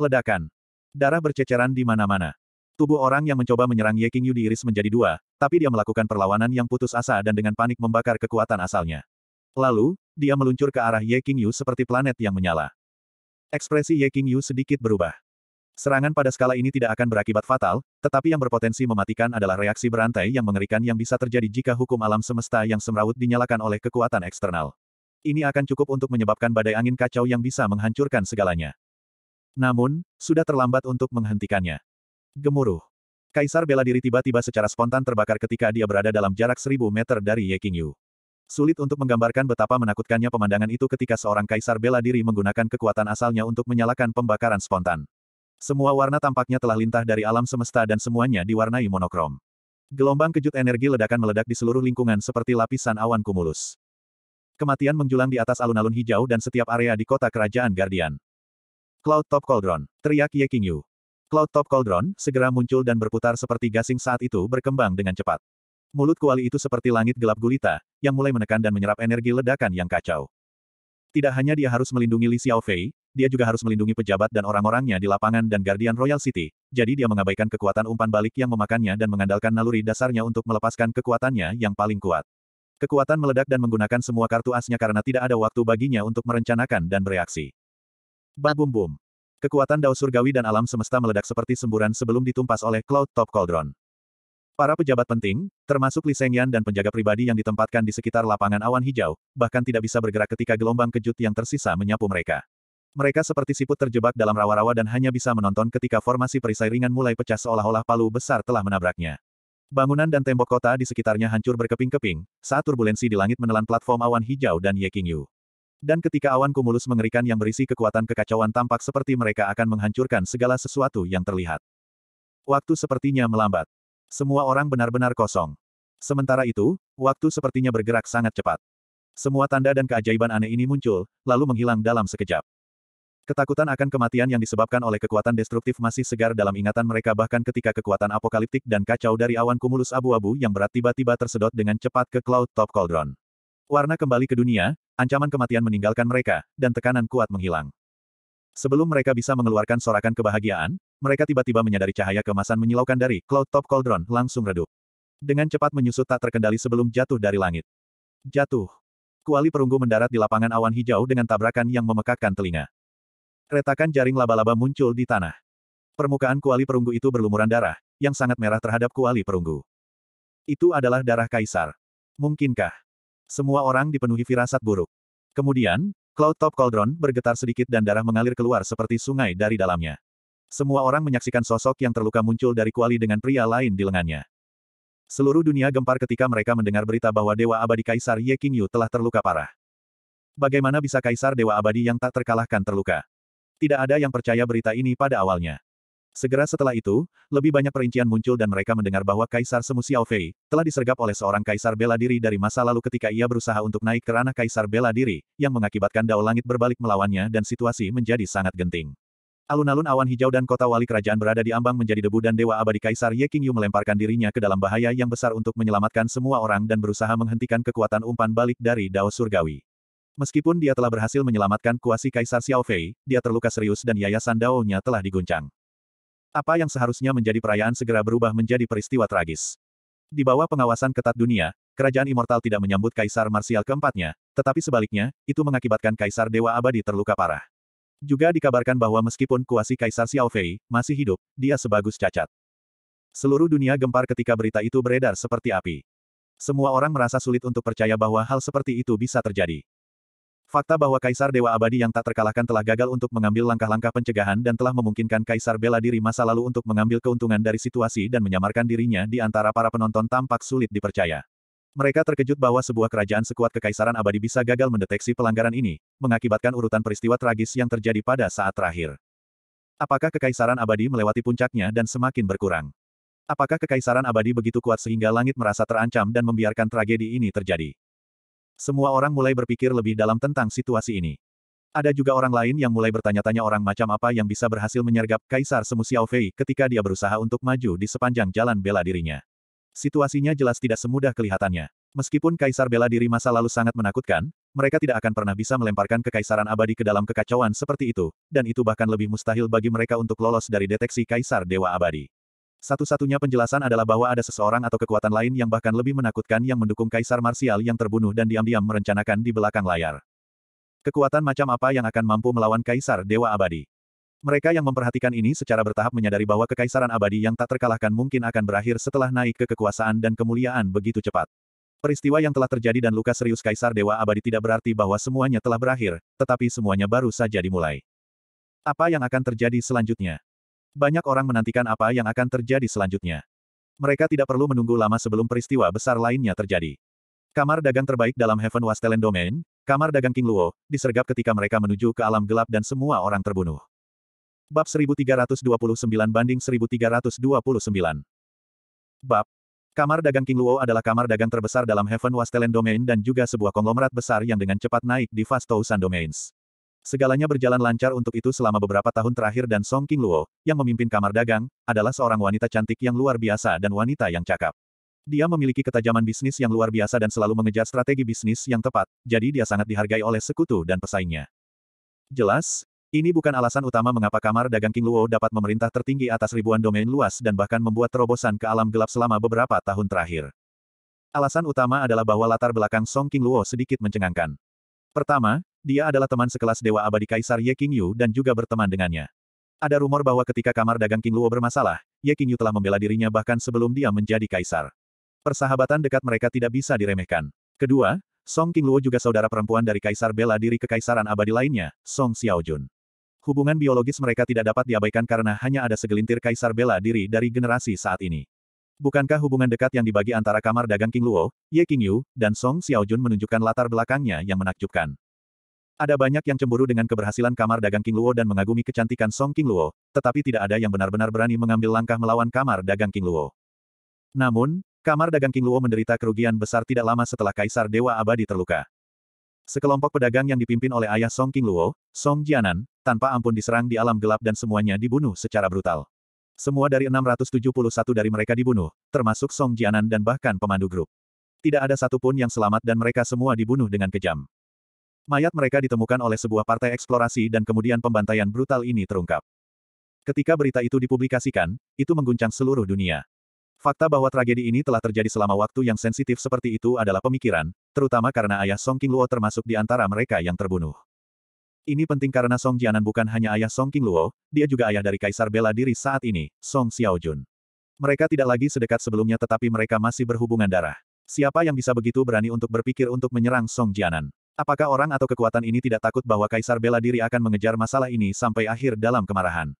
Ledakan. Darah berceceran di mana-mana. Tubuh orang yang mencoba menyerang Ye Qingyu diiris menjadi dua, tapi dia melakukan perlawanan yang putus asa dan dengan panik membakar kekuatan asalnya. Lalu, dia meluncur ke arah Ye Qingyu seperti planet yang menyala. Ekspresi Ye Qingyu sedikit berubah. Serangan pada skala ini tidak akan berakibat fatal, tetapi yang berpotensi mematikan adalah reaksi berantai yang mengerikan yang bisa terjadi jika hukum alam semesta yang semrawut dinyalakan oleh kekuatan eksternal. Ini akan cukup untuk menyebabkan badai angin kacau yang bisa menghancurkan segalanya. Namun, sudah terlambat untuk menghentikannya. Gemuruh. Kaisar bela diri tiba-tiba secara spontan terbakar ketika dia berada dalam jarak seribu meter dari Ye Qingyu. Sulit untuk menggambarkan betapa menakutkannya pemandangan itu ketika seorang kaisar bela diri menggunakan kekuatan asalnya untuk menyalakan pembakaran spontan. Semua warna tampaknya telah lintah dari alam semesta dan semuanya diwarnai monokrom. Gelombang kejut energi ledakan meledak di seluruh lingkungan seperti lapisan awan kumulus. Kematian menjulang di atas alun-alun hijau dan setiap area di kota kerajaan Guardian. Cloud Top Cauldron, teriak Ye Qingyu. Cloud Top Cauldron segera muncul dan berputar seperti gasing saat itu berkembang dengan cepat. Mulut kuali itu seperti langit gelap gulita, yang mulai menekan dan menyerap energi ledakan yang kacau. Tidak hanya dia harus melindungi Li Xiaofei, dia juga harus melindungi pejabat dan orang-orangnya di lapangan dan Guardian Royal City, jadi dia mengabaikan kekuatan umpan balik yang memakannya dan mengandalkan naluri dasarnya untuk melepaskan kekuatannya yang paling kuat. Kekuatan meledak dan menggunakan semua kartu asnya karena tidak ada waktu baginya untuk merencanakan dan bereaksi. Babum bum. Kekuatan Dao Surgawi dan alam semesta meledak seperti semburan sebelum ditumpas oleh Cloud Top Cauldron. Para pejabat penting, termasuk Li Sengyan dan penjaga pribadi yang ditempatkan di sekitar lapangan awan hijau, bahkan tidak bisa bergerak ketika gelombang kejut yang tersisa menyapu mereka. Mereka seperti siput terjebak dalam rawa-rawa dan hanya bisa menonton ketika formasi perisai ringan mulai pecah seolah-olah palu besar telah menabraknya. Bangunan dan tembok kota di sekitarnya hancur berkeping-keping, saat turbulensi di langit menelan platform awan hijau dan Yu. Dan ketika awan kumulus mengerikan yang berisi kekuatan kekacauan tampak seperti mereka akan menghancurkan segala sesuatu yang terlihat. Waktu sepertinya melambat. Semua orang benar-benar kosong. Sementara itu, waktu sepertinya bergerak sangat cepat. Semua tanda dan keajaiban aneh ini muncul, lalu menghilang dalam sekejap. Ketakutan akan kematian yang disebabkan oleh kekuatan destruktif masih segar dalam ingatan mereka bahkan ketika kekuatan apokaliptik dan kacau dari awan kumulus abu-abu yang berat tiba-tiba tersedot dengan cepat ke Cloud Top Cauldron. Warna kembali ke dunia, ancaman kematian meninggalkan mereka, dan tekanan kuat menghilang. Sebelum mereka bisa mengeluarkan sorakan kebahagiaan, mereka tiba-tiba menyadari cahaya kemasan menyilaukan dari Cloud Top Cauldron langsung redup. Dengan cepat menyusut tak terkendali sebelum jatuh dari langit. Jatuh. Kuali perunggu mendarat di lapangan awan hijau dengan tabrakan yang memekakkan telinga. Retakan jaring laba-laba muncul di tanah. Permukaan kuali perunggu itu berlumuran darah, yang sangat merah terhadap kuali perunggu. Itu adalah darah kaisar. Mungkinkah? Semua orang dipenuhi firasat buruk. Kemudian, Cloud Top Cauldron bergetar sedikit dan darah mengalir keluar seperti sungai dari dalamnya. Semua orang menyaksikan sosok yang terluka muncul dari kuali dengan pria lain di lengannya. Seluruh dunia gempar ketika mereka mendengar berita bahwa Dewa Abadi Kaisar Ye Qingyu telah terluka parah. Bagaimana bisa Kaisar Dewa Abadi yang tak terkalahkan terluka? Tidak ada yang percaya berita ini pada awalnya. Segera setelah itu, lebih banyak perincian muncul dan mereka mendengar bahwa Kaisar Semu Xiao Fei telah disergap oleh seorang kaisar bela diri dari masa lalu ketika ia berusaha untuk naik ke ranah kaisar bela diri, yang mengakibatkan dao langit berbalik melawannya dan situasi menjadi sangat genting. Alun-alun awan hijau dan kota wali kerajaan berada di ambang menjadi debu dan dewa abadi Kaisar Ye Qingyu melemparkan dirinya ke dalam bahaya yang besar untuk menyelamatkan semua orang dan berusaha menghentikan kekuatan umpan balik dari dao surgawi. Meskipun dia telah berhasil menyelamatkan kuasi Kaisar Xiao Fei, dia terluka serius dan yayasan Dao-nya telah diguncang. Apa yang seharusnya menjadi perayaan segera berubah menjadi peristiwa tragis. Di bawah pengawasan ketat dunia, kerajaan immortal tidak menyambut Kaisar Marsial keempatnya, tetapi sebaliknya, itu mengakibatkan Kaisar Dewa Abadi terluka parah. Juga dikabarkan bahwa meskipun kuasi Kaisar Xiao Fei masih hidup, dia sebagus cacat. Seluruh dunia gempar ketika berita itu beredar seperti api. Semua orang merasa sulit untuk percaya bahwa hal seperti itu bisa terjadi. Fakta bahwa Kaisar Dewa Abadi yang tak terkalahkan telah gagal untuk mengambil langkah-langkah pencegahan dan telah memungkinkan Kaisar bela diri masa lalu untuk mengambil keuntungan dari situasi dan menyamarkan dirinya di antara para penonton tampak sulit dipercaya. Mereka terkejut bahwa sebuah kerajaan sekuat kekaisaran abadi bisa gagal mendeteksi pelanggaran ini, mengakibatkan urutan peristiwa tragis yang terjadi pada saat terakhir. Apakah kekaisaran abadi melewati puncaknya dan semakin berkurang? Apakah kekaisaran abadi begitu kuat sehingga langit merasa terancam dan membiarkan tragedi ini terjadi? Semua orang mulai berpikir lebih dalam tentang situasi ini. Ada juga orang lain yang mulai bertanya-tanya orang macam apa yang bisa berhasil menyergap Kaisar Semu Xiao Fei ketika dia berusaha untuk maju di sepanjang jalan bela dirinya. Situasinya jelas tidak semudah kelihatannya. Meskipun Kaisar bela diri masa lalu sangat menakutkan, mereka tidak akan pernah bisa melemparkan kekaisaran abadi ke dalam kekacauan seperti itu, dan itu bahkan lebih mustahil bagi mereka untuk lolos dari deteksi Kaisar Dewa Abadi. Satu-satunya penjelasan adalah bahwa ada seseorang atau kekuatan lain yang bahkan lebih menakutkan yang mendukung Kaisar Marsial yang terbunuh dan diam-diam merencanakan di belakang layar. Kekuatan macam apa yang akan mampu melawan Kaisar Dewa Abadi? Mereka yang memperhatikan ini secara bertahap menyadari bahwa kekaisaran abadi yang tak terkalahkan mungkin akan berakhir setelah naik ke kekuasaan dan kemuliaan begitu cepat. Peristiwa yang telah terjadi dan luka serius Kaisar Dewa Abadi tidak berarti bahwa semuanya telah berakhir, tetapi semuanya baru saja dimulai. Apa yang akan terjadi selanjutnya? Banyak orang menantikan apa yang akan terjadi selanjutnya. Mereka tidak perlu menunggu lama sebelum peristiwa besar lainnya terjadi. Kamar dagang terbaik dalam Heaven Wastelen Domain, kamar dagang King Luo, disergap ketika mereka menuju ke alam gelap dan semua orang terbunuh. Bab 1329 banding 1329 Bab Kamar dagang King Luo adalah kamar dagang terbesar dalam Heaven Wastelen Domain dan juga sebuah konglomerat besar yang dengan cepat naik di Sun Domains. Segalanya berjalan lancar untuk itu selama beberapa tahun terakhir dan Song King Luo, yang memimpin kamar dagang, adalah seorang wanita cantik yang luar biasa dan wanita yang cakap. Dia memiliki ketajaman bisnis yang luar biasa dan selalu mengejar strategi bisnis yang tepat, jadi dia sangat dihargai oleh sekutu dan pesaingnya. Jelas, ini bukan alasan utama mengapa kamar dagang King Luo dapat memerintah tertinggi atas ribuan domain luas dan bahkan membuat terobosan ke alam gelap selama beberapa tahun terakhir. Alasan utama adalah bahwa latar belakang Song King Luo sedikit mencengangkan. Pertama, dia adalah teman sekelas Dewa Abadi Kaisar Ye Qingyu dan juga berteman dengannya. Ada rumor bahwa ketika kamar dagang King Luo bermasalah, Ye Qingyu telah membela dirinya bahkan sebelum dia menjadi kaisar. Persahabatan dekat mereka tidak bisa diremehkan. Kedua, Song King Luo juga saudara perempuan dari kaisar bela diri kekaisaran abadi lainnya, Song Xiaojun. Hubungan biologis mereka tidak dapat diabaikan karena hanya ada segelintir kaisar bela diri dari generasi saat ini. Bukankah hubungan dekat yang dibagi antara kamar dagang King Luo, Ye King Yu, dan Song Xiaojun menunjukkan latar belakangnya yang menakjubkan? Ada banyak yang cemburu dengan keberhasilan kamar dagang King Luo dan mengagumi kecantikan Song King Luo, tetapi tidak ada yang benar-benar berani mengambil langkah melawan kamar dagang King Luo. Namun, kamar dagang King Luo menderita kerugian besar tidak lama setelah Kaisar Dewa Abadi terluka. Sekelompok pedagang yang dipimpin oleh ayah Song King Luo, Song Jianan, tanpa ampun diserang di alam gelap dan semuanya dibunuh secara brutal. Semua dari 671 dari mereka dibunuh, termasuk Song Jianan dan bahkan pemandu grup. Tidak ada satupun yang selamat dan mereka semua dibunuh dengan kejam. Mayat mereka ditemukan oleh sebuah partai eksplorasi dan kemudian pembantaian brutal ini terungkap. Ketika berita itu dipublikasikan, itu mengguncang seluruh dunia. Fakta bahwa tragedi ini telah terjadi selama waktu yang sensitif seperti itu adalah pemikiran, terutama karena ayah Song King Luo termasuk di antara mereka yang terbunuh. Ini penting karena Song Jianan bukan hanya ayah Song King Luo, dia juga ayah dari kaisar bela diri saat ini, Song Xiaojun. Mereka tidak lagi sedekat sebelumnya tetapi mereka masih berhubungan darah. Siapa yang bisa begitu berani untuk berpikir untuk menyerang Song Jianan? Apakah orang atau kekuatan ini tidak takut bahwa kaisar bela diri akan mengejar masalah ini sampai akhir dalam kemarahan?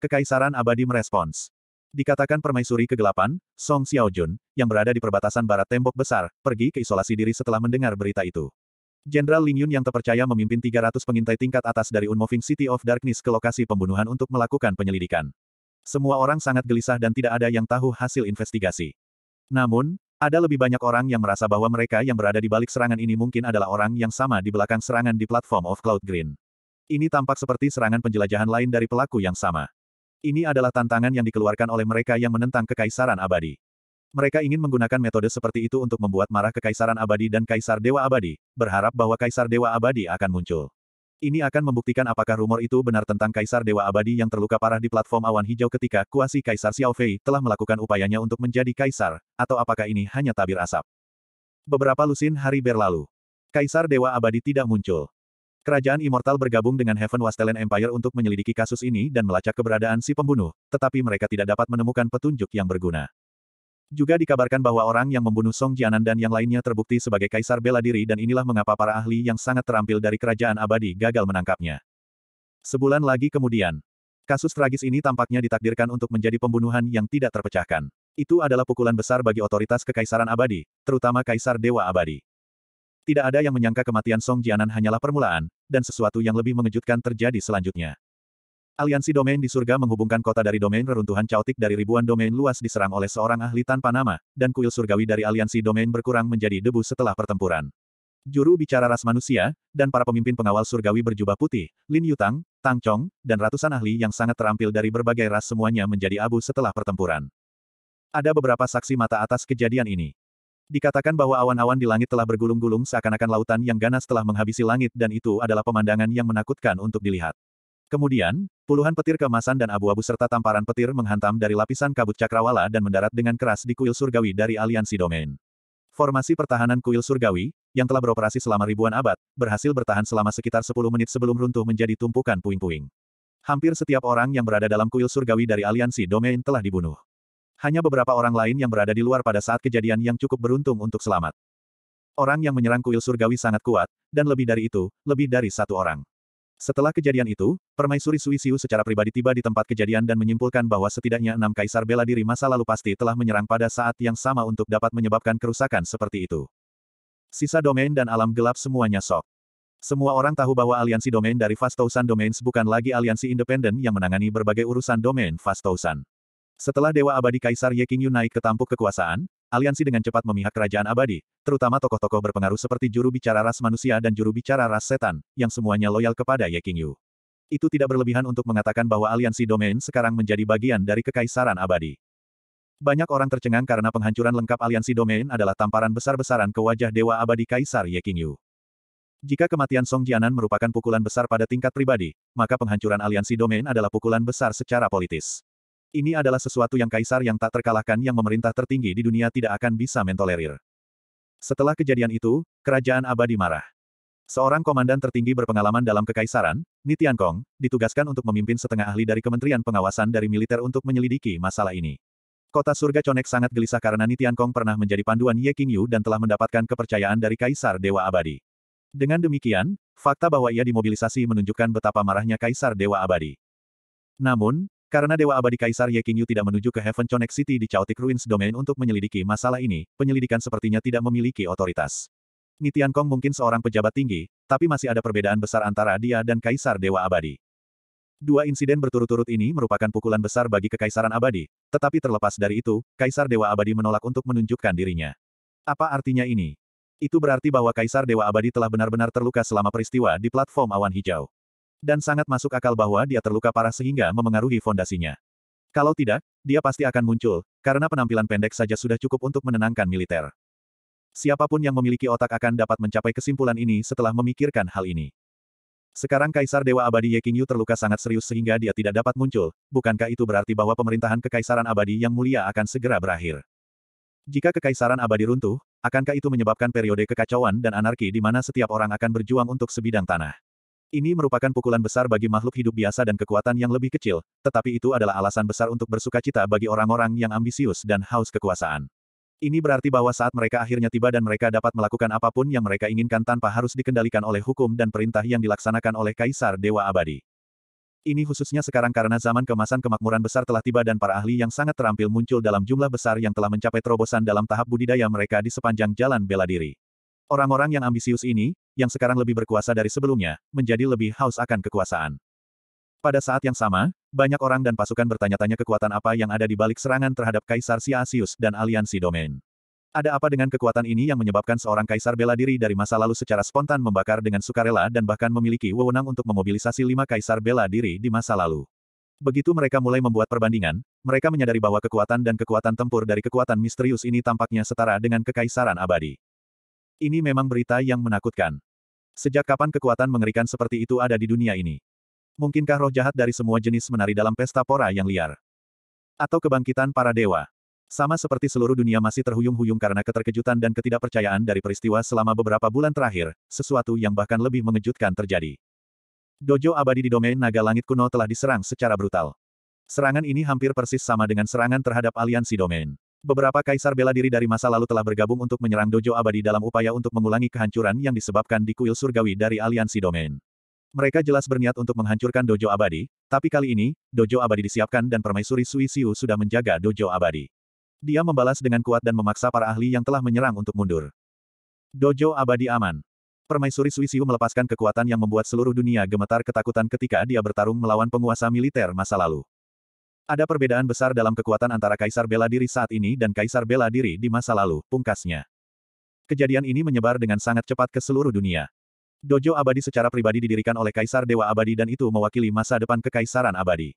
Kekaisaran abadi merespons. Dikatakan permaisuri kegelapan, Song Xiaojun, yang berada di perbatasan barat tembok besar, pergi ke isolasi diri setelah mendengar berita itu. Jenderal Ling Yun yang terpercaya memimpin 300 pengintai tingkat atas dari Unmoving City of Darkness ke lokasi pembunuhan untuk melakukan penyelidikan. Semua orang sangat gelisah dan tidak ada yang tahu hasil investigasi. Namun, ada lebih banyak orang yang merasa bahwa mereka yang berada di balik serangan ini mungkin adalah orang yang sama di belakang serangan di platform of Cloud Green. Ini tampak seperti serangan penjelajahan lain dari pelaku yang sama. Ini adalah tantangan yang dikeluarkan oleh mereka yang menentang kekaisaran abadi. Mereka ingin menggunakan metode seperti itu untuk membuat marah kekaisaran abadi dan kaisar dewa abadi, berharap bahwa kaisar dewa abadi akan muncul. Ini akan membuktikan apakah rumor itu benar tentang kaisar dewa abadi yang terluka parah di platform awan hijau ketika kuasi kaisar Xiao Fei telah melakukan upayanya untuk menjadi kaisar, atau apakah ini hanya tabir asap. Beberapa lusin hari berlalu. Kaisar dewa abadi tidak muncul. Kerajaan Immortal bergabung dengan Heaven Wastelen Empire untuk menyelidiki kasus ini dan melacak keberadaan si pembunuh, tetapi mereka tidak dapat menemukan petunjuk yang berguna. Juga dikabarkan bahwa orang yang membunuh Song Jianan dan yang lainnya terbukti sebagai kaisar bela diri dan inilah mengapa para ahli yang sangat terampil dari kerajaan abadi gagal menangkapnya. Sebulan lagi kemudian, kasus tragis ini tampaknya ditakdirkan untuk menjadi pembunuhan yang tidak terpecahkan. Itu adalah pukulan besar bagi otoritas kekaisaran abadi, terutama kaisar dewa abadi. Tidak ada yang menyangka kematian Song Jianan hanyalah permulaan, dan sesuatu yang lebih mengejutkan terjadi selanjutnya. Aliansi domain di surga menghubungkan kota dari domain reruntuhan caotik dari ribuan domain luas diserang oleh seorang ahli tanpa nama, dan kuil surgawi dari aliansi domain berkurang menjadi debu setelah pertempuran. Juru bicara ras manusia, dan para pemimpin pengawal surgawi berjubah putih, Lin Yutang, Tang Chong, dan ratusan ahli yang sangat terampil dari berbagai ras semuanya menjadi abu setelah pertempuran. Ada beberapa saksi mata atas kejadian ini. Dikatakan bahwa awan-awan di langit telah bergulung-gulung seakan-akan lautan yang ganas telah menghabisi langit dan itu adalah pemandangan yang menakutkan untuk dilihat. Kemudian, puluhan petir keemasan dan abu-abu serta tamparan petir menghantam dari lapisan kabut cakrawala dan mendarat dengan keras di kuil surgawi dari aliansi domain. Formasi pertahanan kuil surgawi, yang telah beroperasi selama ribuan abad, berhasil bertahan selama sekitar 10 menit sebelum runtuh menjadi tumpukan puing-puing. Hampir setiap orang yang berada dalam kuil surgawi dari aliansi domain telah dibunuh. Hanya beberapa orang lain yang berada di luar pada saat kejadian yang cukup beruntung untuk selamat. Orang yang menyerang kuil surgawi sangat kuat, dan lebih dari itu, lebih dari satu orang. Setelah kejadian itu, Permaisuri Suisiu secara pribadi tiba di tempat kejadian dan menyimpulkan bahwa setidaknya enam kaisar bela diri masa lalu pasti telah menyerang pada saat yang sama untuk dapat menyebabkan kerusakan seperti itu. Sisa domain dan alam gelap semuanya sok. Semua orang tahu bahwa aliansi domain dari Fastousan Domains bukan lagi aliansi independen yang menangani berbagai urusan domain Fastousan. Setelah Dewa Abadi Kaisar Ye Qingyu naik ke tampuk kekuasaan, aliansi dengan cepat memihak kerajaan abadi, terutama tokoh-tokoh berpengaruh seperti juru bicara ras manusia dan juru bicara ras setan, yang semuanya loyal kepada Ye Qingyu. Itu tidak berlebihan untuk mengatakan bahwa aliansi domain sekarang menjadi bagian dari kekaisaran abadi. Banyak orang tercengang karena penghancuran lengkap aliansi domain adalah tamparan besar-besaran ke wajah Dewa Abadi Kaisar Ye Qingyu. Jika kematian Song Jianan merupakan pukulan besar pada tingkat pribadi, maka penghancuran aliansi domain adalah pukulan besar secara politis. Ini adalah sesuatu yang kaisar yang tak terkalahkan yang memerintah tertinggi di dunia tidak akan bisa mentolerir. Setelah kejadian itu, kerajaan abadi marah. Seorang komandan tertinggi berpengalaman dalam kekaisaran, Ni Tiankong, ditugaskan untuk memimpin setengah ahli dari Kementerian Pengawasan dari militer untuk menyelidiki masalah ini. Kota surga Conek sangat gelisah karena Ni Tiankong pernah menjadi panduan Ye Qingyu dan telah mendapatkan kepercayaan dari Kaisar Dewa Abadi. Dengan demikian, Fakta bahwa ia dimobilisasi menunjukkan betapa marahnya Kaisar Dewa Abadi. Namun, karena Dewa Abadi Kaisar Ye Qingyu tidak menuju ke Heaven Connect City di Chaotic Ruins Domain untuk menyelidiki masalah ini, penyelidikan sepertinya tidak memiliki otoritas. Nitian Kong mungkin seorang pejabat tinggi, tapi masih ada perbedaan besar antara dia dan Kaisar Dewa Abadi. Dua insiden berturut-turut ini merupakan pukulan besar bagi Kekaisaran Abadi, tetapi terlepas dari itu, Kaisar Dewa Abadi menolak untuk menunjukkan dirinya. Apa artinya ini? Itu berarti bahwa Kaisar Dewa Abadi telah benar-benar terluka selama peristiwa di platform awan hijau. Dan sangat masuk akal bahwa dia terluka parah sehingga memengaruhi fondasinya. Kalau tidak, dia pasti akan muncul, karena penampilan pendek saja sudah cukup untuk menenangkan militer. Siapa pun yang memiliki otak akan dapat mencapai kesimpulan ini setelah memikirkan hal ini. Sekarang Kaisar Dewa Abadi Ye Qingyu terluka sangat serius sehingga dia tidak dapat muncul, bukankah itu berarti bahwa pemerintahan Kekaisaran Abadi yang mulia akan segera berakhir? Jika Kekaisaran Abadi runtuh, akankah itu menyebabkan periode kekacauan dan anarki di mana setiap orang akan berjuang untuk sebidang tanah? Ini merupakan pukulan besar bagi makhluk hidup biasa dan kekuatan yang lebih kecil, tetapi itu adalah alasan besar untuk bersuka cita bagi orang-orang yang ambisius dan haus kekuasaan. Ini berarti bahwa saat mereka akhirnya tiba dan mereka dapat melakukan apa pun yang mereka inginkan tanpa harus dikendalikan oleh hukum dan perintah yang dilaksanakan oleh Kaisar Dewa Abadi. Ini khususnya sekarang karena zaman kemasan kemakmuran besar telah tiba dan para ahli yang sangat terampil muncul dalam jumlah besar yang telah mencapai terobosan dalam tahap budidaya mereka di sepanjang jalan bela diri. Orang-orang yang ambisius ini, yang sekarang lebih berkuasa dari sebelumnya, menjadi lebih haus akan kekuasaan. Pada saat yang sama, banyak orang dan pasukan bertanya-tanya kekuatan apa yang ada di balik serangan terhadap Kaisar Siasius dan aliansi domain. Ada apa dengan kekuatan ini yang menyebabkan seorang kaisar bela diri dari masa lalu secara spontan membakar dengan sukarela dan bahkan memiliki wewenang untuk memobilisasi lima kaisar bela diri di masa lalu? Begitu mereka mulai membuat perbandingan, mereka menyadari bahwa kekuatan dan kekuatan tempur dari kekuatan misterius ini tampaknya setara dengan kekaisaran abadi. Ini memang berita yang menakutkan. Sejak kapan kekuatan mengerikan seperti itu ada di dunia ini? Mungkinkah roh jahat dari semua jenis menari dalam pesta pora yang liar? Atau kebangkitan para dewa? Sama seperti seluruh dunia masih terhuyung-huyung karena keterkejutan dan ketidakpercayaan dari peristiwa selama beberapa bulan terakhir, sesuatu yang bahkan lebih mengejutkan terjadi. Dojo abadi di domain naga langit kuno telah diserang secara brutal. Serangan ini hampir persis sama dengan serangan terhadap aliansi domain. Beberapa kaisar bela diri dari masa lalu telah bergabung untuk menyerang dojo abadi dalam upaya untuk mengulangi kehancuran yang disebabkan di kuil surgawi dari aliansi domain. Mereka jelas berniat untuk menghancurkan dojo abadi, tapi kali ini, dojo abadi disiapkan dan permaisuri Sui Siu sudah menjaga dojo abadi. Dia membalas dengan kuat dan memaksa para ahli yang telah menyerang untuk mundur. Dojo abadi aman. Permaisuri Suisiu melepaskan kekuatan yang membuat seluruh dunia gemetar ketakutan ketika dia bertarung melawan penguasa militer masa lalu. Ada perbedaan besar dalam kekuatan antara Kaisar Bela Diri saat ini dan Kaisar Bela Diri di masa lalu, pungkasnya. Kejadian ini menyebar dengan sangat cepat ke seluruh dunia. Dojo abadi secara pribadi didirikan oleh Kaisar Dewa Abadi dan itu mewakili masa depan Kekaisaran Abadi.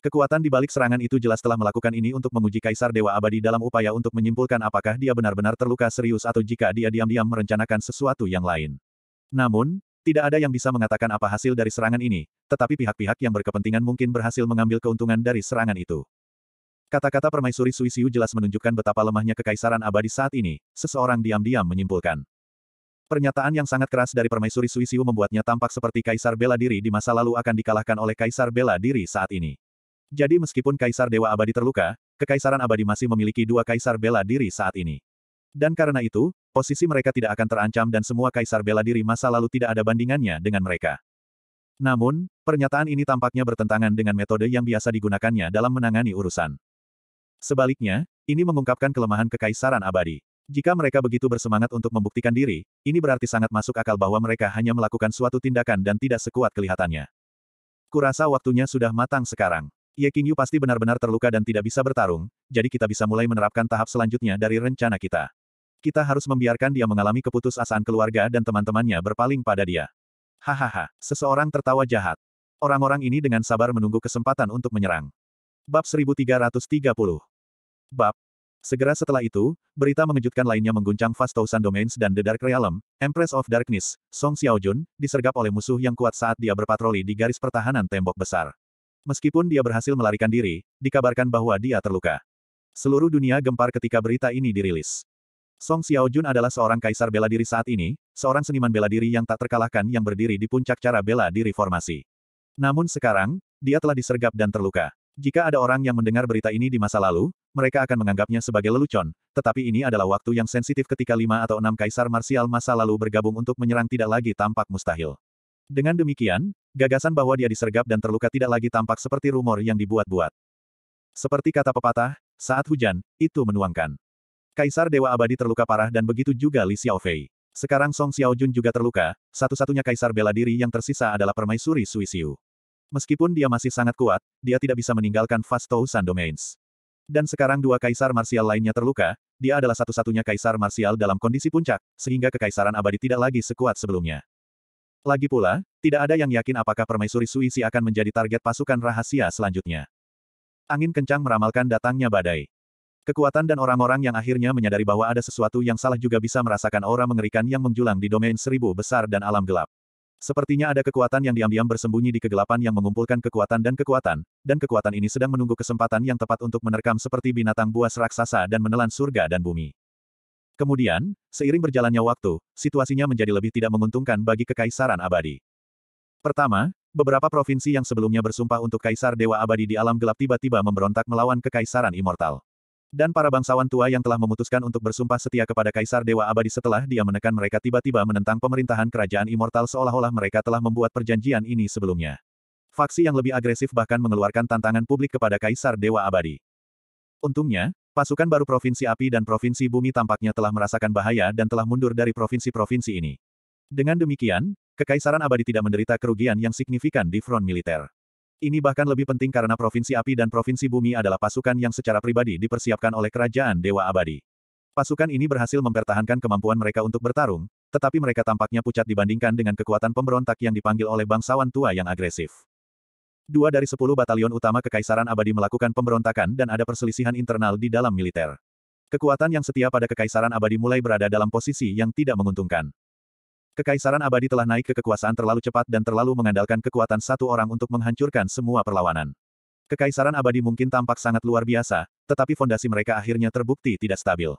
Kekuatan di balik serangan itu jelas telah melakukan ini untuk menguji Kaisar Dewa Abadi dalam upaya untuk menyimpulkan apakah dia benar-benar terluka serius atau jika dia diam-diam merencanakan sesuatu yang lain. Namun, tidak ada yang bisa mengatakan apa hasil dari serangan ini, tetapi pihak-pihak yang berkepentingan mungkin berhasil mengambil keuntungan dari serangan itu. Kata-kata permaisuri Suisiu jelas menunjukkan betapa lemahnya kekaisaran abadi saat ini, seseorang diam-diam menyimpulkan. Pernyataan yang sangat keras dari permaisuri Suisiu membuatnya tampak seperti kaisar bela diri di masa lalu akan dikalahkan oleh kaisar bela diri saat ini. Jadi meskipun Kaisar Dewa Abadi terluka, Kekaisaran Abadi masih memiliki dua kaisar bela diri saat ini. Dan karena itu, posisi mereka tidak akan terancam dan semua kaisar bela diri masa lalu tidak ada bandingannya dengan mereka. Namun, pernyataan ini tampaknya bertentangan dengan metode yang biasa digunakannya dalam menangani urusan. Sebaliknya, ini mengungkapkan kelemahan Kekaisaran Abadi. Jika mereka begitu bersemangat untuk membuktikan diri, ini berarti sangat masuk akal bahwa mereka hanya melakukan suatu tindakan dan tidak sekuat kelihatannya. Kurasa waktunya sudah matang sekarang. Ye Qingyu pasti benar-benar terluka dan tidak bisa bertarung, jadi kita bisa mulai menerapkan tahap selanjutnya dari rencana kita. Kita harus membiarkan dia mengalami keputusasaan keluarga dan teman-temannya berpaling pada dia. Hahaha, seseorang tertawa jahat. Orang-orang ini dengan sabar menunggu kesempatan untuk menyerang. Bab 1330 Bab Segera setelah itu, berita mengejutkan lainnya mengguncang Fast Thousand Domains dan The Dark Realm, Empress of Darkness, Song Xiaojun, disergap oleh musuh yang kuat saat dia berpatroli di garis pertahanan tembok besar. Meskipun dia berhasil melarikan diri, dikabarkan bahwa dia terluka. Seluruh dunia gempar ketika berita ini dirilis. Song Xiaojun adalah seorang kaisar bela diri saat ini, seorang seniman bela diri yang tak terkalahkan yang berdiri di puncak cara bela diri formasi. Namun sekarang, dia telah disergap dan terluka. Jika ada orang yang mendengar berita ini di masa lalu, mereka akan menganggapnya sebagai lelucon, tetapi ini adalah waktu yang sensitif ketika lima atau enam kaisar marsial masa lalu bergabung untuk menyerang tidak lagi tampak mustahil. Dengan demikian, gagasan bahwa dia disergap dan terluka tidak lagi tampak seperti rumor yang dibuat-buat. Seperti kata pepatah, saat hujan, itu menuangkan. Kaisar Dewa Abadi terluka parah dan begitu juga Li Xiaofei. Sekarang Song Xiaojun juga terluka, satu-satunya kaisar bela diri yang tersisa adalah permaisuri Suisiu. Meskipun dia masih sangat kuat, dia tidak bisa meninggalkan Fast Tousan Domains. Dan sekarang dua kaisar marsial lainnya terluka, dia adalah satu-satunya kaisar marsial dalam kondisi puncak, sehingga kekaisaran abadi tidak lagi sekuat sebelumnya. Lagi pula, tidak ada yang yakin apakah permaisuri Suisi akan menjadi target pasukan rahasia selanjutnya. Angin kencang meramalkan datangnya badai. Kekuatan dan orang-orang yang akhirnya menyadari bahwa ada sesuatu yang salah juga bisa merasakan aura mengerikan yang menjulang di domain seribu besar dan alam gelap. Sepertinya ada kekuatan yang diam-diam bersembunyi di kegelapan yang mengumpulkan kekuatan dan kekuatan, dan kekuatan ini sedang menunggu kesempatan yang tepat untuk menerkam seperti binatang buas raksasa dan menelan surga dan bumi. Kemudian, seiring berjalannya waktu, situasinya menjadi lebih tidak menguntungkan bagi kekaisaran abadi. Pertama, beberapa provinsi yang sebelumnya bersumpah untuk kaisar dewa abadi di alam gelap tiba-tiba memberontak melawan kekaisaran immortal. Dan para bangsawan tua yang telah memutuskan untuk bersumpah setia kepada Kaisar Dewa Abadi setelah dia menekan mereka tiba-tiba menentang pemerintahan kerajaan immortal seolah-olah mereka telah membuat perjanjian ini sebelumnya. Faksi yang lebih agresif bahkan mengeluarkan tantangan publik kepada Kaisar Dewa Abadi. Untungnya, pasukan baru Provinsi Api dan Provinsi Bumi tampaknya telah merasakan bahaya dan telah mundur dari provinsi-provinsi ini. Dengan demikian, Kekaisaran Abadi tidak menderita kerugian yang signifikan di front militer. Ini bahkan lebih penting karena Provinsi Api dan Provinsi Bumi adalah pasukan yang secara pribadi dipersiapkan oleh Kerajaan Dewa Abadi. Pasukan ini berhasil mempertahankan kemampuan mereka untuk bertarung, tetapi mereka tampaknya pucat dibandingkan dengan kekuatan pemberontak yang dipanggil oleh bangsawan tua yang agresif. Dua dari sepuluh batalion utama Kekaisaran Abadi melakukan pemberontakan dan ada perselisihan internal di dalam militer. Kekuatan yang setia pada Kekaisaran Abadi mulai berada dalam posisi yang tidak menguntungkan. Kekaisaran abadi telah naik ke kekuasaan terlalu cepat dan terlalu mengandalkan kekuatan satu orang untuk menghancurkan semua perlawanan. Kekaisaran abadi mungkin tampak sangat luar biasa, tetapi fondasi mereka akhirnya terbukti tidak stabil.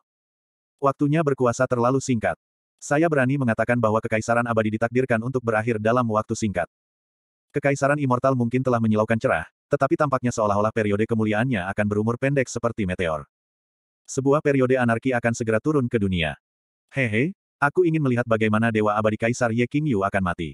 Waktunya berkuasa terlalu singkat. Saya berani mengatakan bahwa kekaisaran abadi ditakdirkan untuk berakhir dalam waktu singkat. Kekaisaran immortal mungkin telah menyilaukan cerah, tetapi tampaknya seolah-olah periode kemuliaannya akan berumur pendek seperti meteor. Sebuah periode anarki akan segera turun ke dunia. Hehe, Aku ingin melihat bagaimana Dewa Abadi Kaisar Ye Qingyu akan mati.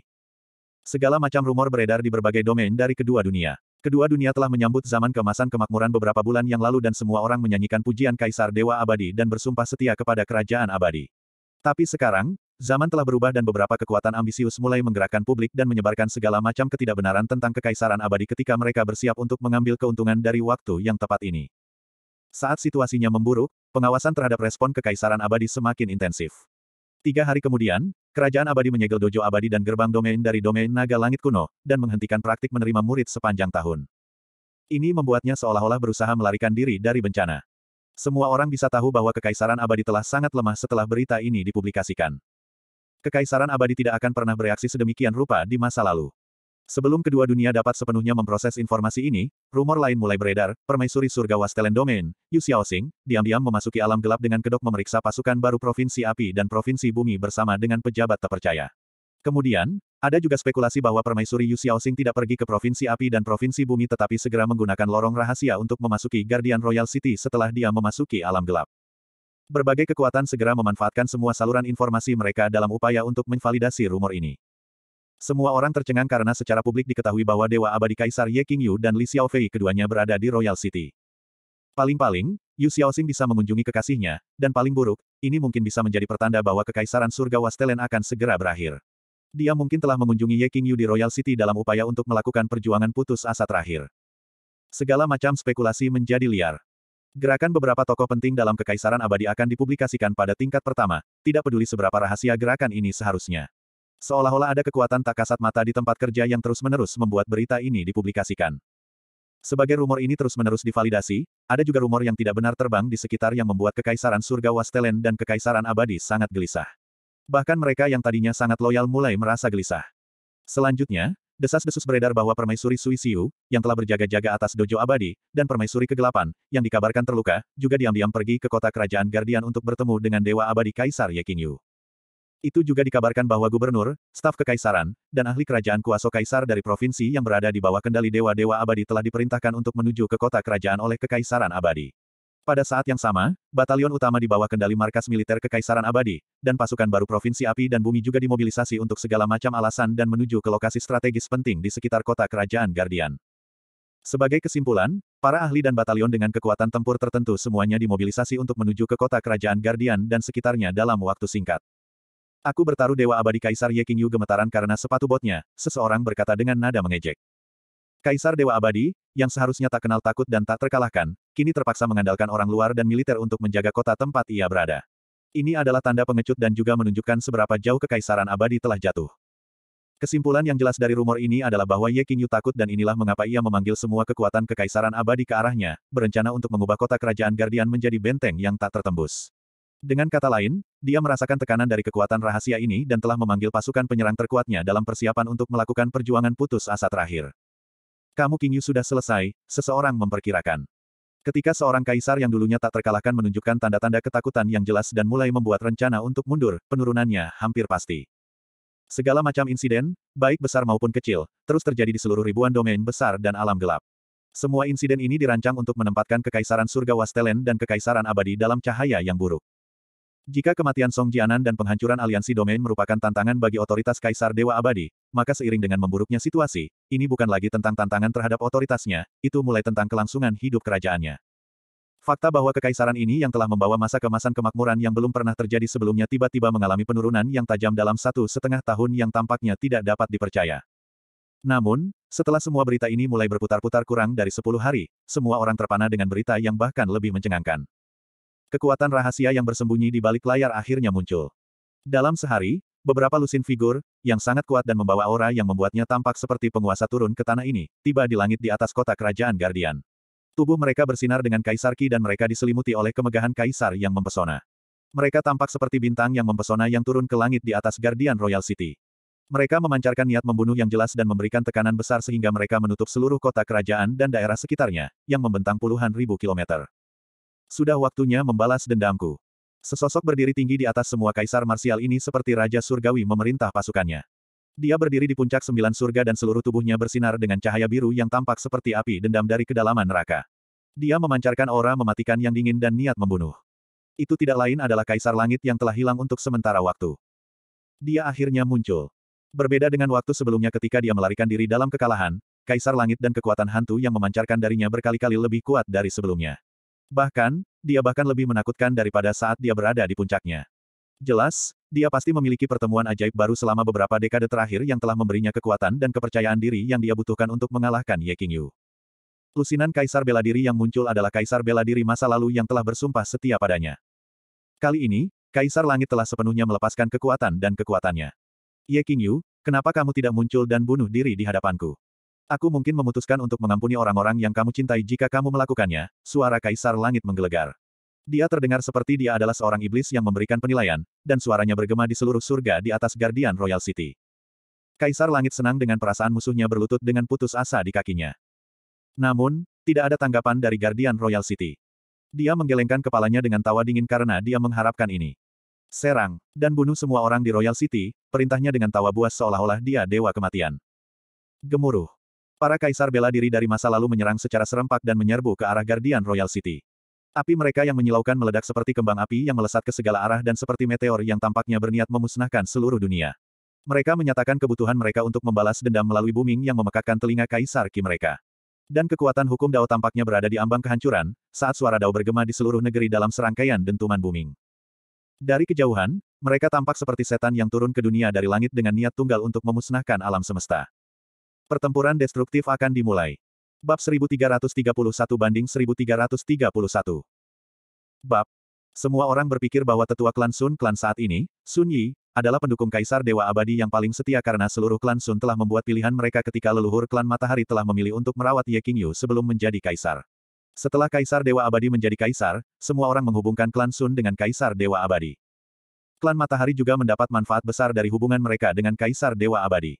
Segala macam rumor beredar di berbagai domain dari kedua dunia. Kedua dunia telah menyambut zaman kemasan kemakmuran beberapa bulan yang lalu dan semua orang menyanyikan pujian Kaisar Dewa Abadi dan bersumpah setia kepada Kerajaan Abadi. Tapi sekarang, zaman telah berubah dan beberapa kekuatan ambisius mulai menggerakkan publik dan menyebarkan segala macam ketidakbenaran tentang Kekaisaran Abadi ketika mereka bersiap untuk mengambil keuntungan dari waktu yang tepat ini. Saat situasinya memburuk, pengawasan terhadap respon Kekaisaran Abadi semakin intensif. Tiga hari kemudian, Kerajaan Abadi menyegel dojo abadi dan gerbang domain dari domain naga langit kuno, dan menghentikan praktik menerima murid sepanjang tahun. Ini membuatnya seolah-olah berusaha melarikan diri dari bencana. Semua orang bisa tahu bahwa Kekaisaran Abadi telah sangat lemah setelah berita ini dipublikasikan. Kekaisaran Abadi tidak akan pernah bereaksi sedemikian rupa di masa lalu. Sebelum kedua dunia dapat sepenuhnya memproses informasi ini, rumor lain mulai beredar, permaisuri surga Wastelen Domain, Yu Xiaoxing, diam-diam memasuki alam gelap dengan kedok memeriksa pasukan baru Provinsi Api dan Provinsi Bumi bersama dengan pejabat terpercaya. Kemudian, ada juga spekulasi bahwa permaisuri Yu Xiaoxing tidak pergi ke Provinsi Api dan Provinsi Bumi tetapi segera menggunakan lorong rahasia untuk memasuki Guardian Royal City setelah dia memasuki alam gelap. Berbagai kekuatan segera memanfaatkan semua saluran informasi mereka dalam upaya untuk menvalidasi rumor ini. Semua orang tercengang karena secara publik diketahui bahwa Dewa Abadi Kaisar Ye Qingyu dan Li Xiaofei keduanya berada di Royal City. Paling-paling, Yu Xiaoxing bisa mengunjungi kekasihnya, dan paling buruk, ini mungkin bisa menjadi pertanda bahwa kekaisaran surga Wastelen akan segera berakhir. Dia mungkin telah mengunjungi Ye Qingyu di Royal City dalam upaya untuk melakukan perjuangan putus asa terakhir. Segala macam spekulasi menjadi liar. Gerakan beberapa tokoh penting dalam kekaisaran abadi akan dipublikasikan pada tingkat pertama, tidak peduli seberapa rahasia gerakan ini seharusnya. Seolah-olah ada kekuatan tak kasat mata di tempat kerja yang terus-menerus membuat berita ini dipublikasikan. Sebagai rumor ini terus-menerus divalidasi, ada juga rumor yang tidak benar terbang di sekitar yang membuat Kekaisaran Surga Wastelen dan Kekaisaran Abadi sangat gelisah. Bahkan mereka yang tadinya sangat loyal mulai merasa gelisah. Selanjutnya, desas-desus beredar bahwa Permaisuri Suisiu, yang telah berjaga-jaga atas dojo abadi, dan Permaisuri Kegelapan, yang dikabarkan terluka, juga diam-diam pergi ke kota kerajaan Guardian untuk bertemu dengan Dewa Abadi Kaisar Ye. Itu juga dikabarkan bahwa gubernur, staf kekaisaran, dan ahli kerajaan kuasa kaisar dari provinsi yang berada di bawah kendali dewa-dewa abadi telah diperintahkan untuk menuju ke kota kerajaan oleh kekaisaran abadi. Pada saat yang sama, batalion utama di bawah kendali markas militer Kekaisaran Abadi, dan pasukan baru Provinsi Api dan Bumi juga dimobilisasi untuk segala macam alasan dan menuju ke lokasi strategis penting di sekitar kota kerajaan Guardian. Sebagai kesimpulan, para ahli dan batalion dengan kekuatan tempur tertentu semuanya dimobilisasi untuk menuju ke kota kerajaan Guardian dan sekitarnya dalam waktu singkat. Aku bertaruh Dewa Abadi Kaisar Ye Qingyu gemetaran karena sepatu botnya, seseorang berkata dengan nada mengejek. Kaisar Dewa Abadi, yang seharusnya tak kenal takut dan tak terkalahkan, kini terpaksa mengandalkan orang luar dan militer untuk menjaga kota tempat ia berada. Ini adalah tanda pengecut dan juga menunjukkan seberapa jauh kekaisaran abadi telah jatuh. Kesimpulan yang jelas dari rumor ini adalah bahwa Ye Qingyu takut dan inilah mengapa ia memanggil semua kekuatan kekaisaran abadi ke arahnya, berencana untuk mengubah kota kerajaan Guardian menjadi benteng yang tak tertembus. Dengan kata lain, dia merasakan tekanan dari kekuatan rahasia ini dan telah memanggil pasukan penyerang terkuatnya dalam persiapan untuk melakukan perjuangan putus asa terakhir. Kamu Qingyu sudah selesai, seseorang memperkirakan. Ketika seorang kaisar yang dulunya tak terkalahkan menunjukkan tanda-tanda ketakutan yang jelas dan mulai membuat rencana untuk mundur, penurunannya hampir pasti. Segala macam insiden, baik besar maupun kecil, terus terjadi di seluruh ribuan domain besar dan alam gelap. Semua insiden ini dirancang untuk menempatkan kekaisaran surga Wastelen dan kekaisaran abadi dalam cahaya yang buruk. Jika kematian Song Jianan dan penghancuran aliansi domain merupakan tantangan bagi otoritas Kaisar Dewa Abadi, maka seiring dengan memburuknya situasi, ini bukan lagi tentang tantangan terhadap otoritasnya, itu mulai tentang kelangsungan hidup kerajaannya. Fakta bahwa kekaisaran ini yang telah membawa masa kemasan kemakmuran yang belum pernah terjadi sebelumnya tiba-tiba mengalami penurunan yang tajam dalam satu setengah tahun yang tampaknya tidak dapat dipercaya. Namun, setelah semua berita ini mulai berputar-putar kurang dari sepuluh hari, semua orang terpana dengan berita yang bahkan lebih mencengangkan. Kekuatan rahasia yang bersembunyi di balik layar akhirnya muncul. Dalam sehari, beberapa lusin figur, yang sangat kuat dan membawa aura yang membuatnya tampak seperti penguasa turun ke tanah ini, tiba di langit di atas kota kerajaan Guardian. Tubuh mereka bersinar dengan kaisar Ki dan mereka diselimuti oleh kemegahan kaisar yang mempesona. Mereka tampak seperti bintang yang mempesona yang turun ke langit di atas Guardian Royal City. Mereka memancarkan niat membunuh yang jelas dan memberikan tekanan besar sehingga mereka menutup seluruh kota kerajaan dan daerah sekitarnya, yang membentang puluhan ribu kilometer. Sudah waktunya membalas dendamku. Sesosok berdiri tinggi di atas semua kaisar marsial ini seperti Raja Surgawi memerintah pasukannya. Dia berdiri di puncak sembilan surga dan seluruh tubuhnya bersinar dengan cahaya biru yang tampak seperti api dendam dari kedalaman neraka. Dia memancarkan aura mematikan yang dingin dan niat membunuh. Itu tidak lain adalah Kaisar Langit yang telah hilang untuk sementara waktu. Dia akhirnya muncul. Berbeda dengan waktu sebelumnya ketika dia melarikan diri dalam kekalahan, Kaisar Langit dan kekuatan hantu yang memancarkan darinya berkali-kali lebih kuat dari sebelumnya. Bahkan, dia bahkan lebih menakutkan daripada saat dia berada di puncaknya. Jelas, dia pasti memiliki pertemuan ajaib baru selama beberapa dekade terakhir yang telah memberinya kekuatan dan kepercayaan diri yang dia butuhkan untuk mengalahkan Ye Qingyu. Lusinan Kaisar Bela Diri yang muncul adalah Kaisar Bela Diri masa lalu yang telah bersumpah setia padanya. Kali ini, Kaisar Langit telah sepenuhnya melepaskan kekuatan dan kekuatannya. Ye Qingyu, kenapa kamu tidak muncul dan bunuh diri di hadapanku? Aku mungkin memutuskan untuk mengampuni orang-orang yang kamu cintai jika kamu melakukannya, suara Kaisar Langit menggelegar. Dia terdengar seperti dia adalah seorang iblis yang memberikan penilaian, dan suaranya bergema di seluruh surga di atas Guardian Royal City. Kaisar Langit senang dengan perasaan musuhnya berlutut dengan putus asa di kakinya. Namun, tidak ada tanggapan dari Guardian Royal City. Dia menggelengkan kepalanya dengan tawa dingin karena dia mengharapkan ini. Serang, dan bunuh semua orang di Royal City, perintahnya dengan tawa buas seolah-olah dia dewa kematian. Gemuruh. Para kaisar bela diri dari masa lalu menyerang secara serempak dan menyerbu ke arah Guardian Royal City. Api mereka yang menyilaukan meledak seperti kembang api yang melesat ke segala arah dan seperti meteor yang tampaknya berniat memusnahkan seluruh dunia. Mereka menyatakan kebutuhan mereka untuk membalas dendam melalui booming yang memekakkan telinga kaisar Ki mereka. Dan kekuatan hukum Dao tampaknya berada di ambang kehancuran, saat suara Dao bergema di seluruh negeri dalam serangkaian dentuman booming. Dari kejauhan, mereka tampak seperti setan yang turun ke dunia dari langit dengan niat tunggal untuk memusnahkan alam semesta. Pertempuran destruktif akan dimulai. Bab 1331 banding 1331. Bab. Semua orang berpikir bahwa tetua klan Sun klan saat ini, Sun Yi, adalah pendukung Kaisar Dewa Abadi yang paling setia karena seluruh klan Sun telah membuat pilihan mereka ketika leluhur klan Matahari telah memilih untuk merawat Ye Qingyu sebelum menjadi Kaisar. Setelah Kaisar Dewa Abadi menjadi Kaisar, semua orang menghubungkan klan Sun dengan Kaisar Dewa Abadi. Klan Matahari juga mendapat manfaat besar dari hubungan mereka dengan Kaisar Dewa Abadi.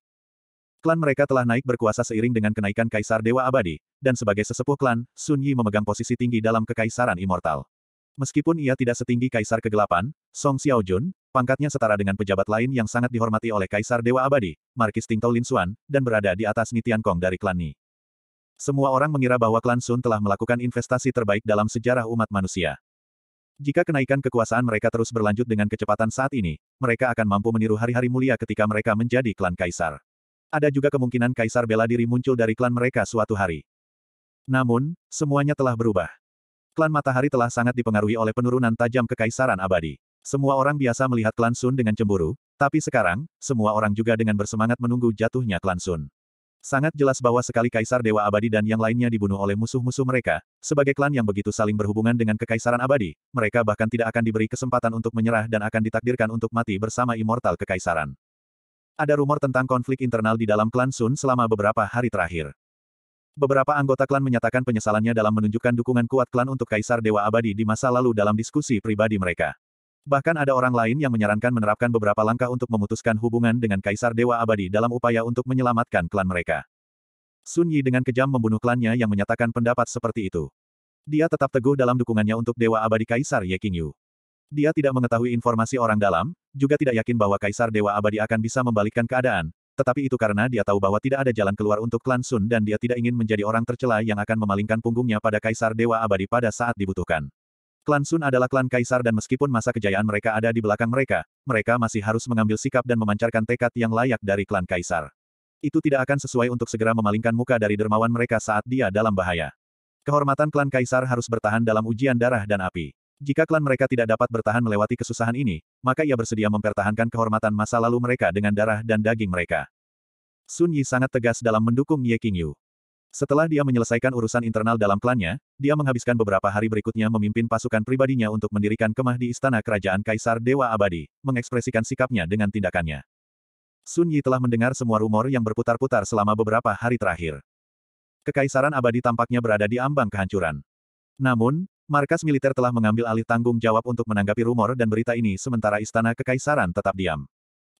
Klan mereka telah naik berkuasa seiring dengan kenaikan Kaisar Dewa Abadi, dan sebagai sesepuh klan, Sun Yi memegang posisi tinggi dalam kekaisaran immortal. Meskipun ia tidak setinggi Kaisar Kegelapan, Song Xiaojun, pangkatnya setara dengan pejabat lain yang sangat dihormati oleh Kaisar Dewa Abadi, Markis Tingtao Lin Xuan, dan berada di atas Nitian Kong dari klan Ni. Semua orang mengira bahwa klan Sun telah melakukan investasi terbaik dalam sejarah umat manusia. Jika kenaikan kekuasaan mereka terus berlanjut dengan kecepatan saat ini, mereka akan mampu meniru hari-hari mulia ketika mereka menjadi klan kaisar. Ada juga kemungkinan kaisar bela diri muncul dari klan mereka suatu hari. Namun, semuanya telah berubah. Klan Matahari telah sangat dipengaruhi oleh penurunan tajam kekaisaran abadi. Semua orang biasa melihat klan Sun dengan cemburu, tapi sekarang, semua orang juga dengan bersemangat menunggu jatuhnya klan Sun. Sangat jelas bahwa sekali Kaisar Dewa Abadi dan yang lainnya dibunuh oleh musuh-musuh mereka, sebagai klan yang begitu saling berhubungan dengan kekaisaran abadi, mereka bahkan tidak akan diberi kesempatan untuk menyerah dan akan ditakdirkan untuk mati bersama immortal kekaisaran. Ada rumor tentang konflik internal di dalam klan Sun selama beberapa hari terakhir. Beberapa anggota klan menyatakan penyesalannya dalam menunjukkan dukungan kuat klan untuk Kaisar Dewa Abadi di masa lalu dalam diskusi pribadi mereka. Bahkan ada orang lain yang menyarankan menerapkan beberapa langkah untuk memutuskan hubungan dengan Kaisar Dewa Abadi dalam upaya untuk menyelamatkan klan mereka. Sun Yi dengan kejam membunuh klannya yang menyatakan pendapat seperti itu. Dia tetap teguh dalam dukungannya untuk Dewa Abadi Kaisar Ye Qingyu. Dia tidak mengetahui informasi orang dalam, juga tidak yakin bahwa Kaisar Dewa Abadi akan bisa membalikkan keadaan, tetapi itu karena dia tahu bahwa tidak ada jalan keluar untuk klan Sun dan dia tidak ingin menjadi orang tercela yang akan memalingkan punggungnya pada Kaisar Dewa Abadi pada saat dibutuhkan. Klan Sun adalah klan kaisar dan meskipun masa kejayaan mereka ada di belakang mereka, mereka masih harus mengambil sikap dan memancarkan tekad yang layak dari klan kaisar. Itu tidak akan sesuai untuk segera memalingkan muka dari dermawan mereka saat dia dalam bahaya. Kehormatan klan kaisar harus bertahan dalam ujian darah dan api. Jika klan mereka tidak dapat bertahan melewati kesusahan ini, maka ia bersedia mempertahankan kehormatan masa lalu mereka dengan darah dan daging mereka. Sun Yi sangat tegas dalam mendukung Ye Qingyu. Setelah dia menyelesaikan urusan internal dalam klannya, dia menghabiskan beberapa hari berikutnya memimpin pasukan pribadinya untuk mendirikan kemah di istana kerajaan Kaisar Dewa Abadi, mengekspresikan sikapnya dengan tindakannya. Sun Yi telah mendengar semua rumor yang berputar-putar selama beberapa hari terakhir. Kekaisaran abadi tampaknya berada di ambang kehancuran. Namun, Markas militer telah mengambil alih tanggung jawab untuk menanggapi rumor dan berita ini sementara istana kekaisaran tetap diam.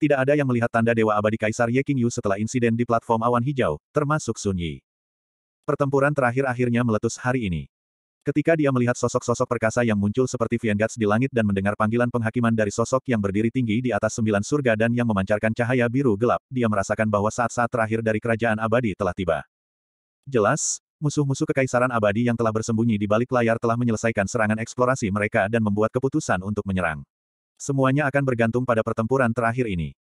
Tidak ada yang melihat tanda Dewa Abadi Kaisar Ye Qingyu setelah insiden di platform awan hijau, termasuk Sun Yi. Pertempuran terakhir akhirnya meletus hari ini. Ketika dia melihat sosok-sosok perkasa yang muncul seperti Viengats di langit dan mendengar panggilan penghakiman dari sosok yang berdiri tinggi di atas sembilan surga dan yang memancarkan cahaya biru gelap, dia merasakan bahwa saat-saat terakhir dari kerajaan abadi telah tiba. Jelas, musuh-musuh kekaisaran abadi yang telah bersembunyi di balik layar telah menyelesaikan serangan eksplorasi mereka dan membuat keputusan untuk menyerang. Semuanya akan bergantung pada pertempuran terakhir ini.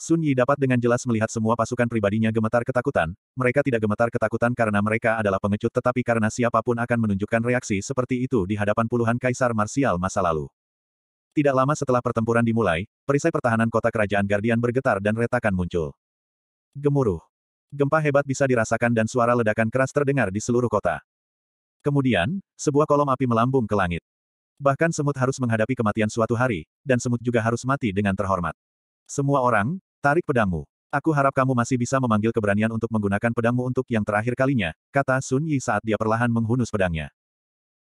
Sun Yi dapat dengan jelas melihat semua pasukan pribadinya gemetar ketakutan, mereka tidak gemetar ketakutan karena mereka adalah pengecut tetapi karena siapa pun akan menunjukkan reaksi seperti itu di hadapan puluhan kaisar marsial masa lalu. Tidak lama setelah pertempuran dimulai, perisai pertahanan kota kerajaan Guardian bergetar dan retakan muncul. Gemuruh. Gempa hebat bisa dirasakan dan suara ledakan keras terdengar di seluruh kota. Kemudian, sebuah kolom api melambung ke langit. Bahkan semut harus menghadapi kematian suatu hari, dan semut juga harus mati dengan terhormat. Semua orang, tarik pedangmu. Aku harap kamu masih bisa memanggil keberanian untuk menggunakan pedangmu untuk yang terakhir kalinya, kata Sun Yi saat dia perlahan menghunus pedangnya.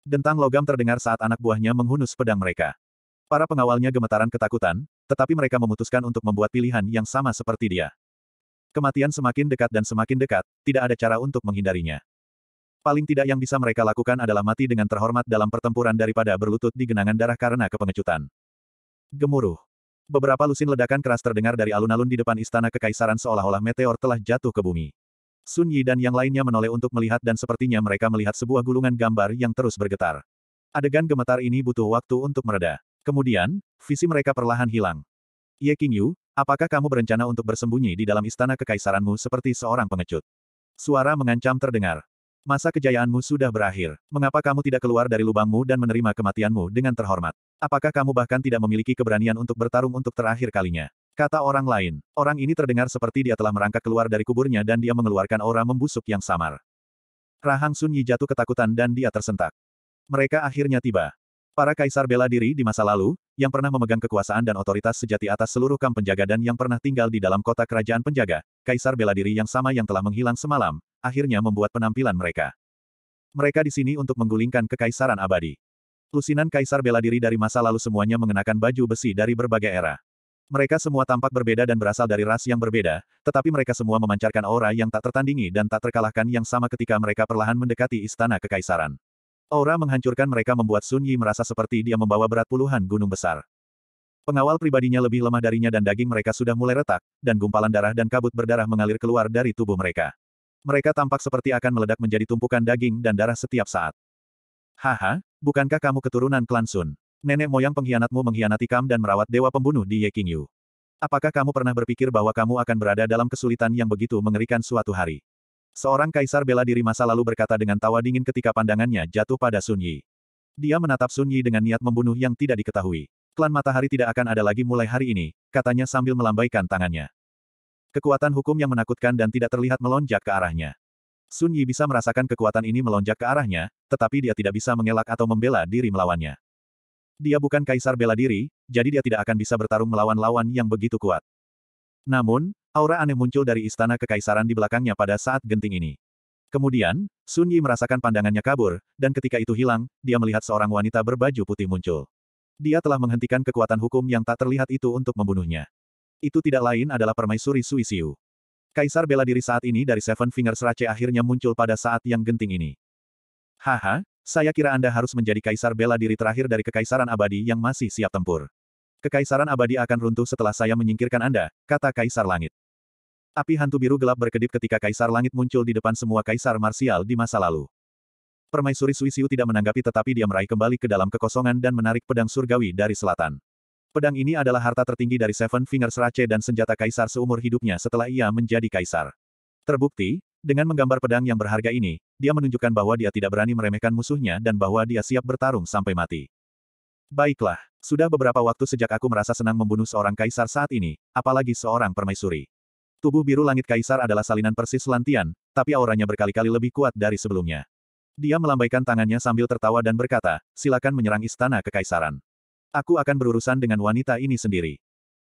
Dentang logam terdengar saat anak buahnya menghunus pedang mereka. Para pengawalnya gemetaran ketakutan, tetapi mereka memutuskan untuk membuat pilihan yang sama seperti dia. Kematian semakin dekat dan semakin dekat, tidak ada cara untuk menghindarinya. Paling tidak yang bisa mereka lakukan adalah mati dengan terhormat dalam pertempuran daripada berlutut di genangan darah karena kepengecutan. Gemuruh. Beberapa lusin ledakan keras terdengar dari alun-alun di depan istana kekaisaran seolah-olah meteor telah jatuh ke bumi. Sun Yi dan yang lainnya menoleh untuk melihat dan sepertinya mereka melihat sebuah gulungan gambar yang terus bergetar. Adegan gemetar ini butuh waktu untuk mereda. Kemudian, visi mereka perlahan hilang. Ye Qingyu, Apakah kamu berencana untuk bersembunyi di dalam istana kekaisaranmu seperti seorang pengecut? Suara mengancam terdengar. Masa kejayaanmu sudah berakhir. Mengapa kamu tidak keluar dari lubangmu dan menerima kematianmu dengan terhormat? Apakah kamu bahkan tidak memiliki keberanian untuk bertarung untuk terakhir kalinya? Kata orang lain. Orang ini terdengar seperti dia telah merangkak keluar dari kuburnya dan dia mengeluarkan aura membusuk yang samar. Rahang Sun Yi jatuh ketakutan dan dia tersentak. Mereka akhirnya tiba. Para kaisar bela diri di masa lalu, yang pernah memegang kekuasaan dan otoritas sejati atas seluruh kamp penjaga dan yang pernah tinggal di dalam kota kerajaan penjaga, kaisar bela diri yang sama yang telah menghilang semalam, akhirnya membuat penampilan mereka. Mereka di sini untuk menggulingkan kekaisaran abadi. Lusinan kaisar bela diri dari masa lalu semuanya mengenakan baju besi dari berbagai era. Mereka semua tampak berbeda dan berasal dari ras yang berbeda, tetapi mereka semua memancarkan aura yang tak tertandingi dan tak terkalahkan yang sama ketika mereka perlahan mendekati istana kekaisaran. Aura menghancurkan mereka membuat Sun Yi merasa seperti dia membawa berat puluhan gunung besar. Pengawal pribadinya lebih lemah darinya dan daging mereka sudah mulai retak, dan gumpalan darah dan kabut berdarah mengalir keluar dari tubuh mereka. Mereka tampak seperti akan meledak menjadi tumpukan daging dan darah setiap saat. Haha, bukankah kamu keturunan klan Sun? Nenek moyang pengkhianatmu mengkhianati Kam dan merawat dewa pembunuh di Yeqingyu. Apakah kamu pernah berpikir bahwa kamu akan berada dalam kesulitan yang begitu mengerikan suatu hari? Seorang kaisar bela diri masa lalu berkata dengan tawa dingin ketika pandangannya jatuh pada Sun Yi. Dia menatap Sun Yi dengan niat membunuh yang tidak diketahui. Klan matahari tidak akan ada lagi mulai hari ini, katanya sambil melambaikan tangannya. Kekuatan hukum yang menakutkan dan tidak terlihat melonjak ke arahnya. Sun Yi bisa merasakan kekuatan ini melonjak ke arahnya, tetapi dia tidak bisa mengelak atau membela diri melawannya. Dia bukan kaisar bela diri, jadi dia tidak akan bisa bertarung melawan lawan yang begitu kuat. Namun, aura aneh muncul dari istana kekaisaran di belakangnya pada saat genting ini. Kemudian, Sun Yi merasakan pandangannya kabur, dan ketika itu hilang, dia melihat seorang wanita berbaju putih muncul. Dia telah menghentikan kekuatan hukum yang tak terlihat itu untuk membunuhnya. Itu tidak lain adalah permaisuri Sui Siu. Kaisar bela diri saat ini dari Seven Fingers Rache akhirnya muncul pada saat yang genting ini. Haha, saya kira Anda harus menjadi kaisar bela diri terakhir dari kekaisaran abadi yang masih siap tempur. Kekaisaran abadi akan runtuh setelah saya menyingkirkan Anda, kata Kaisar Langit. Api hantu biru gelap berkedip ketika Kaisar Langit muncul di depan semua kaisar marsial di masa lalu. Permaisuri Sui Siu tidak menanggapi tetapi dia meraih kembali ke dalam kekosongan dan menarik pedang surgawi dari selatan. Pedang ini adalah harta tertinggi dari Seven Fingers Rache dan senjata kaisar seumur hidupnya setelah ia menjadi kaisar. Terbukti, dengan menggambar pedang yang berharga ini, dia menunjukkan bahwa dia tidak berani meremehkan musuhnya dan bahwa dia siap bertarung sampai mati. Baiklah, sudah beberapa waktu sejak aku merasa senang membunuh seorang kaisar saat ini, apalagi seorang permaisuri. Tubuh biru langit kaisar adalah salinan persis Lantian, tapi auranya berkali-kali lebih kuat dari sebelumnya. Dia melambaikan tangannya sambil tertawa dan berkata, silakan menyerang istana kekaisaran. Aku akan berurusan dengan wanita ini sendiri.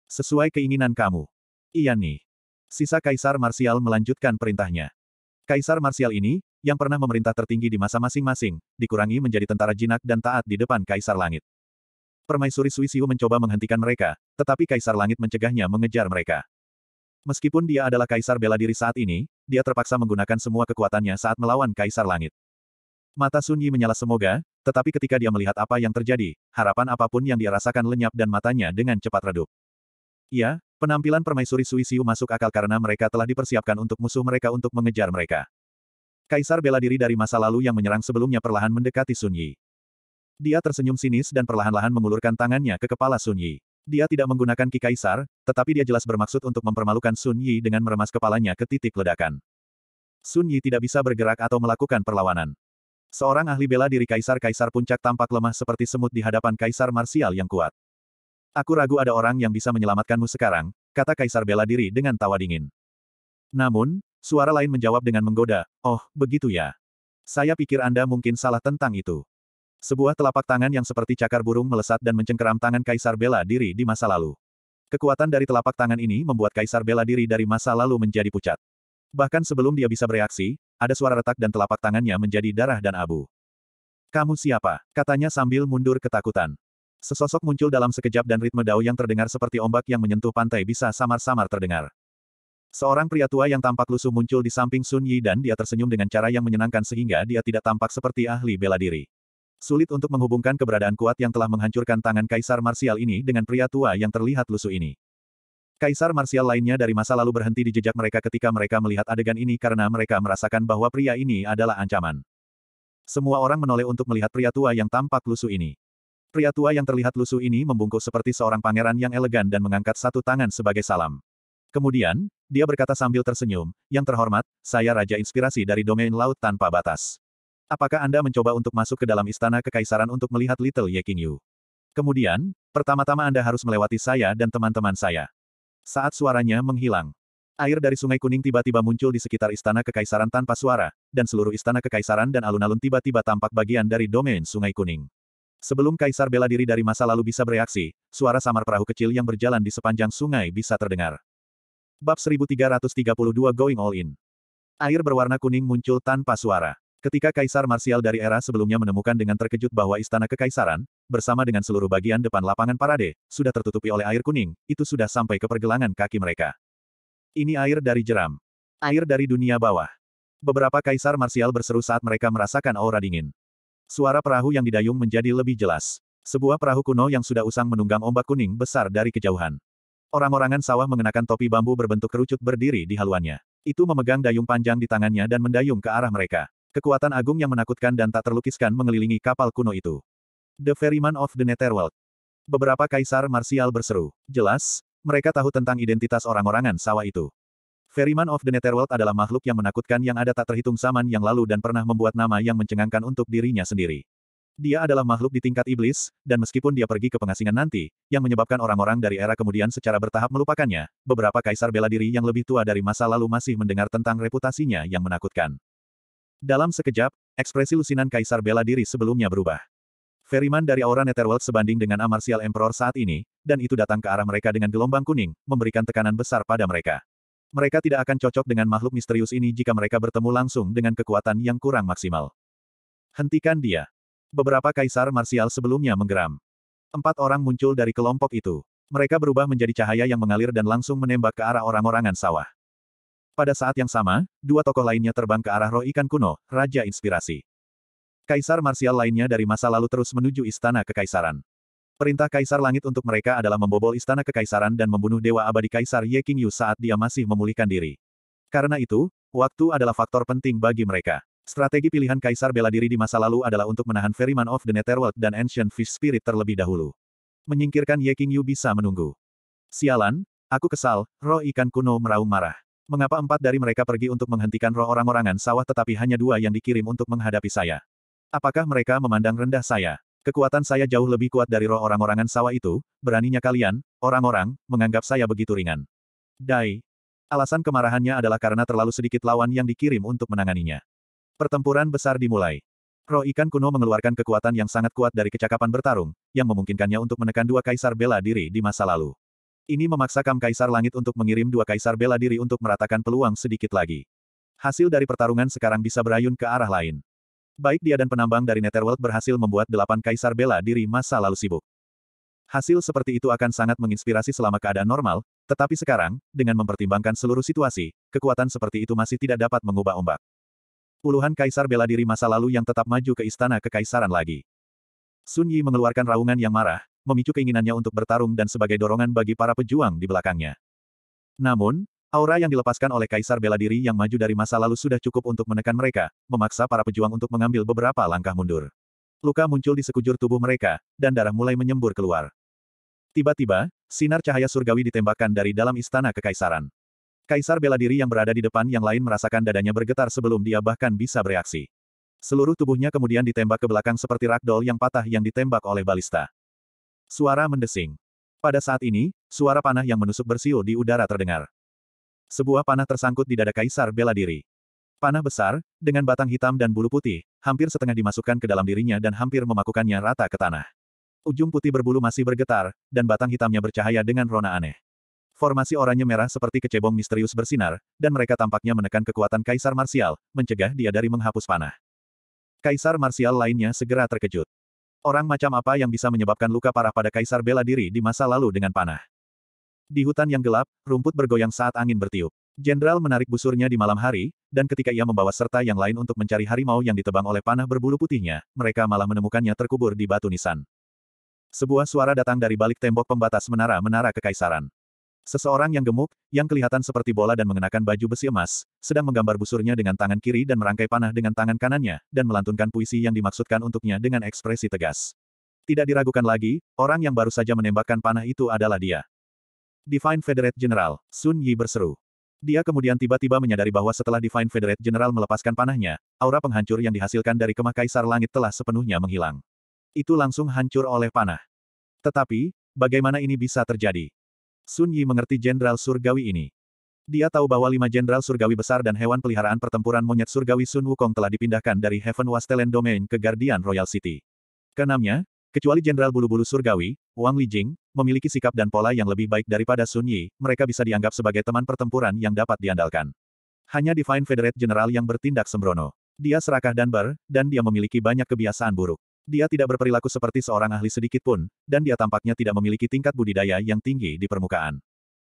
Sesuai keinginan kamu. Iya nih. Sisa Kaisar Marsial melanjutkan perintahnya. Kaisar Marsial ini, yang pernah memerintah tertinggi di masa masing-masing, dikurangi menjadi tentara jinak dan taat di depan Kaisar Langit. Permaisuri Suisiu mencoba menghentikan mereka, tetapi Kaisar Langit mencegahnya mengejar mereka. Meskipun dia adalah Kaisar bela diri saat ini, dia terpaksa menggunakan semua kekuatannya saat melawan Kaisar Langit. Mata Sun Yi menyala semoga, tetapi ketika dia melihat apa yang terjadi, harapan apa pun yang dia rasakan lenyap dan matanya dengan cepat redup. Ya, penampilan permaisuri Suisiu masuk akal karena mereka telah dipersiapkan untuk musuh mereka untuk mengejar mereka. Kaisar bela diri dari masa lalu yang menyerang sebelumnya perlahan mendekati Sun Yi. Dia tersenyum sinis dan perlahan-lahan mengulurkan tangannya ke kepala Sun Yi. Dia tidak menggunakan Ki Kaisar, tetapi dia jelas bermaksud untuk mempermalukan Sun Yi dengan meremas kepalanya ke titik ledakan. Sun Yi tidak bisa bergerak atau melakukan perlawanan. Seorang ahli bela diri kaisar-kaisar puncak tampak lemah seperti semut di hadapan kaisar marsial yang kuat. Aku ragu ada orang yang bisa menyelamatkanmu sekarang, kata kaisar bela diri dengan tawa dingin. Namun, suara lain menjawab dengan menggoda, oh, begitu ya. Saya pikir Anda mungkin salah tentang itu. Sebuah telapak tangan yang seperti cakar burung melesat dan mencengkeram tangan kaisar bela diri di masa lalu. Kekuatan dari telapak tangan ini membuat kaisar bela diri dari masa lalu menjadi pucat. Bahkan sebelum dia bisa bereaksi, ada suara retak dan telapak tangannya menjadi darah dan abu. Kamu siapa? Katanya sambil mundur ketakutan. Sesosok muncul dalam sekejap dan ritme dao yang terdengar seperti ombak yang menyentuh pantai bisa samar-samar terdengar. Seorang pria tua yang tampak lusuh muncul di samping Sun Yi dan dia tersenyum dengan cara yang menyenangkan sehingga dia tidak tampak seperti ahli bela diri. Sulit untuk menghubungkan keberadaan kuat yang telah menghancurkan tangan kaisar marsial ini dengan pria tua yang terlihat lusuh ini. Kaisar marsial lainnya dari masa lalu berhenti di jejak mereka ketika mereka melihat adegan ini karena mereka merasakan bahwa pria ini adalah ancaman. Semua orang menoleh untuk melihat pria tua yang tampak lusuh ini. Pria tua yang terlihat lusuh ini membungkuk seperti seorang pangeran yang elegan dan mengangkat satu tangan sebagai salam. Kemudian, dia berkata sambil tersenyum, Yang terhormat, saya Raja Inspirasi dari domain laut tanpa batas. Apakah Anda mencoba untuk masuk ke dalam istana kekaisaran untuk melihat Little Ye Yu? Kemudian, pertama-tama Anda harus melewati saya dan teman-teman saya. Saat suaranya menghilang, air dari Sungai Kuning tiba-tiba muncul di sekitar Istana Kekaisaran tanpa suara, dan seluruh Istana Kekaisaran dan alun-alun tiba-tiba tampak bagian dari domain Sungai Kuning. Sebelum Kaisar bela diri dari masa lalu bisa bereaksi, suara samar perahu kecil yang berjalan di sepanjang sungai bisa terdengar. Bab 1332 Going All In Air berwarna kuning muncul tanpa suara. Ketika Kaisar Marsial dari era sebelumnya menemukan dengan terkejut bahwa Istana Kekaisaran, bersama dengan seluruh bagian depan lapangan parade, sudah tertutupi oleh air kuning, itu sudah sampai ke pergelangan kaki mereka. Ini air dari jeram. Air dari dunia bawah. Beberapa Kaisar Marsial berseru saat mereka merasakan aura dingin. Suara perahu yang didayung menjadi lebih jelas. Sebuah perahu kuno yang sudah usang menunggang ombak kuning besar dari kejauhan. Orang-orangan sawah mengenakan topi bambu berbentuk kerucut berdiri di haluannya. Itu memegang dayung panjang di tangannya dan mendayung ke arah mereka. Kekuatan agung yang menakutkan dan tak terlukiskan mengelilingi kapal kuno itu. The Ferryman of the Netherworld. Beberapa kaisar marsial berseru. Jelas, mereka tahu tentang identitas orang-orangan sawah itu. Ferryman of the Netherworld adalah makhluk yang menakutkan yang ada tak terhitung zaman yang lalu dan pernah membuat nama yang mencengangkan untuk dirinya sendiri. Dia adalah makhluk di tingkat iblis, dan meskipun dia pergi ke pengasingan nanti, yang menyebabkan orang-orang dari era kemudian secara bertahap melupakannya, beberapa kaisar bela diri yang lebih tua dari masa lalu masih mendengar tentang reputasinya yang menakutkan. Dalam sekejap, ekspresi lusinan kaisar bela diri sebelumnya berubah. Ferryman dari aura Netherworld sebanding dengan Amartial Emperor saat ini, dan itu datang ke arah mereka dengan gelombang kuning, memberikan tekanan besar pada mereka. Mereka tidak akan cocok dengan makhluk misterius ini jika mereka bertemu langsung dengan kekuatan yang kurang maksimal. Hentikan dia. Beberapa kaisar marsial sebelumnya menggeram. Empat orang muncul dari kelompok itu. Mereka berubah menjadi cahaya yang mengalir dan langsung menembak ke arah orang-orangan sawah. Pada saat yang sama, dua tokoh lainnya terbang ke arah roh ikan kuno, Raja Inspirasi. Kaisar marsial lainnya dari masa lalu terus menuju istana kekaisaran. Perintah Kaisar Langit untuk mereka adalah membobol istana kekaisaran dan membunuh Dewa Abadi Kaisar Ye Qingyu saat dia masih memulihkan diri. Karena itu, waktu adalah faktor penting bagi mereka. Strategi pilihan Kaisar bela diri di masa lalu adalah untuk menahan Ferryman of the Netherworld dan Ancient Fish Spirit terlebih dahulu. Menyingkirkan Ye Qingyu bisa menunggu. Sialan, aku kesal, roh ikan kuno meraung marah. Mengapa empat dari mereka pergi untuk menghentikan roh orang-orangan sawah tetapi hanya dua yang dikirim untuk menghadapi saya? Apakah mereka memandang rendah saya? Kekuatan saya jauh lebih kuat dari roh orang-orangan sawah itu, beraninya kalian, orang-orang, menganggap saya begitu ringan. Dai. Alasan kemarahannya adalah karena terlalu sedikit lawan yang dikirim untuk menanganinya. Pertempuran besar dimulai. Roh ikan kuno mengeluarkan kekuatan yang sangat kuat dari kecakapan bertarung, yang memungkinkannya untuk menekan dua kaisar bela diri di masa lalu. Ini memaksa Kam Kaisar Langit untuk mengirim dua kaisar bela diri untuk meratakan peluang sedikit lagi. Hasil dari pertarungan sekarang bisa berayun ke arah lain. Baik dia dan penambang dari Netherworld berhasil membuat delapan kaisar bela diri masa lalu sibuk. Hasil seperti itu akan sangat menginspirasi selama keadaan normal, tetapi sekarang, dengan mempertimbangkan seluruh situasi, kekuatan seperti itu masih tidak dapat mengubah ombak. Puluhan kaisar bela diri masa lalu yang tetap maju ke istana kekaisaran lagi. Sun Yi mengeluarkan raungan yang marah, memicu keinginannya untuk bertarung dan sebagai dorongan bagi para pejuang di belakangnya. Namun, aura yang dilepaskan oleh kaisar bela diri yang maju dari masa lalu sudah cukup untuk menekan mereka, memaksa para pejuang untuk mengambil beberapa langkah mundur. Luka muncul di sekujur tubuh mereka, dan darah mulai menyembur keluar. Tiba-tiba, sinar cahaya surgawi ditembakkan dari dalam istana kekaisaran. Kaisar bela diri yang berada di depan yang lain merasakan dadanya bergetar sebelum dia bahkan bisa bereaksi. Seluruh tubuhnya kemudian ditembak ke belakang seperti ragdoll yang patah yang ditembak oleh balista. Suara mendesing. Pada saat ini, suara panah yang menusuk bersiul di udara terdengar. Sebuah panah tersangkut di dada kaisar bela diri. Panah besar, dengan batang hitam dan bulu putih, hampir setengah dimasukkan ke dalam dirinya dan hampir memakukannya rata ke tanah. Ujung putih berbulu masih bergetar, dan batang hitamnya bercahaya dengan rona aneh. Formasi oranye merah seperti kecebong misterius bersinar, dan mereka tampaknya menekan kekuatan Kaisar Marsial, mencegah dia dari menghapus panah. Kaisar Marsial lainnya segera terkejut. Orang macam apa yang bisa menyebabkan luka parah pada Kaisar bela diri di masa lalu dengan panah? Di hutan yang gelap, rumput bergoyang saat angin bertiup. Jenderal menarik busurnya di malam hari, dan ketika ia membawa serta yang lain untuk mencari harimau yang ditebang oleh panah berbulu putihnya, mereka malah menemukannya terkubur di batu nisan. Sebuah suara datang dari balik tembok pembatas menara-menara kekaisaran. Seseorang yang gemuk, yang kelihatan seperti bola dan mengenakan baju besi emas, sedang menggambar busurnya dengan tangan kiri dan merangkai panah dengan tangan kanannya, dan melantunkan puisi yang dimaksudkan untuknya dengan ekspresi tegas. Tidak diragukan lagi, orang yang baru saja menembakkan panah itu adalah dia. Divine Federate General, Sun Yi berseru. Dia kemudian tiba-tiba menyadari bahwa setelah Divine Federate General melepaskan panahnya, aura penghancur yang dihasilkan dari kemah Kaisar Langit telah sepenuhnya menghilang. Itu langsung hancur oleh panah. Tetapi, bagaimana ini bisa terjadi? Sun Yi mengerti jenderal surgawi ini. Dia tahu bahwa lima jenderal surgawi besar dan hewan peliharaan pertempuran monyet surgawi Sun Wukong telah dipindahkan dari Heaven Wastelen Domain ke Guardian Royal City. Keenamnya, kecuali jenderal bulu-bulu surgawi, Wang Lijing, memiliki sikap dan pola yang lebih baik daripada Sun Yi, mereka bisa dianggap sebagai teman pertempuran yang dapat diandalkan. Hanya Divine Federate General yang bertindak sembrono. Dia serakah dan ber, dan dia memiliki banyak kebiasaan buruk. Dia tidak berperilaku seperti seorang ahli sedikit pun, dan dia tampaknya tidak memiliki tingkat budidaya yang tinggi di permukaan.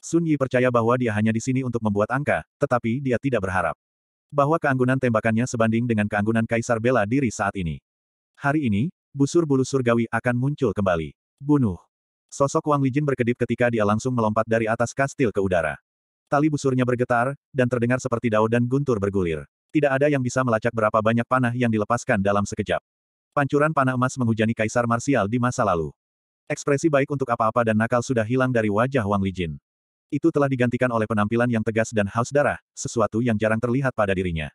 Sun Yi percaya bahwa dia hanya di sini untuk membuat angka, tetapi dia tidak berharap bahwa keanggunan tembakannya sebanding dengan keanggunan Kaisar bela diri saat ini. Hari ini, busur bulu surgawi akan muncul kembali. Bunuh. Sosok Wang Lijin berkedip ketika dia langsung melompat dari atas kastil ke udara. Tali busurnya bergetar, dan terdengar seperti dao dan guntur bergulir. Tidak ada yang bisa melacak berapa banyak panah yang dilepaskan dalam sekejap. Pancuran panah emas menghujani kaisar marsial di masa lalu. Ekspresi baik untuk apa-apa dan nakal sudah hilang dari wajah Wang Lijin. Itu telah digantikan oleh penampilan yang tegas dan haus darah, sesuatu yang jarang terlihat pada dirinya.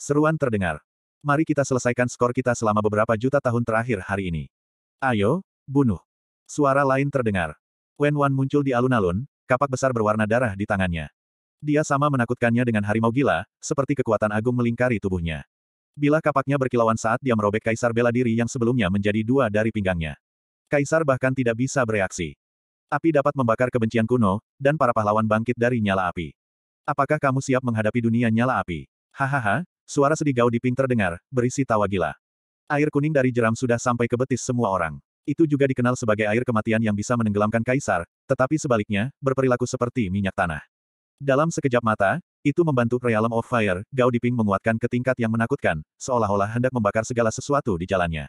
Seruan terdengar. Mari kita selesaikan skor kita selama beberapa juta tahun terakhir hari ini. Ayo, bunuh. Suara lain terdengar. Wen Wan muncul di alun-alun, kapak besar berwarna darah di tangannya. Dia sama menakutkannya dengan harimau gila, seperti kekuatan agung melingkari tubuhnya. Bila kapaknya berkilauan saat dia merobek kaisar bela diri yang sebelumnya menjadi dua dari pinggangnya. Kaisar bahkan tidak bisa bereaksi. Api dapat membakar kebencian kuno, dan para pahlawan bangkit dari nyala api. Apakah kamu siap menghadapi dunia nyala api? Hahaha, suara sedih Gao Diping terdengar, berisi tawa gila. Air kuning dari jeram sudah sampai ke betis semua orang. Itu juga dikenal sebagai air kematian yang bisa menenggelamkan kaisar, tetapi sebaliknya, berperilaku seperti minyak tanah. Dalam sekejap mata, itu membantu Realm of Fire, Gao Diping menguatkan ke tingkat yang menakutkan, seolah-olah hendak membakar segala sesuatu di jalannya.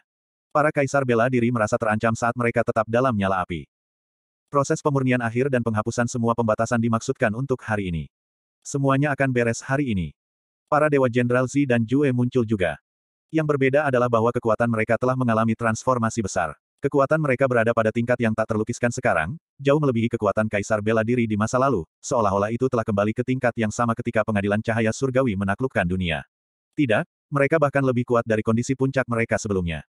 Para kaisar bela diri merasa terancam saat mereka tetap dalam nyala api. Proses pemurnian akhir dan penghapusan semua pembatasan dimaksudkan untuk hari ini. Semuanya akan beres hari ini. Para Dewa Jenderal Zi dan Jue muncul juga. Yang berbeda adalah bahwa kekuatan mereka telah mengalami transformasi besar. Kekuatan mereka berada pada tingkat yang tak terlukiskan sekarang, jauh melebihi kekuatan Kaisar bela diri di masa lalu, seolah-olah itu telah kembali ke tingkat yang sama ketika pengadilan cahaya surgawi menaklukkan dunia. Tidak, mereka bahkan lebih kuat dari kondisi puncak mereka sebelumnya.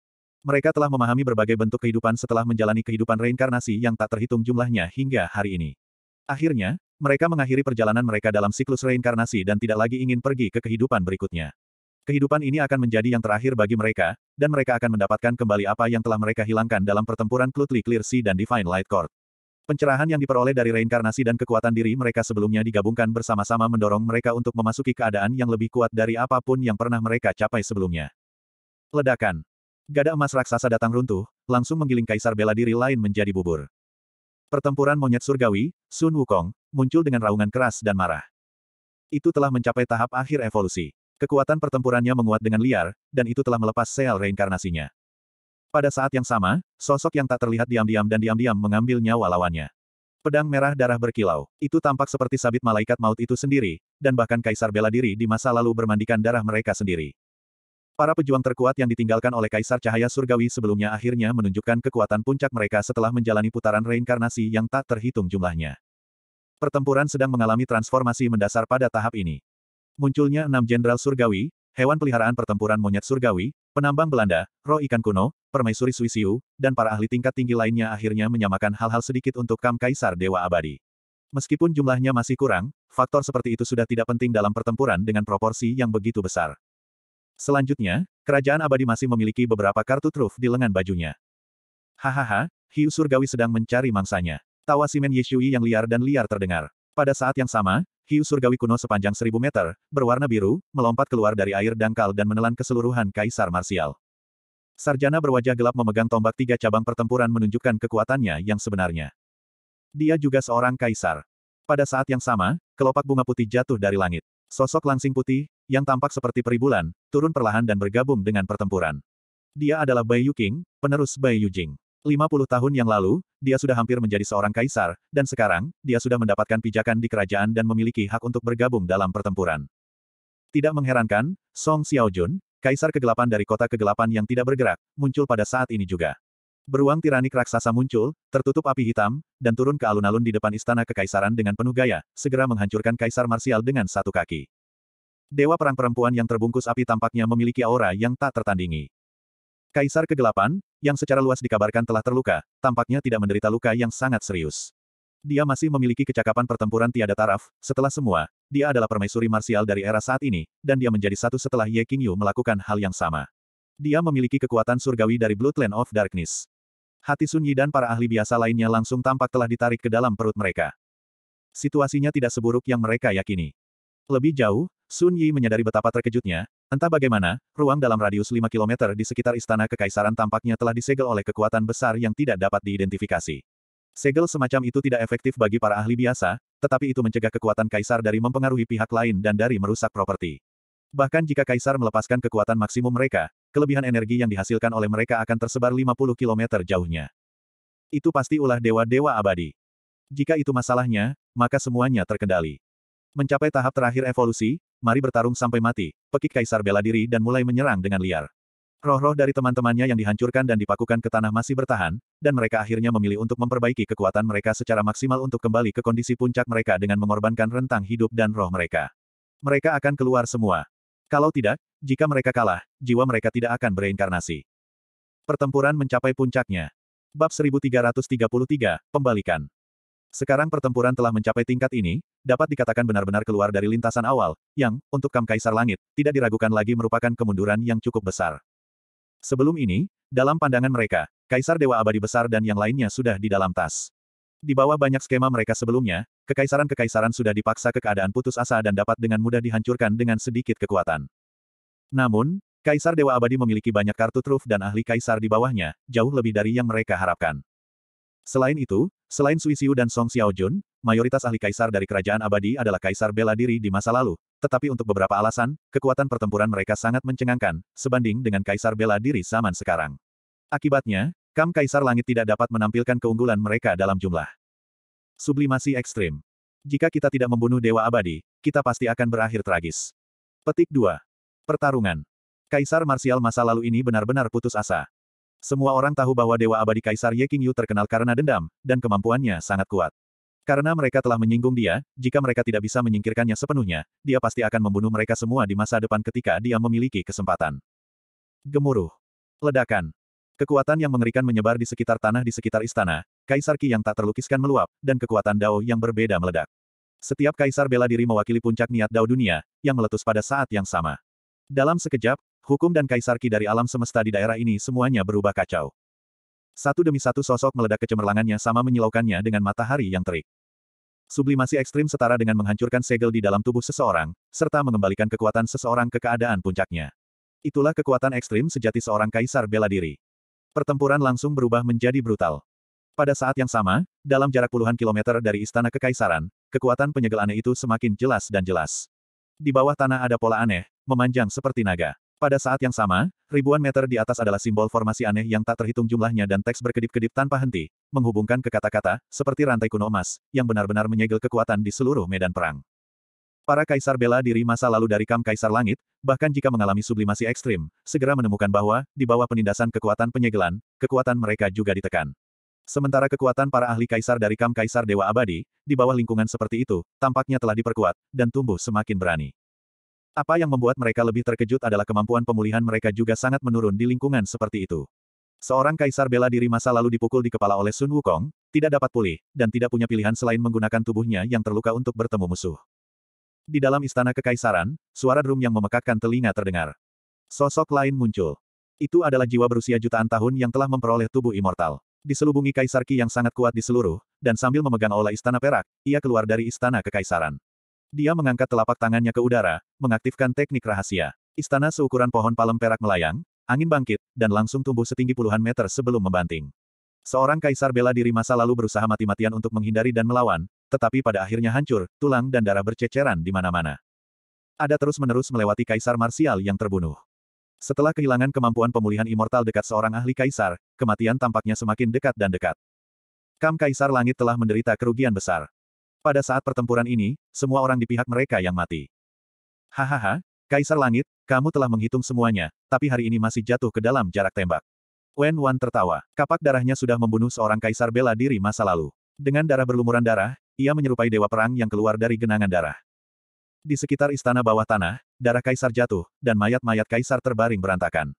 Mereka telah memahami berbagai bentuk kehidupan setelah menjalani kehidupan reinkarnasi yang tak terhitung jumlahnya hingga hari ini. Akhirnya, mereka mengakhiri perjalanan mereka dalam siklus reinkarnasi dan tidak lagi ingin pergi ke kehidupan berikutnya. Kehidupan ini akan menjadi yang terakhir bagi mereka, dan mereka akan mendapatkan kembali apa yang telah mereka hilangkan dalam pertempuran Clutli Clear Sea dan Divine Light Court. Pencerahan yang diperoleh dari reinkarnasi dan kekuatan diri mereka sebelumnya digabungkan bersama-sama mendorong mereka untuk memasuki keadaan yang lebih kuat dari apa pun yang pernah mereka capai sebelumnya. Ledakan. Gada emas raksasa datang runtuh, langsung menggiling kaisar bela diri lain menjadi bubur. Pertempuran monyet surgawi, Sun Wukong, muncul dengan raungan keras dan marah. Itu telah mencapai tahap akhir evolusi. Kekuatan pertempurannya menguat dengan liar, dan itu telah melepas sel reinkarnasinya. Pada saat yang sama, sosok yang tak terlihat diam-diam dan diam-diam mengambil nyawa lawannya. Pedang merah darah berkilau. Itu tampak seperti sabit malaikat maut itu sendiri, dan bahkan kaisar bela diri di masa lalu bermandikan darah mereka sendiri. Para pejuang terkuat yang ditinggalkan oleh Kaisar Cahaya Surgawi sebelumnya akhirnya menunjukkan kekuatan puncak mereka setelah menjalani putaran reinkarnasi yang tak terhitung jumlahnya. Pertempuran sedang mengalami transformasi mendasar pada tahap ini. Munculnya enam jenderal surgawi, hewan peliharaan pertempuran monyet surgawi, penambang Belanda, roh ikan kuno, permaisuri Suisiu, dan para ahli tingkat tinggi lainnya akhirnya menyamakan hal-hal sedikit untuk Kam Kaisar Dewa Abadi. Meskipun jumlahnya masih kurang, faktor seperti itu sudah tidak penting dalam pertempuran dengan proporsi yang begitu besar. Selanjutnya, kerajaan abadi masih memiliki beberapa kartu truf di lengan bajunya. Hahaha, Hiu Surgawi sedang mencari mangsanya. Tawa simen Yeshui yang liar dan liar terdengar. Pada saat yang sama, hiu surgawi kuno sepanjang seribu meter, berwarna biru, melompat keluar dari air dangkal dan menelan keseluruhan kaisar marsial. Sarjana berwajah gelap memegang tombak tiga cabang pertempuran menunjukkan kekuatannya yang sebenarnya. Dia juga seorang kaisar. Pada saat yang sama, kelopak bunga putih jatuh dari langit. Sosok langsing putih, yang tampak seperti peribulan, turun perlahan dan bergabung dengan pertempuran. Dia adalah Bai Yuking, penerus Bai Yujing. 50 tahun yang lalu, dia sudah hampir menjadi seorang kaisar, dan sekarang, dia sudah mendapatkan pijakan di kerajaan dan memiliki hak untuk bergabung dalam pertempuran. Tidak mengherankan, Song Xiaojun, kaisar kegelapan dari kota kegelapan yang tidak bergerak, muncul pada saat ini juga. Beruang tiranik raksasa muncul, tertutup api hitam, dan turun ke alun-alun di depan istana kekaisaran dengan penuh gaya, segera menghancurkan kaisar marsial dengan satu kaki. Dewa perang perempuan yang terbungkus api tampaknya memiliki aura yang tak tertandingi. Kaisar kegelapan, yang secara luas dikabarkan telah terluka, tampaknya tidak menderita luka yang sangat serius. Dia masih memiliki kecakapan pertempuran tiada taraf, setelah semua, dia adalah permaisuri marsial dari era saat ini, dan dia menjadi satu setelah Ye Qingyu melakukan hal yang sama. Dia memiliki kekuatan surgawi dari Bloodland of Darkness. Hati Sun Yi dan para ahli biasa lainnya langsung tampak telah ditarik ke dalam perut mereka. Situasinya tidak seburuk yang mereka yakini. Lebih jauh, Sun Yi menyadari betapa terkejutnya, entah bagaimana, ruang dalam radius 5 km di sekitar istana kekaisaran tampaknya telah disegel oleh kekuatan besar yang tidak dapat diidentifikasi. Segel semacam itu tidak efektif bagi para ahli biasa, tetapi itu mencegah kekuatan kaisar dari mempengaruhi pihak lain dan dari merusak properti. Bahkan jika kaisar melepaskan kekuatan maksimum mereka, kelebihan energi yang dihasilkan oleh mereka akan tersebar 50 km jauhnya. Itu pasti ulah dewa-dewa abadi. Jika itu masalahnya, maka semuanya terkendali. Mencapai tahap terakhir evolusi, mari bertarung sampai mati, pekik kaisar bela diri dan mulai menyerang dengan liar. Roh-roh dari teman-temannya yang dihancurkan dan dipakukan ke tanah masih bertahan, dan mereka akhirnya memilih untuk memperbaiki kekuatan mereka secara maksimal untuk kembali ke kondisi puncak mereka dengan mengorbankan rentang hidup dan roh mereka. Mereka akan keluar semua. Kalau tidak, jika mereka kalah, jiwa mereka tidak akan bereinkarnasi. Pertempuran mencapai puncaknya. Bab 1333, Pembalikan. Sekarang pertempuran telah mencapai tingkat ini, dapat dikatakan benar-benar keluar dari lintasan awal, yang, untuk Kam Kaisar Langit, tidak diragukan lagi merupakan kemunduran yang cukup besar. Sebelum ini, dalam pandangan mereka, Kaisar Dewa Abadi Besar dan yang lainnya sudah di dalam tas. Di bawah banyak skema mereka sebelumnya, kekaisaran-kekaisaran sudah dipaksa ke keadaan putus asa dan dapat dengan mudah dihancurkan dengan sedikit kekuatan. Namun, Kaisar Dewa Abadi memiliki banyak kartu truf dan ahli kaisar di bawahnya, jauh lebih dari yang mereka harapkan. Selain itu, selain Sui Xiu dan Song Xiaojun, mayoritas ahli kaisar dari kerajaan abadi adalah kaisar bela diri di masa lalu, tetapi untuk beberapa alasan, kekuatan pertempuran mereka sangat mencengangkan, sebanding dengan kaisar bela diri zaman sekarang. Akibatnya, Kam Kaisar Langit tidak dapat menampilkan keunggulan mereka dalam jumlah. Sublimasi ekstrim. Jika kita tidak membunuh Dewa Abadi, kita pasti akan berakhir tragis. Petik 2. Pertarungan. Kaisar marsial masa lalu ini benar-benar putus asa. Semua orang tahu bahwa Dewa Abadi Kaisar Ye Qingyu terkenal karena dendam, dan kemampuannya sangat kuat. Karena mereka telah menyinggung dia, jika mereka tidak bisa menyingkirkannya sepenuhnya, dia pasti akan membunuh mereka semua di masa depan ketika dia memiliki kesempatan. Gemuruh. Ledakan. Kekuatan yang mengerikan menyebar di sekitar tanah di sekitar istana, Kaisar Qi yang tak terlukiskan meluap, dan kekuatan Dao yang berbeda meledak. Setiap kaisar bela diri mewakili puncak niat Dao dunia, yang meletus pada saat yang sama. Dalam sekejap, Hukum dan Kaisar Ki dari alam semesta di daerah ini semuanya berubah kacau. Satu demi satu sosok meledak kecemerlangannya sama menyilaukannya dengan matahari yang terik. Sublimasi ekstrim setara dengan menghancurkan segel di dalam tubuh seseorang, serta mengembalikan kekuatan seseorang ke keadaan puncaknya. Itulah kekuatan ekstrim sejati seorang kaisar bela diri. Pertempuran langsung berubah menjadi brutal. Pada saat yang sama, dalam jarak puluhan kilometer dari istana kekaisaran, kekuatan penyegel aneh itu semakin jelas dan jelas. Di bawah tanah ada pola aneh, memanjang seperti naga. Pada saat yang sama, ribuan meter di atas adalah simbol formasi aneh yang tak terhitung jumlahnya dan teks berkedip-kedip tanpa henti, menghubungkan ke kata-kata, seperti rantai kuno emas, yang benar-benar menyegel kekuatan di seluruh medan perang. Para kaisar bela diri masa lalu dari Kam Kaisar Langit, bahkan jika mengalami sublimasi ekstrim, segera menemukan bahwa, di bawah penindasan kekuatan penyegelan, kekuatan mereka juga ditekan. Sementara kekuatan para ahli kaisar dari Kam Kaisar Dewa Abadi, di bawah lingkungan seperti itu, tampaknya telah diperkuat, dan tumbuh semakin berani. Apa yang membuat mereka lebih terkejut adalah kemampuan pemulihan mereka juga sangat menurun di lingkungan seperti itu. Seorang kaisar bela diri masa lalu dipukul di kepala oleh Sun Wukong, tidak dapat pulih, dan tidak punya pilihan selain menggunakan tubuhnya yang terluka untuk bertemu musuh. Di dalam istana kekaisaran, suara drum yang memekakkan telinga terdengar. Sosok lain muncul. Itu adalah jiwa berusia jutaan tahun yang telah memperoleh tubuh immortal. Diselubungi Kaisar Ki yang sangat kuat di seluruh, dan sambil memegang aula istana perak, ia keluar dari istana kekaisaran. Dia mengangkat telapak tangannya ke udara, mengaktifkan teknik rahasia. Istana seukuran pohon palem perak melayang, angin bangkit, dan langsung tumbuh setinggi puluhan meter sebelum membanting. Seorang kaisar bela diri masa lalu berusaha mati-matian untuk menghindari dan melawan, tetapi pada akhirnya hancur, tulang dan darah berceceran di mana-mana. Ada terus-menerus melewati kaisar marsial yang terbunuh. Setelah kehilangan kemampuan pemulihan immortal dekat seorang ahli kaisar, kematian tampaknya semakin dekat dan dekat. Kam Kaisar Langit telah menderita kerugian besar. Pada saat pertempuran ini, semua orang di pihak mereka yang mati. Hahaha, Kaisar Langit, kamu telah menghitung semuanya, tapi hari ini masih jatuh ke dalam jarak tembak. Wen Wan tertawa. Kapak darahnya sudah membunuh seorang kaisar bela diri masa lalu. Dengan darah berlumuran darah, ia menyerupai dewa perang yang keluar dari genangan darah. Di sekitar istana bawah tanah, darah kaisar jatuh, dan mayat-mayat kaisar terbaring berantakan.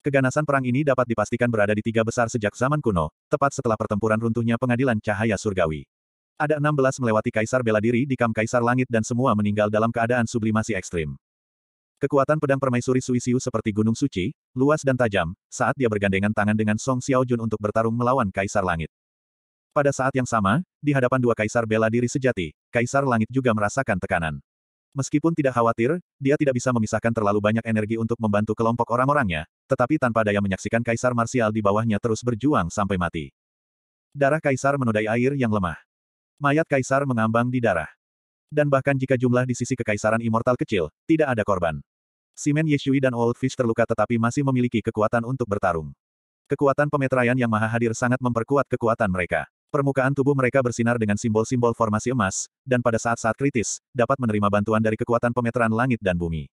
Keganasan perang ini dapat dipastikan berada di tiga besar sejak zaman kuno, tepat setelah pertempuran runtuhnya pengadilan cahaya surgawi. Ada 16 melewati kaisar bela diri di kam kaisar langit dan semua meninggal dalam keadaan sublimasi ekstrim. Kekuatan pedang permaisuri Suisiu seperti gunung suci, luas dan tajam, saat dia bergandengan tangan dengan Song Xiaojun untuk bertarung melawan kaisar langit. Pada saat yang sama, di hadapan dua kaisar bela diri sejati, kaisar langit juga merasakan tekanan. Meskipun tidak khawatir, dia tidak bisa memisahkan terlalu banyak energi untuk membantu kelompok orang-orangnya, tetapi tanpa daya menyaksikan kaisar marsial di bawahnya terus berjuang sampai mati. Darah kaisar menodai air yang lemah. Mayat kaisar mengambang di darah. Dan bahkan jika jumlah di sisi kekaisaran immortal kecil, tidak ada korban. Simen Yeshui dan Old Fish terluka tetapi masih memiliki kekuatan untuk bertarung. Kekuatan pemetraian yang maha hadir sangat memperkuat kekuatan mereka. Permukaan tubuh mereka bersinar dengan simbol-simbol formasi emas, dan pada saat-saat kritis, dapat menerima bantuan dari kekuatan pemeteran langit dan bumi.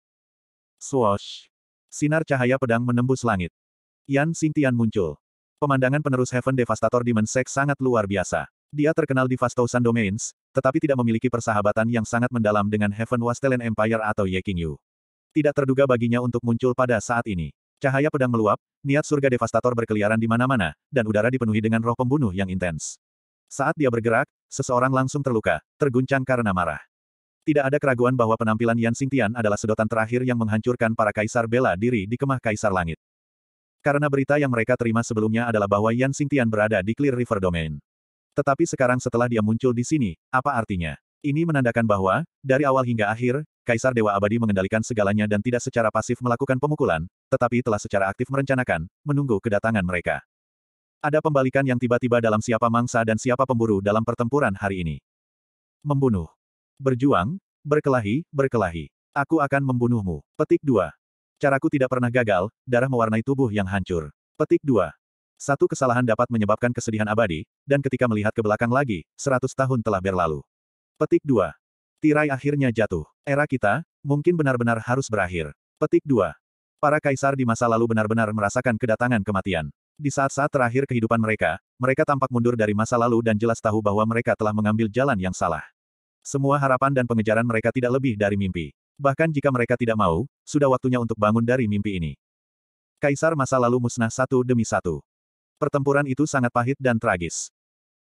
Swoosh! Sinar cahaya pedang menembus langit. Yan Xingtian muncul. Pemandangan penerus Heaven Devastator Demon Sect sangat luar biasa. Dia terkenal di Vastousan Domains, tetapi tidak memiliki persahabatan yang sangat mendalam dengan Heaven Wastelen Empire atau Ye King Yu. Tidak terduga baginya untuk muncul pada saat ini. Cahaya pedang meluap, niat surga devastator berkeliaran di mana-mana, dan udara dipenuhi dengan roh pembunuh yang intens. Saat dia bergerak, seseorang langsung terluka, terguncang karena marah. Tidak ada keraguan bahwa penampilan Yan Xingtian adalah sedotan terakhir yang menghancurkan para kaisar bela diri di kemah kaisar langit. Karena berita yang mereka terima sebelumnya adalah bahwa Yan Xingtian berada di Clear River Domain. Tetapi sekarang setelah dia muncul di sini, apa artinya? Ini menandakan bahwa, dari awal hingga akhir, Kaisar Dewa Abadi mengendalikan segalanya dan tidak secara pasif melakukan pemukulan, tetapi telah secara aktif merencanakan, menunggu kedatangan mereka. Ada pembalikan yang tiba-tiba dalam siapa mangsa dan siapa pemburu dalam pertempuran hari ini. Membunuh. Berjuang, berkelahi, berkelahi. Aku akan membunuhmu. Petik 2. Caraku tidak pernah gagal, darah mewarnai tubuh yang hancur. Petik 2. Satu kesalahan dapat menyebabkan kesedihan abadi, dan ketika melihat ke belakang lagi, seratus tahun telah berlalu. Petik 2. Tirai akhirnya jatuh. Era kita, mungkin benar-benar harus berakhir. Petik 2. Para kaisar di masa lalu benar-benar merasakan kedatangan kematian. Di saat-saat terakhir kehidupan mereka, mereka tampak mundur dari masa lalu dan jelas tahu bahwa mereka telah mengambil jalan yang salah. Semua harapan dan pengejaran mereka tidak lebih dari mimpi. Bahkan jika mereka tidak mau, sudah waktunya untuk bangun dari mimpi ini. Kaisar masa lalu musnah satu demi satu. Pertempuran itu sangat pahit dan tragis.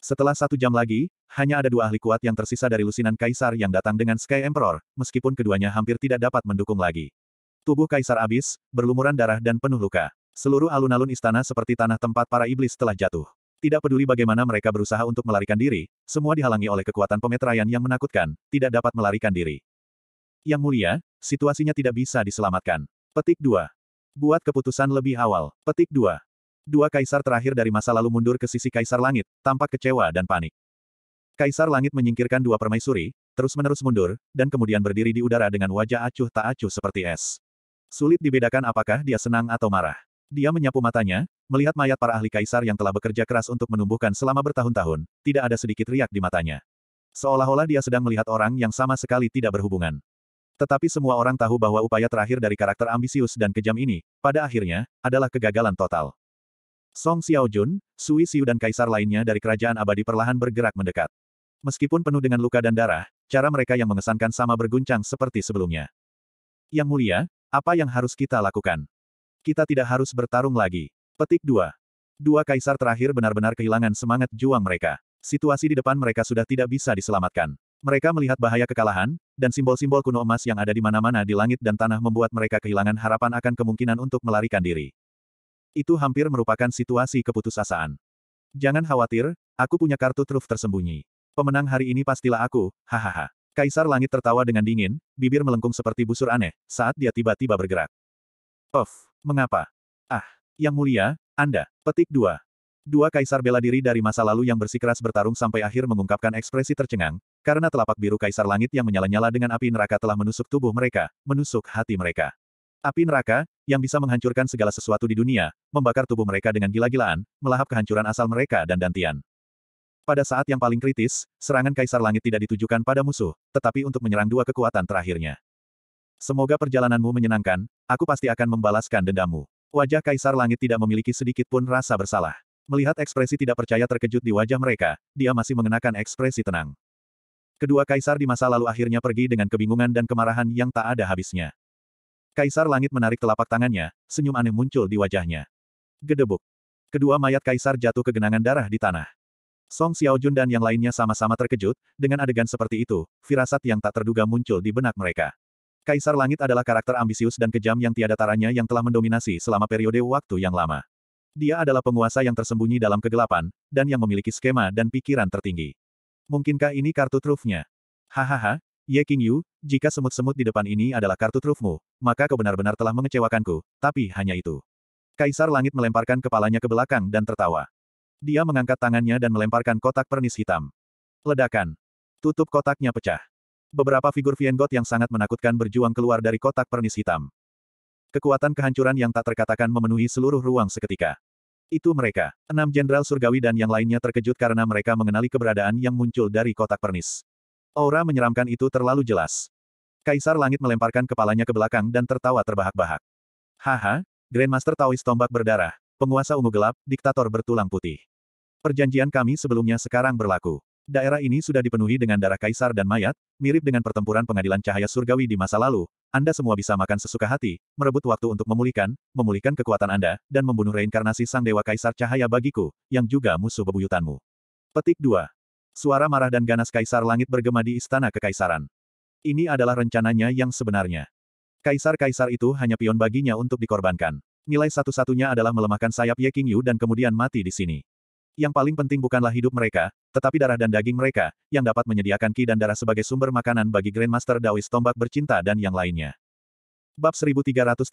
Setelah satu jam lagi, hanya ada dua ahli kuat yang tersisa dari lusinan Kaisar yang datang dengan Sky Emperor, meskipun keduanya hampir tidak dapat mendukung lagi. Tubuh Kaisar abis, berlumuran darah dan penuh luka. Seluruh alun-alun istana seperti tanah tempat para iblis telah jatuh. Tidak peduli bagaimana mereka berusaha untuk melarikan diri, semua dihalangi oleh kekuatan pemeteraian yang menakutkan, tidak dapat melarikan diri. Yang mulia, situasinya tidak bisa diselamatkan. Petik 2. Buat keputusan lebih awal. Petik 2. Dua kaisar terakhir dari masa lalu mundur ke sisi kaisar langit, tampak kecewa dan panik. Kaisar langit menyingkirkan dua permaisuri, terus-menerus mundur, dan kemudian berdiri di udara dengan wajah acuh tak acuh seperti es. Sulit dibedakan apakah dia senang atau marah. Dia menyapu matanya, melihat mayat para ahli kaisar yang telah bekerja keras untuk menumbuhkan selama bertahun-tahun, tidak ada sedikit riak di matanya. Seolah-olah dia sedang melihat orang yang sama sekali tidak berhubungan. Tetapi semua orang tahu bahwa upaya terakhir dari karakter ambisius dan kejam ini, pada akhirnya, adalah kegagalan total. Song Xiaojun, Sui Xiu dan kaisar lainnya dari kerajaan abadi perlahan bergerak mendekat. Meskipun penuh dengan luka dan darah, cara mereka yang mengesankan sama berguncang seperti sebelumnya. Yang mulia, apa yang harus kita lakukan? Kita tidak harus bertarung lagi. Petik 2. Dua kaisar terakhir benar-benar kehilangan semangat juang mereka. Situasi di depan mereka sudah tidak bisa diselamatkan. Mereka melihat bahaya kekalahan, dan simbol-simbol kuno emas yang ada di mana-mana di langit dan tanah membuat mereka kehilangan harapan akan kemungkinan untuk melarikan diri. Itu hampir merupakan situasi keputusasaan. Jangan khawatir, aku punya kartu truf tersembunyi. Pemenang hari ini pastilah aku, hahaha. Kaisar Langit tertawa dengan dingin, bibir melengkung seperti busur aneh, saat dia tiba-tiba bergerak. Of, mengapa? Ah, yang mulia, Anda. Petik 2. Dua kaisar bela diri dari masa lalu yang bersikeras bertarung sampai akhir mengungkapkan ekspresi tercengang, karena telapak biru kaisar langit yang menyala-nyala dengan api neraka telah menusuk tubuh mereka, menusuk hati mereka. Api neraka, yang bisa menghancurkan segala sesuatu di dunia, membakar tubuh mereka dengan gila-gilaan, melahap kehancuran asal mereka dan dantian. Pada saat yang paling kritis, serangan kaisar langit tidak ditujukan pada musuh, tetapi untuk menyerang dua kekuatan terakhirnya. Semoga perjalananmu menyenangkan, aku pasti akan membalaskan dendammu. Wajah Kaisar Langit tidak memiliki sedikit pun rasa bersalah. Melihat ekspresi tidak percaya terkejut di wajah mereka, dia masih mengenakan ekspresi tenang. Kedua kaisar di masa lalu akhirnya pergi dengan kebingungan dan kemarahan yang tak ada habisnya. Kaisar Langit menarik telapak tangannya, senyum aneh muncul di wajahnya. Gedebuk. Kedua mayat kaisar jatuh ke genangan darah di tanah. Song Xiaojun dan yang lainnya sama-sama terkejut, dengan adegan seperti itu, firasat yang tak terduga muncul di benak mereka. Kaisar Langit adalah karakter ambisius dan kejam yang tiada taranya yang telah mendominasi selama periode waktu yang lama. Dia adalah penguasa yang tersembunyi dalam kegelapan, dan yang memiliki skema dan pikiran tertinggi. Mungkinkah ini kartu trufnya? Hahaha, Ye King Yu, jika semut-semut di depan ini adalah kartu trufmu, maka kau benar-benar telah mengecewakanku, tapi hanya itu. Kaisar Langit melemparkan kepalanya ke belakang dan tertawa. Dia mengangkat tangannya dan melemparkan kotak pernis hitam. Ledakan. Tutup kotaknya pecah. Beberapa figur Viengot yang sangat menakutkan berjuang keluar dari kotak pernis hitam. Kekuatan kehancuran yang tak terkatakan memenuhi seluruh ruang seketika. Itu mereka. Enam jenderal surgawi dan yang lainnya terkejut karena mereka mengenali keberadaan yang muncul dari kotak pernis. Aura menyeramkan itu terlalu jelas. Kaisar Langit melemparkan kepalanya ke belakang dan tertawa terbahak-bahak. Haha, Grandmaster Taoist Tombak Berdarah, penguasa ungu gelap, diktator bertulang putih. Perjanjian kami sebelumnya sekarang berlaku. Daerah ini sudah dipenuhi dengan darah kaisar dan mayat, mirip dengan pertempuran pengadilan cahaya surgawi di masa lalu. Anda semua bisa makan sesuka hati, merebut waktu untuk memulihkan, memulihkan kekuatan Anda, dan membunuh reinkarnasi sang dewa kaisar cahaya bagiku, yang juga musuh bebuyutanmu. Petik 2. Suara marah dan ganas kaisar langit bergema di istana kekaisaran. Ini adalah rencananya yang sebenarnya. Kaisar-kaisar itu hanya pion baginya untuk dikorbankan. Nilai satu-satunya adalah melemahkan sayap Ye Qingyu dan kemudian mati di sini. Yang paling penting bukanlah hidup mereka, tetapi darah dan daging mereka, yang dapat menyediakan ki dan darah sebagai sumber makanan bagi Grandmaster Daoist Tombak Bercinta dan yang lainnya. Bab 1334,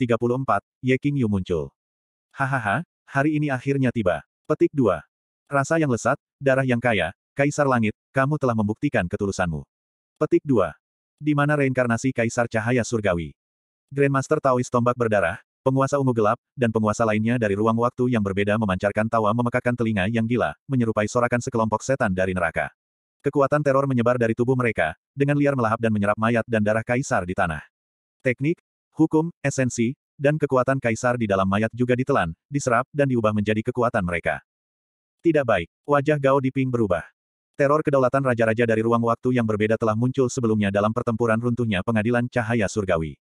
Ye King Yu muncul. Hahaha, hari ini akhirnya tiba. Petik 2. Rasa yang lesat, darah yang kaya, Kaisar Langit, kamu telah membuktikan ketulusanmu. Petik 2. Di mana reinkarnasi Kaisar Cahaya Surgawi? Grandmaster Taoist Tombak Berdarah, Penguasa ungu gelap, dan penguasa lainnya dari ruang waktu yang berbeda memancarkan tawa memekakan telinga yang gila, menyerupai sorakan sekelompok setan dari neraka. Kekuatan teror menyebar dari tubuh mereka, dengan liar melahap dan menyerap mayat dan darah kaisar di tanah. Teknik, hukum, esensi, dan kekuatan kaisar di dalam mayat juga ditelan, diserap, dan diubah menjadi kekuatan mereka. Tidak baik, wajah Gao Diping berubah. Teror kedaulatan raja-raja dari ruang waktu yang berbeda telah muncul sebelumnya dalam pertempuran runtuhnya pengadilan cahaya surgawi.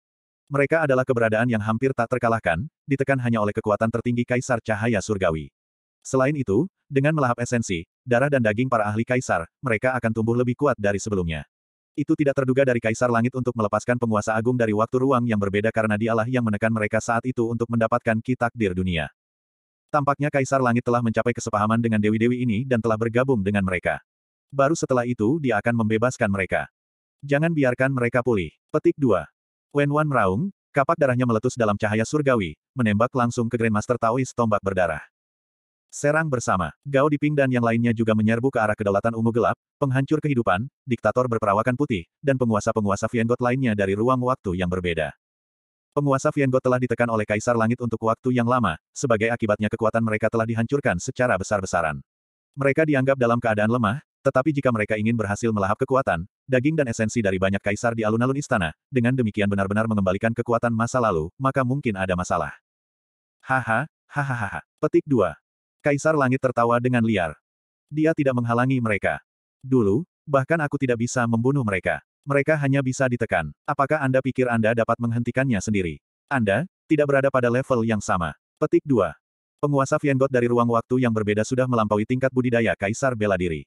Mereka adalah keberadaan yang hampir tak terkalahkan, ditekan hanya oleh kekuatan tertinggi Kaisar Cahaya Surgawi. Selain itu, dengan melahap esensi, darah dan daging para ahli Kaisar, mereka akan tumbuh lebih kuat dari sebelumnya. Itu tidak terduga dari Kaisar Langit untuk melepaskan penguasa agung dari waktu ruang yang berbeda karena dialah yang menekan mereka saat itu untuk mendapatkan ki takdir dunia. Tampaknya Kaisar Langit telah mencapai kesepahaman dengan dewi-dewi ini dan telah bergabung dengan mereka. Baru setelah itu dia akan membebaskan mereka. Jangan biarkan mereka pulih. Petik 2. Wen Wan meraung, kapak darahnya meletus dalam cahaya surgawi, menembak langsung ke Grandmaster Taoist tombak berdarah. Serang bersama, Gao Diping dan yang lainnya juga menyerbu ke arah kedaulatan ungu gelap, penghancur kehidupan, diktator berperawakan putih, dan penguasa-penguasa Vienggot lainnya dari ruang waktu yang berbeda. Penguasa Vienggot telah ditekan oleh Kaisar Langit untuk waktu yang lama, sebagai akibatnya kekuatan mereka telah dihancurkan secara besar-besaran. Mereka dianggap dalam keadaan lemah, tetapi jika mereka ingin berhasil melahap kekuatan, daging dan esensi dari banyak kaisar di alun-alun istana, dengan demikian benar-benar mengembalikan kekuatan masa lalu, maka mungkin ada masalah. Haha, hahaha. Petik 2. Kaisar Langit tertawa dengan liar. Dia tidak menghalangi mereka. Dulu, bahkan aku tidak bisa membunuh mereka. Mereka hanya bisa ditekan. Apakah Anda pikir Anda dapat menghentikannya sendiri? Anda, tidak berada pada level yang sama. Petik 2. Penguasa Vienggot dari ruang waktu yang berbeda sudah melampaui tingkat budidaya Kaisar Bela Diri.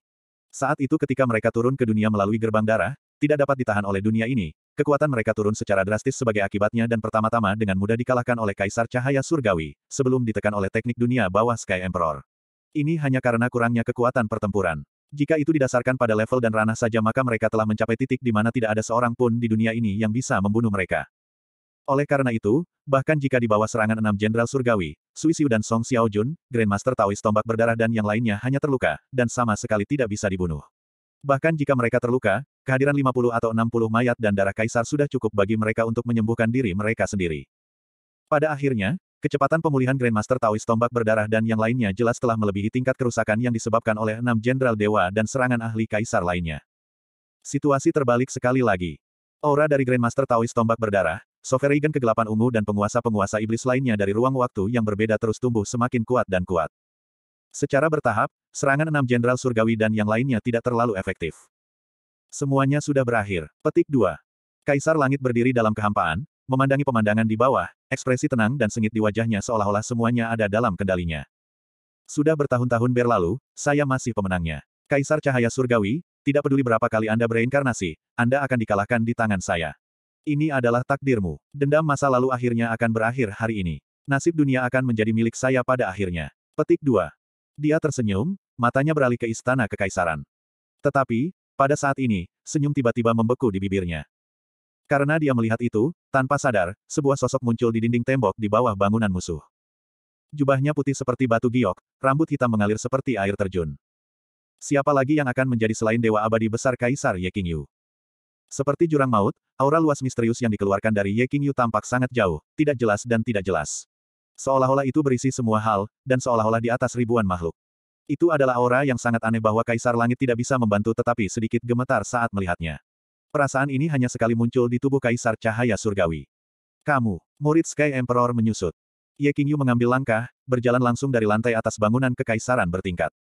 Saat itu ketika mereka turun ke dunia melalui gerbang darah, tidak dapat ditahan oleh dunia ini, kekuatan mereka turun secara drastis sebagai akibatnya dan pertama-tama dengan mudah dikalahkan oleh Kaisar Cahaya Surgawi, sebelum ditekan oleh teknik dunia bawah Sky Emperor. Ini hanya karena kurangnya kekuatan pertempuran. Jika itu didasarkan pada level dan ranah saja maka mereka telah mencapai titik di mana tidak ada seorang pun di dunia ini yang bisa membunuh mereka. Oleh karena itu, bahkan jika di bawah serangan enam jenderal surgawi, Sui Xiu dan Song Xiaojun, Grandmaster Taoist tombak berdarah dan yang lainnya hanya terluka, dan sama sekali tidak bisa dibunuh. Bahkan jika mereka terluka, kehadiran 50 atau 60 mayat dan darah kaisar sudah cukup bagi mereka untuk menyembuhkan diri mereka sendiri. Pada akhirnya, kecepatan pemulihan Grandmaster Taoist tombak berdarah dan yang lainnya jelas telah melebihi tingkat kerusakan yang disebabkan oleh enam jenderal dewa dan serangan ahli kaisar lainnya. Situasi terbalik sekali lagi. Aura dari Grandmaster Taoist tombak berdarah, Sovereign kegelapan ungu dan penguasa-penguasa iblis lainnya dari ruang waktu yang berbeda terus tumbuh semakin kuat dan kuat. Secara bertahap, serangan enam jenderal surgawi dan yang lainnya tidak terlalu efektif. Semuanya sudah berakhir. Petik 2. Kaisar Langit berdiri dalam kehampaan, memandangi pemandangan di bawah, ekspresi tenang dan sengit di wajahnya seolah-olah semuanya ada dalam kendalinya. Sudah bertahun-tahun berlalu, saya masih pemenangnya. Kaisar Cahaya Surgawi, tidak peduli berapa kali Anda bereinkarnasi, Anda akan dikalahkan di tangan saya. Ini adalah takdirmu. Dendam masa lalu akhirnya akan berakhir hari ini. Nasib dunia akan menjadi milik saya pada akhirnya. Petik 2. Dia tersenyum, matanya beralih ke istana kekaisaran. Tetapi, pada saat ini, senyum tiba-tiba membeku di bibirnya. Karena dia melihat itu, tanpa sadar, sebuah sosok muncul di dinding tembok di bawah bangunan musuh. Jubahnya putih seperti batu giok, rambut hitam mengalir seperti air terjun. Siapa lagi yang akan menjadi selain dewa abadi besar Kaisar Ye Qingyu? Seperti jurang maut, aura luas misterius yang dikeluarkan dari Ye Qingyu tampak sangat jauh, tidak jelas dan tidak jelas. Seolah-olah itu berisi semua hal, dan seolah-olah di atas ribuan makhluk. Itu adalah aura yang sangat aneh bahwa Kaisar Langit tidak bisa membantu tetapi sedikit gemetar saat melihatnya. Perasaan ini hanya sekali muncul di tubuh Kaisar Cahaya Surgawi. Kamu, murid Sky Emperor menyusut. Ye Qingyu mengambil langkah, berjalan langsung dari lantai atas bangunan kekaisaran bertingkat.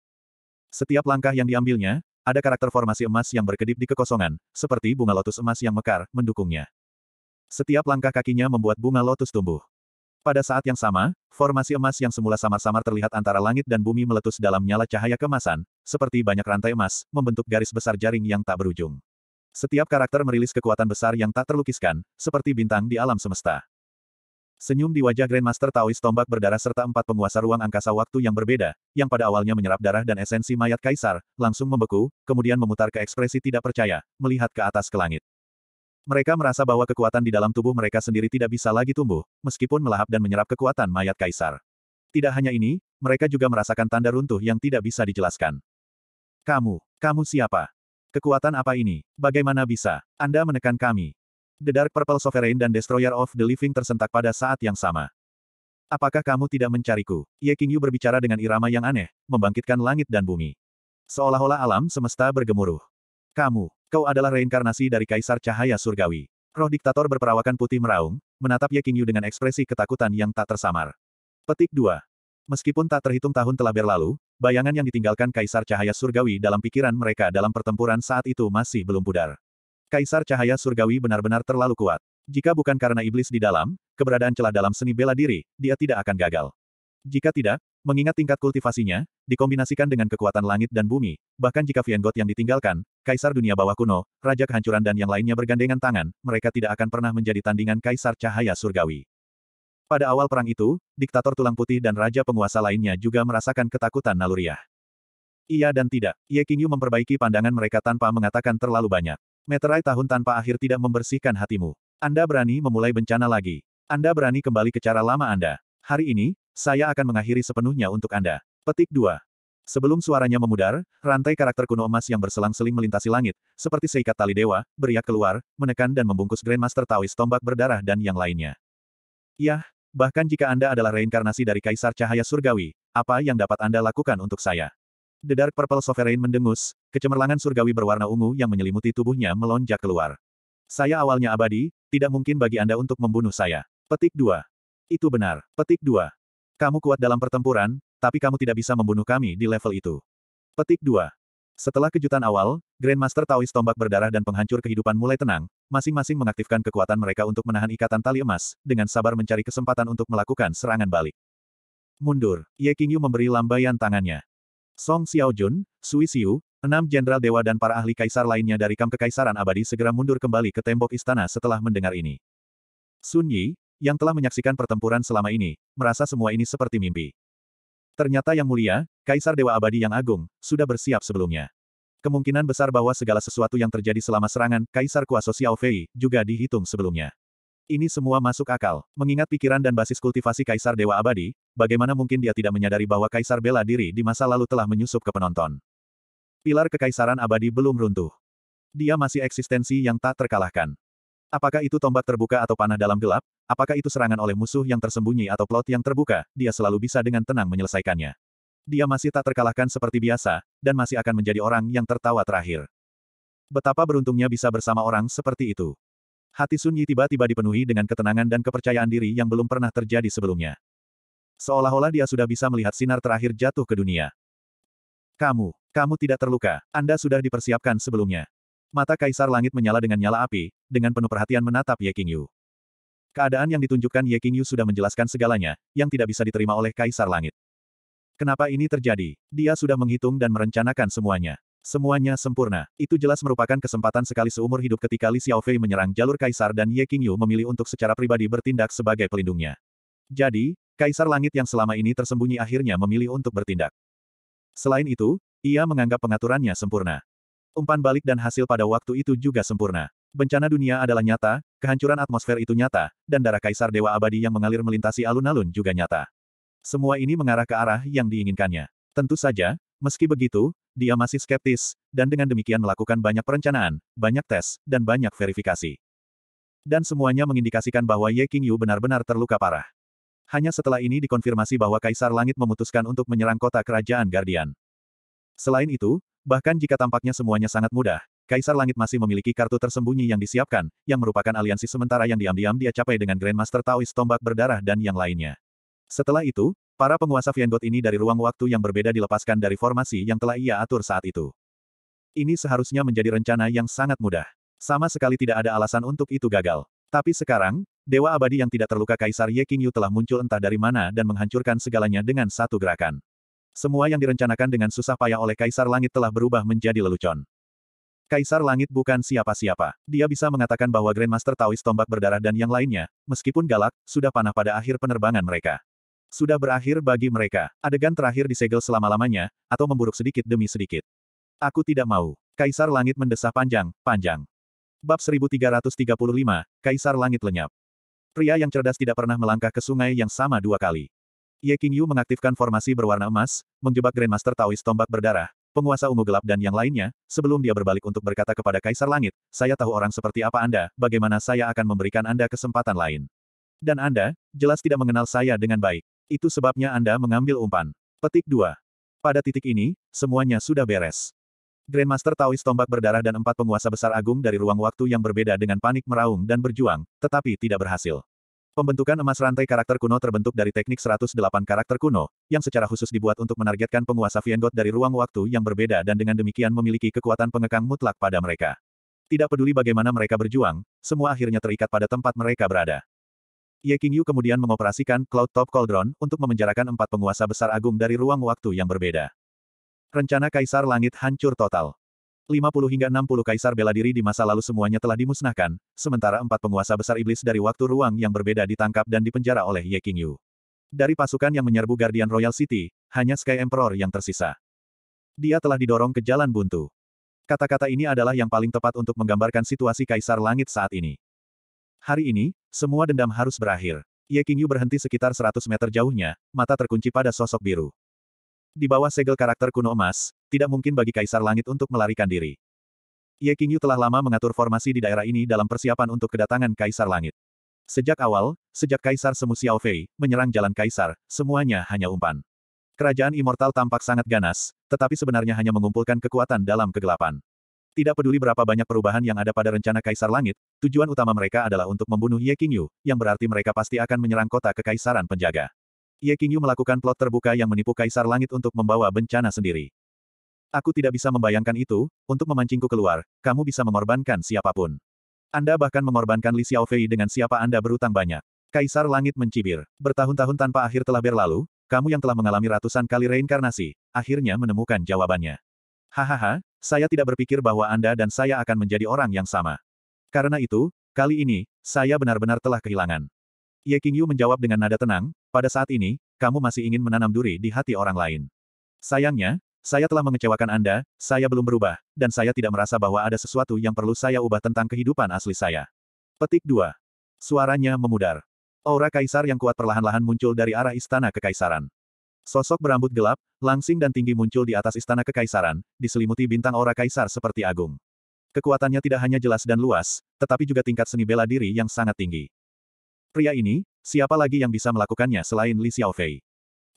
Setiap langkah yang diambilnya, ada karakter formasi emas yang berkedip di kekosongan, seperti bunga lotus emas yang mekar, mendukungnya. Setiap langkah kakinya membuat bunga lotus tumbuh. Pada saat yang sama, formasi emas yang semula samar-samar terlihat antara langit dan bumi meletus dalam nyala cahaya kemasan, seperti banyak rantai emas, membentuk garis besar jaring yang tak berujung. Setiap karakter merilis kekuatan besar yang tak terlukiskan, seperti bintang di alam semesta. Senyum di wajah Grandmaster Taoist tombak berdarah serta empat penguasa ruang angkasa waktu yang berbeda, yang pada awalnya menyerap darah dan esensi mayat kaisar, langsung membeku, kemudian memutar ke ekspresi tidak percaya, melihat ke atas ke langit. Mereka merasa bahwa kekuatan di dalam tubuh mereka sendiri tidak bisa lagi tumbuh, meskipun melahap dan menyerap kekuatan mayat kaisar. Tidak hanya ini, mereka juga merasakan tanda runtuh yang tidak bisa dijelaskan. Kamu, kamu siapa? Kekuatan apa ini? Bagaimana bisa? Anda menekan kami. The Dark Purple Sovereign dan Destroyer of the Living tersentak pada saat yang sama. Apakah kamu tidak mencariku? Ye Qingyu berbicara dengan irama yang aneh, membangkitkan langit dan bumi. Seolah-olah alam semesta bergemuruh. Kamu, Kau adalah reinkarnasi dari Kaisar Cahaya Surgawi. Roh diktator berperawakan putih meraung, menatap Ye Qingyu dengan ekspresi ketakutan yang tak tersamar. Petik 2. Meskipun tak terhitung tahun telah berlalu, bayangan yang ditinggalkan Kaisar Cahaya Surgawi dalam pikiran mereka dalam pertempuran saat itu masih belum pudar. Kaisar Cahaya Surgawi benar-benar terlalu kuat. Jika bukan karena iblis di dalam, keberadaan celah dalam seni bela diri, dia tidak akan gagal. Jika tidak, mengingat tingkat kultivasinya, dikombinasikan dengan kekuatan langit dan bumi, bahkan jika Vienggot yang ditinggalkan, Kaisar Dunia Bawah Kuno, Raja Kehancuran dan yang lainnya bergandengan tangan, mereka tidak akan pernah menjadi tandingan Kaisar Cahaya Surgawi. Pada awal perang itu, Diktator Tulang Putih dan Raja Penguasa lainnya juga merasakan ketakutan naluriah. Iya dan tidak, Ye Qingyu memperbaiki pandangan mereka tanpa mengatakan terlalu banyak. Meterai tahun tanpa akhir tidak membersihkan hatimu. Anda berani memulai bencana lagi. Anda berani kembali ke cara lama Anda. Hari ini, saya akan mengakhiri sepenuhnya untuk Anda. Petik 2. Sebelum suaranya memudar, rantai karakter kuno emas yang berselang-seling melintasi langit, seperti seikat tali dewa, beriak keluar, menekan dan membungkus Grandmaster Taoist tombak berdarah dan yang lainnya. Yah, bahkan jika Anda adalah reinkarnasi dari Kaisar Cahaya Surgawi, apa yang dapat Anda lakukan untuk saya? The Dark Purple Sovereign mendengus, kecemerlangan surgawi berwarna ungu yang menyelimuti tubuhnya melonjak keluar. Saya awalnya abadi, tidak mungkin bagi Anda untuk membunuh saya. Petik 2. Itu benar. Petik 2. Kamu kuat dalam pertempuran, tapi kamu tidak bisa membunuh kami di level itu. Petik 2. Setelah kejutan awal, Grandmaster Taoist tombak berdarah dan penghancur kehidupan mulai tenang, masing-masing mengaktifkan kekuatan mereka untuk menahan ikatan tali emas, dengan sabar mencari kesempatan untuk melakukan serangan balik. Mundur, Ye Qingyu memberi lambaian tangannya. Song Xiaojun, Sui Xiu, enam jenderal dewa dan para ahli kaisar lainnya dari kam kekaisaran abadi segera mundur kembali ke tembok istana setelah mendengar ini. Sun Yi, yang telah menyaksikan pertempuran selama ini, merasa semua ini seperti mimpi. Ternyata yang mulia, Kaisar Dewa Abadi yang agung, sudah bersiap sebelumnya. Kemungkinan besar bahwa segala sesuatu yang terjadi selama serangan Kaisar Kuaso Xiao Fei juga dihitung sebelumnya. Ini semua masuk akal. Mengingat pikiran dan basis kultivasi Kaisar Dewa Abadi, bagaimana mungkin dia tidak menyadari bahwa Kaisar bela diri di masa lalu telah menyusup ke penonton. Pilar Kekaisaran Abadi belum runtuh. Dia masih eksistensi yang tak terkalahkan. Apakah itu tombak terbuka atau panah dalam gelap, apakah itu serangan oleh musuh yang tersembunyi atau plot yang terbuka, dia selalu bisa dengan tenang menyelesaikannya. Dia masih tak terkalahkan seperti biasa, dan masih akan menjadi orang yang tertawa terakhir. Betapa beruntungnya bisa bersama orang seperti itu. Hati Sun Yi tiba-tiba dipenuhi dengan ketenangan dan kepercayaan diri yang belum pernah terjadi sebelumnya. Seolah-olah dia sudah bisa melihat sinar terakhir jatuh ke dunia. Kamu, kamu tidak terluka, Anda sudah dipersiapkan sebelumnya. Mata Kaisar Langit menyala dengan nyala api, dengan penuh perhatian menatap Ye Qingyu. Keadaan yang ditunjukkan Ye Qingyu sudah menjelaskan segalanya, yang tidak bisa diterima oleh Kaisar Langit. Kenapa ini terjadi? Dia sudah menghitung dan merencanakan semuanya. Semuanya sempurna. Itu jelas merupakan kesempatan sekali seumur hidup ketika Li Xiaofei menyerang jalur Kaisar dan Ye Qingyu memilih untuk secara pribadi bertindak sebagai pelindungnya. Jadi, Kaisar Langit yang selama ini tersembunyi akhirnya memilih untuk bertindak. Selain itu, ia menganggap pengaturannya sempurna. Umpan balik dan hasil pada waktu itu juga sempurna. Bencana dunia adalah nyata, kehancuran atmosfer itu nyata, dan darah kaisar dewa abadi yang mengalir melintasi alun-alun juga nyata. Semua ini mengarah ke arah yang diinginkannya. Tentu saja, meski begitu, dia masih skeptis, dan dengan demikian melakukan banyak perencanaan, banyak tes, dan banyak verifikasi. Dan semuanya mengindikasikan bahwa Ye Qingyu benar-benar terluka parah. Hanya setelah ini dikonfirmasi bahwa Kaisar Langit memutuskan untuk menyerang kota kerajaan Guardian. Selain itu, bahkan jika tampaknya semuanya sangat mudah, Kaisar Langit masih memiliki kartu tersembunyi yang disiapkan, yang merupakan aliansi sementara yang diam-diam dia capai dengan Grandmaster Taoist Tombak Berdarah dan yang lainnya. Setelah itu, para penguasa Vienggot ini dari ruang waktu yang berbeda dilepaskan dari formasi yang telah ia atur saat itu. Ini seharusnya menjadi rencana yang sangat mudah. Sama sekali tidak ada alasan untuk itu gagal. Tapi sekarang, Dewa Abadi yang tidak terluka Kaisar Ye Qingyu telah muncul entah dari mana dan menghancurkan segalanya dengan satu gerakan. Semua yang direncanakan dengan susah payah oleh Kaisar Langit telah berubah menjadi lelucon. Kaisar Langit bukan siapa-siapa. Dia bisa mengatakan bahwa Grandmaster Taoist Tombak Berdarah dan yang lainnya, meskipun galak, sudah panah pada akhir penerbangan mereka. Sudah berakhir bagi mereka. Adegan terakhir disegel selama-lamanya, atau memburuk sedikit demi sedikit. Aku tidak mau. Kaisar Langit mendesah panjang, panjang. Bab 1335, Kaisar Langit Lenyap. Pria yang cerdas tidak pernah melangkah ke sungai yang sama dua kali. Ye Qingyu mengaktifkan formasi berwarna emas, menjebak Grandmaster Taoist Tombak Berdarah, penguasa ungu gelap dan yang lainnya, sebelum dia berbalik untuk berkata kepada Kaisar Langit, saya tahu orang seperti apa Anda, bagaimana saya akan memberikan Anda kesempatan lain. Dan Anda, jelas tidak mengenal saya dengan baik. Itu sebabnya Anda mengambil umpan. Petik 2. Pada titik ini, semuanya sudah beres. Grandmaster Taoist Tombak Berdarah dan empat penguasa besar agung dari ruang waktu yang berbeda dengan panik meraung dan berjuang, tetapi tidak berhasil. Pembentukan emas rantai karakter kuno terbentuk dari teknik 108 karakter kuno, yang secara khusus dibuat untuk menargetkan penguasa Vienggot dari ruang waktu yang berbeda dan dengan demikian memiliki kekuatan pengekang mutlak pada mereka. Tidak peduli bagaimana mereka berjuang, semua akhirnya terikat pada tempat mereka berada. Ye Qingyu kemudian mengoperasikan Cloud Top Cauldron untuk memenjarakan empat penguasa besar agung dari ruang waktu yang berbeda. Rencana Kaisar Langit hancur total. 50 hingga 60 kaisar bela diri di masa lalu semuanya telah dimusnahkan, sementara empat penguasa besar iblis dari waktu ruang yang berbeda ditangkap dan dipenjara oleh Ye Qingyu. Dari pasukan yang menyerbu Guardian Royal City, hanya Sky Emperor yang tersisa. Dia telah didorong ke jalan buntu. Kata-kata ini adalah yang paling tepat untuk menggambarkan situasi Kaisar Langit saat ini. Hari ini, semua dendam harus berakhir. Ye Qingyu berhenti sekitar 100 meter jauhnya, mata terkunci pada sosok biru. Di bawah segel karakter kuno emas, tidak mungkin bagi Kaisar Langit untuk melarikan diri. Ye Qingyu telah lama mengatur formasi di daerah ini dalam persiapan untuk kedatangan Kaisar Langit. Sejak awal, sejak Kaisar Semu Xiao Fei, menyerang Jalan Kaisar, semuanya hanya umpan. Kerajaan Immortal tampak sangat ganas, tetapi sebenarnya hanya mengumpulkan kekuatan dalam kegelapan. Tidak peduli berapa banyak perubahan yang ada pada rencana Kaisar Langit, tujuan utama mereka adalah untuk membunuh Ye Qingyu, yang berarti mereka pasti akan menyerang kota kekaisaran penjaga. Ye Qingyu melakukan plot terbuka yang menipu Kaisar Langit untuk membawa bencana sendiri. Aku tidak bisa membayangkan itu, untuk memancingku keluar, kamu bisa mengorbankan siapa pun. Anda bahkan mengorbankan Li Xiaofei dengan siapa Anda berutang banyak. Kaisar Langit mencibir. Bertahun-tahun tanpa akhir telah berlalu, kamu yang telah mengalami ratusan kali reinkarnasi, akhirnya menemukan jawabannya. Hahaha, saya tidak berpikir bahwa Anda dan saya akan menjadi orang yang sama. Karena itu, kali ini, saya benar-benar telah kehilangan. Ye Qingyu menjawab dengan nada tenang, pada saat ini, kamu masih ingin menanam duri di hati orang lain. Sayangnya, saya telah mengecewakan Anda, saya belum berubah, dan saya tidak merasa bahwa ada sesuatu yang perlu saya ubah tentang kehidupan asli saya. Petik 2. Suaranya memudar. Aura kaisar yang kuat perlahan-lahan muncul dari arah istana kekaisaran. Sosok berambut gelap, langsing dan tinggi muncul di atas istana kekaisaran, diselimuti bintang aura kaisar seperti agung. Kekuatannya tidak hanya jelas dan luas, tetapi juga tingkat seni bela diri yang sangat tinggi. Pria ini, siapa lagi yang bisa melakukannya selain Li Xiaofei?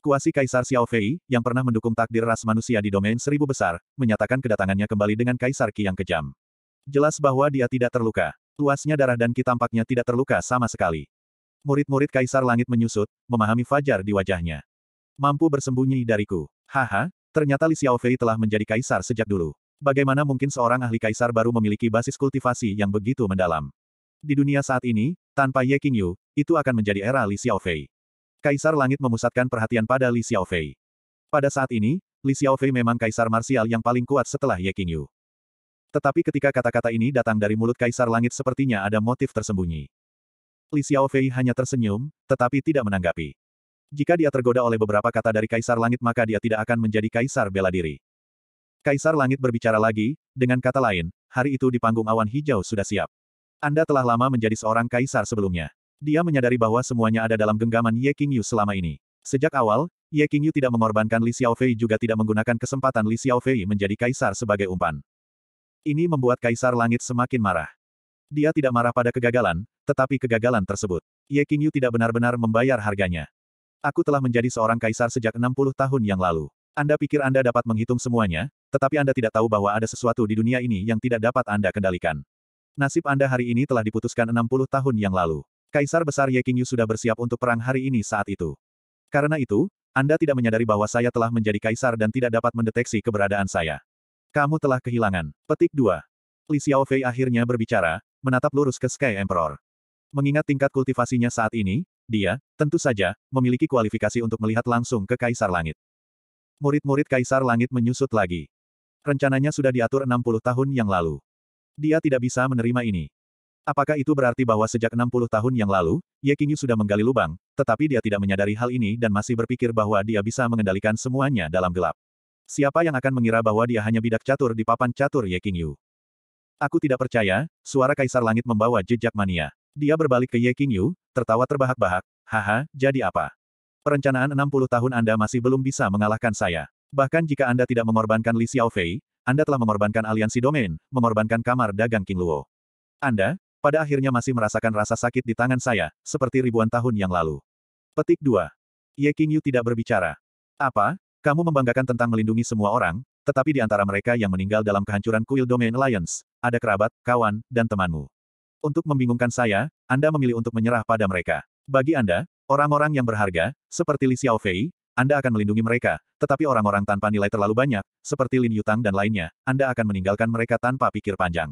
Kuasi Kaisar Xiaofei, yang pernah mendukung takdir ras manusia di domain seribu besar, menyatakan kedatangannya kembali dengan Kaisar Qi yang kejam. Jelas bahwa dia tidak terluka. Luasnya darah dan Qi tampaknya tidak terluka sama sekali. Murid-murid Kaisar Langit menyusut, memahami fajar di wajahnya. Mampu bersembunyi dariku. Haha, ternyata Li Xiaofei telah menjadi kaisar sejak dulu. Bagaimana mungkin seorang ahli kaisar baru memiliki basis kultivasi yang begitu mendalam? Di dunia saat ini, tanpa Ye Qingyu, itu akan menjadi era Li Xiaofei. Kaisar Langit memusatkan perhatian pada Li Xiaofei. Pada saat ini, Li Xiaofei memang kaisar marsial yang paling kuat setelah Ye Qingyu. Tetapi ketika kata-kata ini datang dari mulut Kaisar Langit sepertinya ada motif tersembunyi. Li Xiaofei hanya tersenyum, tetapi tidak menanggapi. Jika dia tergoda oleh beberapa kata dari Kaisar Langit maka dia tidak akan menjadi kaisar bela diri. Kaisar Langit berbicara lagi, dengan kata lain, hari itu di panggung awan hijau sudah siap. Anda telah lama menjadi seorang kaisar sebelumnya. Dia menyadari bahwa semuanya ada dalam genggaman Ye Qingyu selama ini. Sejak awal, Ye Qingyu tidak mengorbankan Li Xiaofei juga tidak menggunakan kesempatan Li Xiaofei menjadi kaisar sebagai umpan. Ini membuat Kaisar Langit semakin marah. Dia tidak marah pada kegagalan, tetapi kegagalan tersebut. Ye Qingyu tidak benar-benar membayar harganya. Aku telah menjadi seorang kaisar sejak 60 tahun yang lalu. Anda pikir Anda dapat menghitung semuanya, tetapi Anda tidak tahu bahwa ada sesuatu di dunia ini yang tidak dapat Anda kendalikan. Nasib Anda hari ini telah diputuskan 60 tahun yang lalu. Kaisar Besar Ye Qingyu sudah bersiap untuk perang hari ini saat itu. Karena itu, Anda tidak menyadari bahwa saya telah menjadi kaisar dan tidak dapat mendeteksi keberadaan saya. Kamu telah kehilangan. Petik 2. Li Xiaofei akhirnya berbicara, menatap lurus ke Sky Emperor. Mengingat tingkat kultivasinya saat ini, dia, tentu saja, memiliki kualifikasi untuk melihat langsung ke Kaisar Langit. Murid-murid Kaisar Langit menyusut lagi. Rencananya sudah diatur 60 tahun yang lalu. Dia tidak bisa menerima ini. Apakah itu berarti bahwa sejak 60 tahun yang lalu, Ye Qingyu sudah menggali lubang, tetapi dia tidak menyadari hal ini dan masih berpikir bahwa dia bisa mengendalikan semuanya dalam gelap. Siapa yang akan mengira bahwa dia hanya bidak catur di papan catur Ye Qingyu? Aku tidak percaya, suara Kaisar Langit membawa jejak mania. Dia berbalik ke Ye Qingyu, tertawa terbahak-bahak, haha, jadi apa? Perencanaan 60 tahun Anda masih belum bisa mengalahkan saya. Bahkan jika Anda tidak mengorbankan Li Xiaofei, Anda telah mengorbankan aliansi domain, mengorbankan kamar dagang King Luo. Anda, pada akhirnya masih merasakan rasa sakit di tangan saya, seperti ribuan tahun yang lalu. Petik 2. Ye Qingyu tidak berbicara. Apa, kamu membanggakan tentang melindungi semua orang, tetapi di antara mereka yang meninggal dalam kehancuran Kuil Domain Alliance, ada kerabat, kawan, dan temanmu. Untuk membingungkan saya, Anda memilih untuk menyerah pada mereka. Bagi Anda, orang-orang yang berharga, seperti Li Xiaofei, Anda akan melindungi mereka, tetapi orang-orang tanpa nilai terlalu banyak, seperti Lin Yutang dan lainnya, Anda akan meninggalkan mereka tanpa pikir panjang.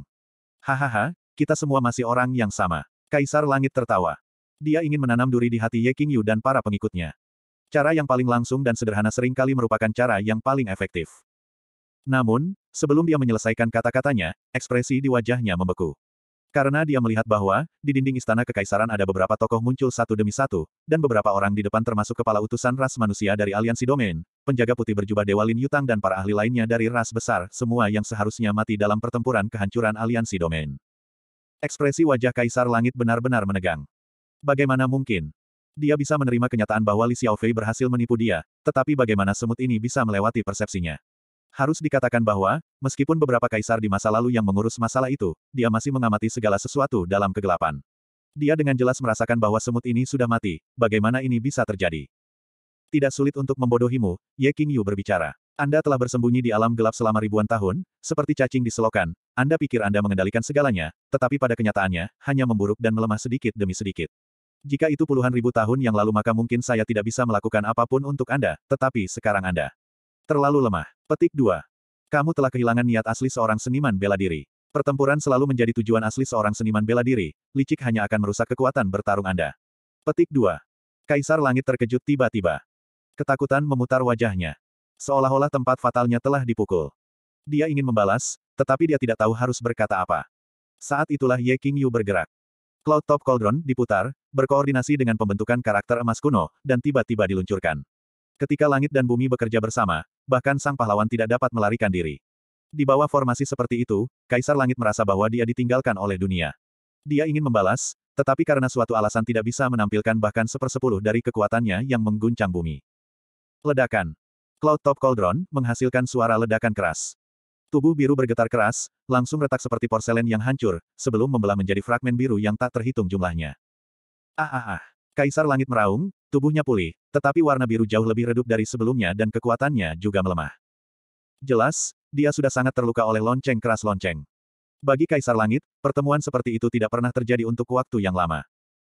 Hahaha, kita semua masih orang yang sama. Kaisar Langit tertawa. Dia ingin menanam duri di hati Ye Qingyu dan para pengikutnya. Cara yang paling langsung dan sederhana sering kali merupakan cara yang paling efektif. Namun, sebelum dia menyelesaikan kata-katanya, ekspresi di wajahnya membeku. Karena dia melihat bahwa, di dinding istana kekaisaran ada beberapa tokoh muncul satu demi satu, dan beberapa orang di depan termasuk kepala utusan ras manusia dari aliansi domain, penjaga putih berjubah Dewa Lin Yutang dan para ahli lainnya dari ras besar, semua yang seharusnya mati dalam pertempuran kehancuran aliansi domain. Ekspresi wajah Kaisar Langit benar-benar menegang. Bagaimana mungkin? Dia bisa menerima kenyataan bahwa Li Xiaofei berhasil menipu dia, tetapi bagaimana semut ini bisa melewati persepsinya. Harus dikatakan bahwa, meskipun beberapa kaisar di masa lalu yang mengurus masalah itu, dia masih mengamati segala sesuatu dalam kegelapan. Dia dengan jelas merasakan bahwa semut ini sudah mati, bagaimana ini bisa terjadi. Tidak sulit untuk membodohimu, Ye Qingyu berbicara. Anda telah bersembunyi di alam gelap selama ribuan tahun, seperti cacing di selokan, Anda pikir Anda mengendalikan segalanya, tetapi pada kenyataannya, hanya memburuk dan melemah sedikit demi sedikit. Jika itu puluhan ribu tahun yang lalu maka mungkin saya tidak bisa melakukan apa pun untuk Anda, tetapi sekarang Anda terlalu lemah. Petik 2. Kamu telah kehilangan niat asli seorang seniman bela diri. Pertempuran selalu menjadi tujuan asli seorang seniman bela diri, licik hanya akan merusak kekuatan bertarung Anda. Petik 2. Kaisar Langit terkejut tiba-tiba. Ketakutan memutar wajahnya. Seolah-olah tempat fatalnya telah dipukul. Dia ingin membalas, tetapi dia tidak tahu harus berkata apa. Saat itulah Ye Qingyu bergerak. Cloud Top Cauldron diputar, berkoordinasi dengan pembentukan karakter emas kuno, dan tiba-tiba diluncurkan. Ketika langit dan bumi bekerja bersama, bahkan sang pahlawan tidak dapat melarikan diri. Di bawah formasi seperti itu, Kaisar Langit merasa bahwa dia ditinggalkan oleh dunia. Dia ingin membalas, tetapi karena suatu alasan tidak bisa menampilkan bahkan sepersepuluh dari kekuatannya yang mengguncang bumi. Ledakan. Cloud Top Cauldron menghasilkan suara ledakan keras. Tubuh biru bergetar keras, langsung retak seperti porselen yang hancur, sebelum membelah menjadi fragmen biru yang tak terhitung jumlahnya. Ah ah ah. Kaisar Langit meraung, tubuhnya pulih, tetapi warna biru jauh lebih redup dari sebelumnya dan kekuatannya juga melemah. Jelas, dia sudah sangat terluka oleh lonceng keras lonceng. Bagi Kaisar Langit, pertemuan seperti itu tidak pernah terjadi untuk waktu yang lama.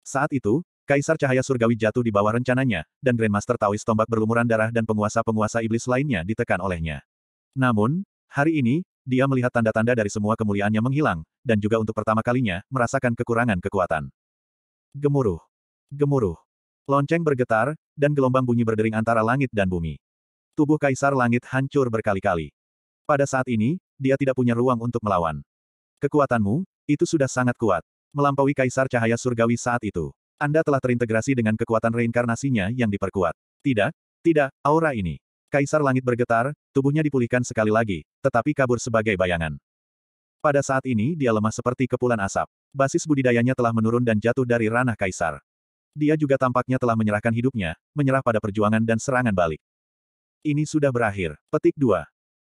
Saat itu, Kaisar Cahaya Surgawi jatuh di bawah rencananya, dan Grandmaster Taoist tombak berlumuran darah dan penguasa-penguasa iblis lainnya ditekan olehnya. Namun, Hari ini, dia melihat tanda-tanda dari semua kemuliaannya menghilang, dan juga untuk pertama kalinya, merasakan kekurangan kekuatan. Gemuruh. Gemuruh. Lonceng bergetar, dan gelombang bunyi berdering antara langit dan bumi. Tubuh Kaisar Langit hancur berkali-kali. Pada saat ini, dia tidak punya ruang untuk melawan. Kekuatanmu, itu sudah sangat kuat. Melampaui Kaisar Cahaya Surgawi saat itu. Anda telah terintegrasi dengan kekuatan reinkarnasinya yang diperkuat. Tidak, tidak, aura ini. Kaisar Langit bergetar, tubuhnya dipulihkan sekali lagi, tetapi kabur sebagai bayangan. Pada saat ini dia lemah seperti kepulan asap. Basis budidayanya telah menurun dan jatuh dari ranah Kaisar. Dia juga tampaknya telah menyerahkan hidupnya, menyerah pada perjuangan dan serangan balik. Ini sudah berakhir. Petik 2.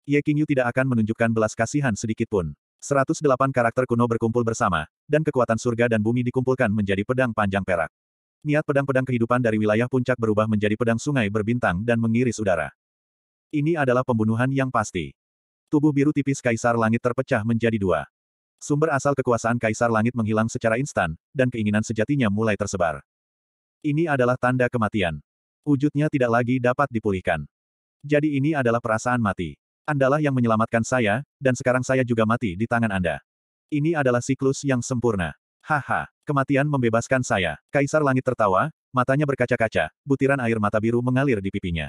Ye Qingyu tidak akan menunjukkan belas kasihan sedikitpun. 108 karakter kuno berkumpul bersama, dan kekuatan surga dan bumi dikumpulkan menjadi pedang panjang perak. Niat pedang-pedang kehidupan dari wilayah puncak berubah menjadi pedang sungai berbintang dan mengiris udara. Ini adalah pembunuhan yang pasti. Tubuh biru tipis Kaisar Langit terpecah menjadi dua. Sumber asal kekuasaan Kaisar Langit menghilang secara instan, dan keinginan sejatinya mulai tersebar. Ini adalah tanda kematian. Wujudnya tidak lagi dapat dipulihkan. Jadi ini adalah perasaan mati. Andalah yang menyelamatkan saya, dan sekarang saya juga mati di tangan Anda. Ini adalah siklus yang sempurna. Haha, kematian membebaskan saya. Kaisar Langit tertawa, matanya berkaca-kaca, butiran air mata biru mengalir di pipinya.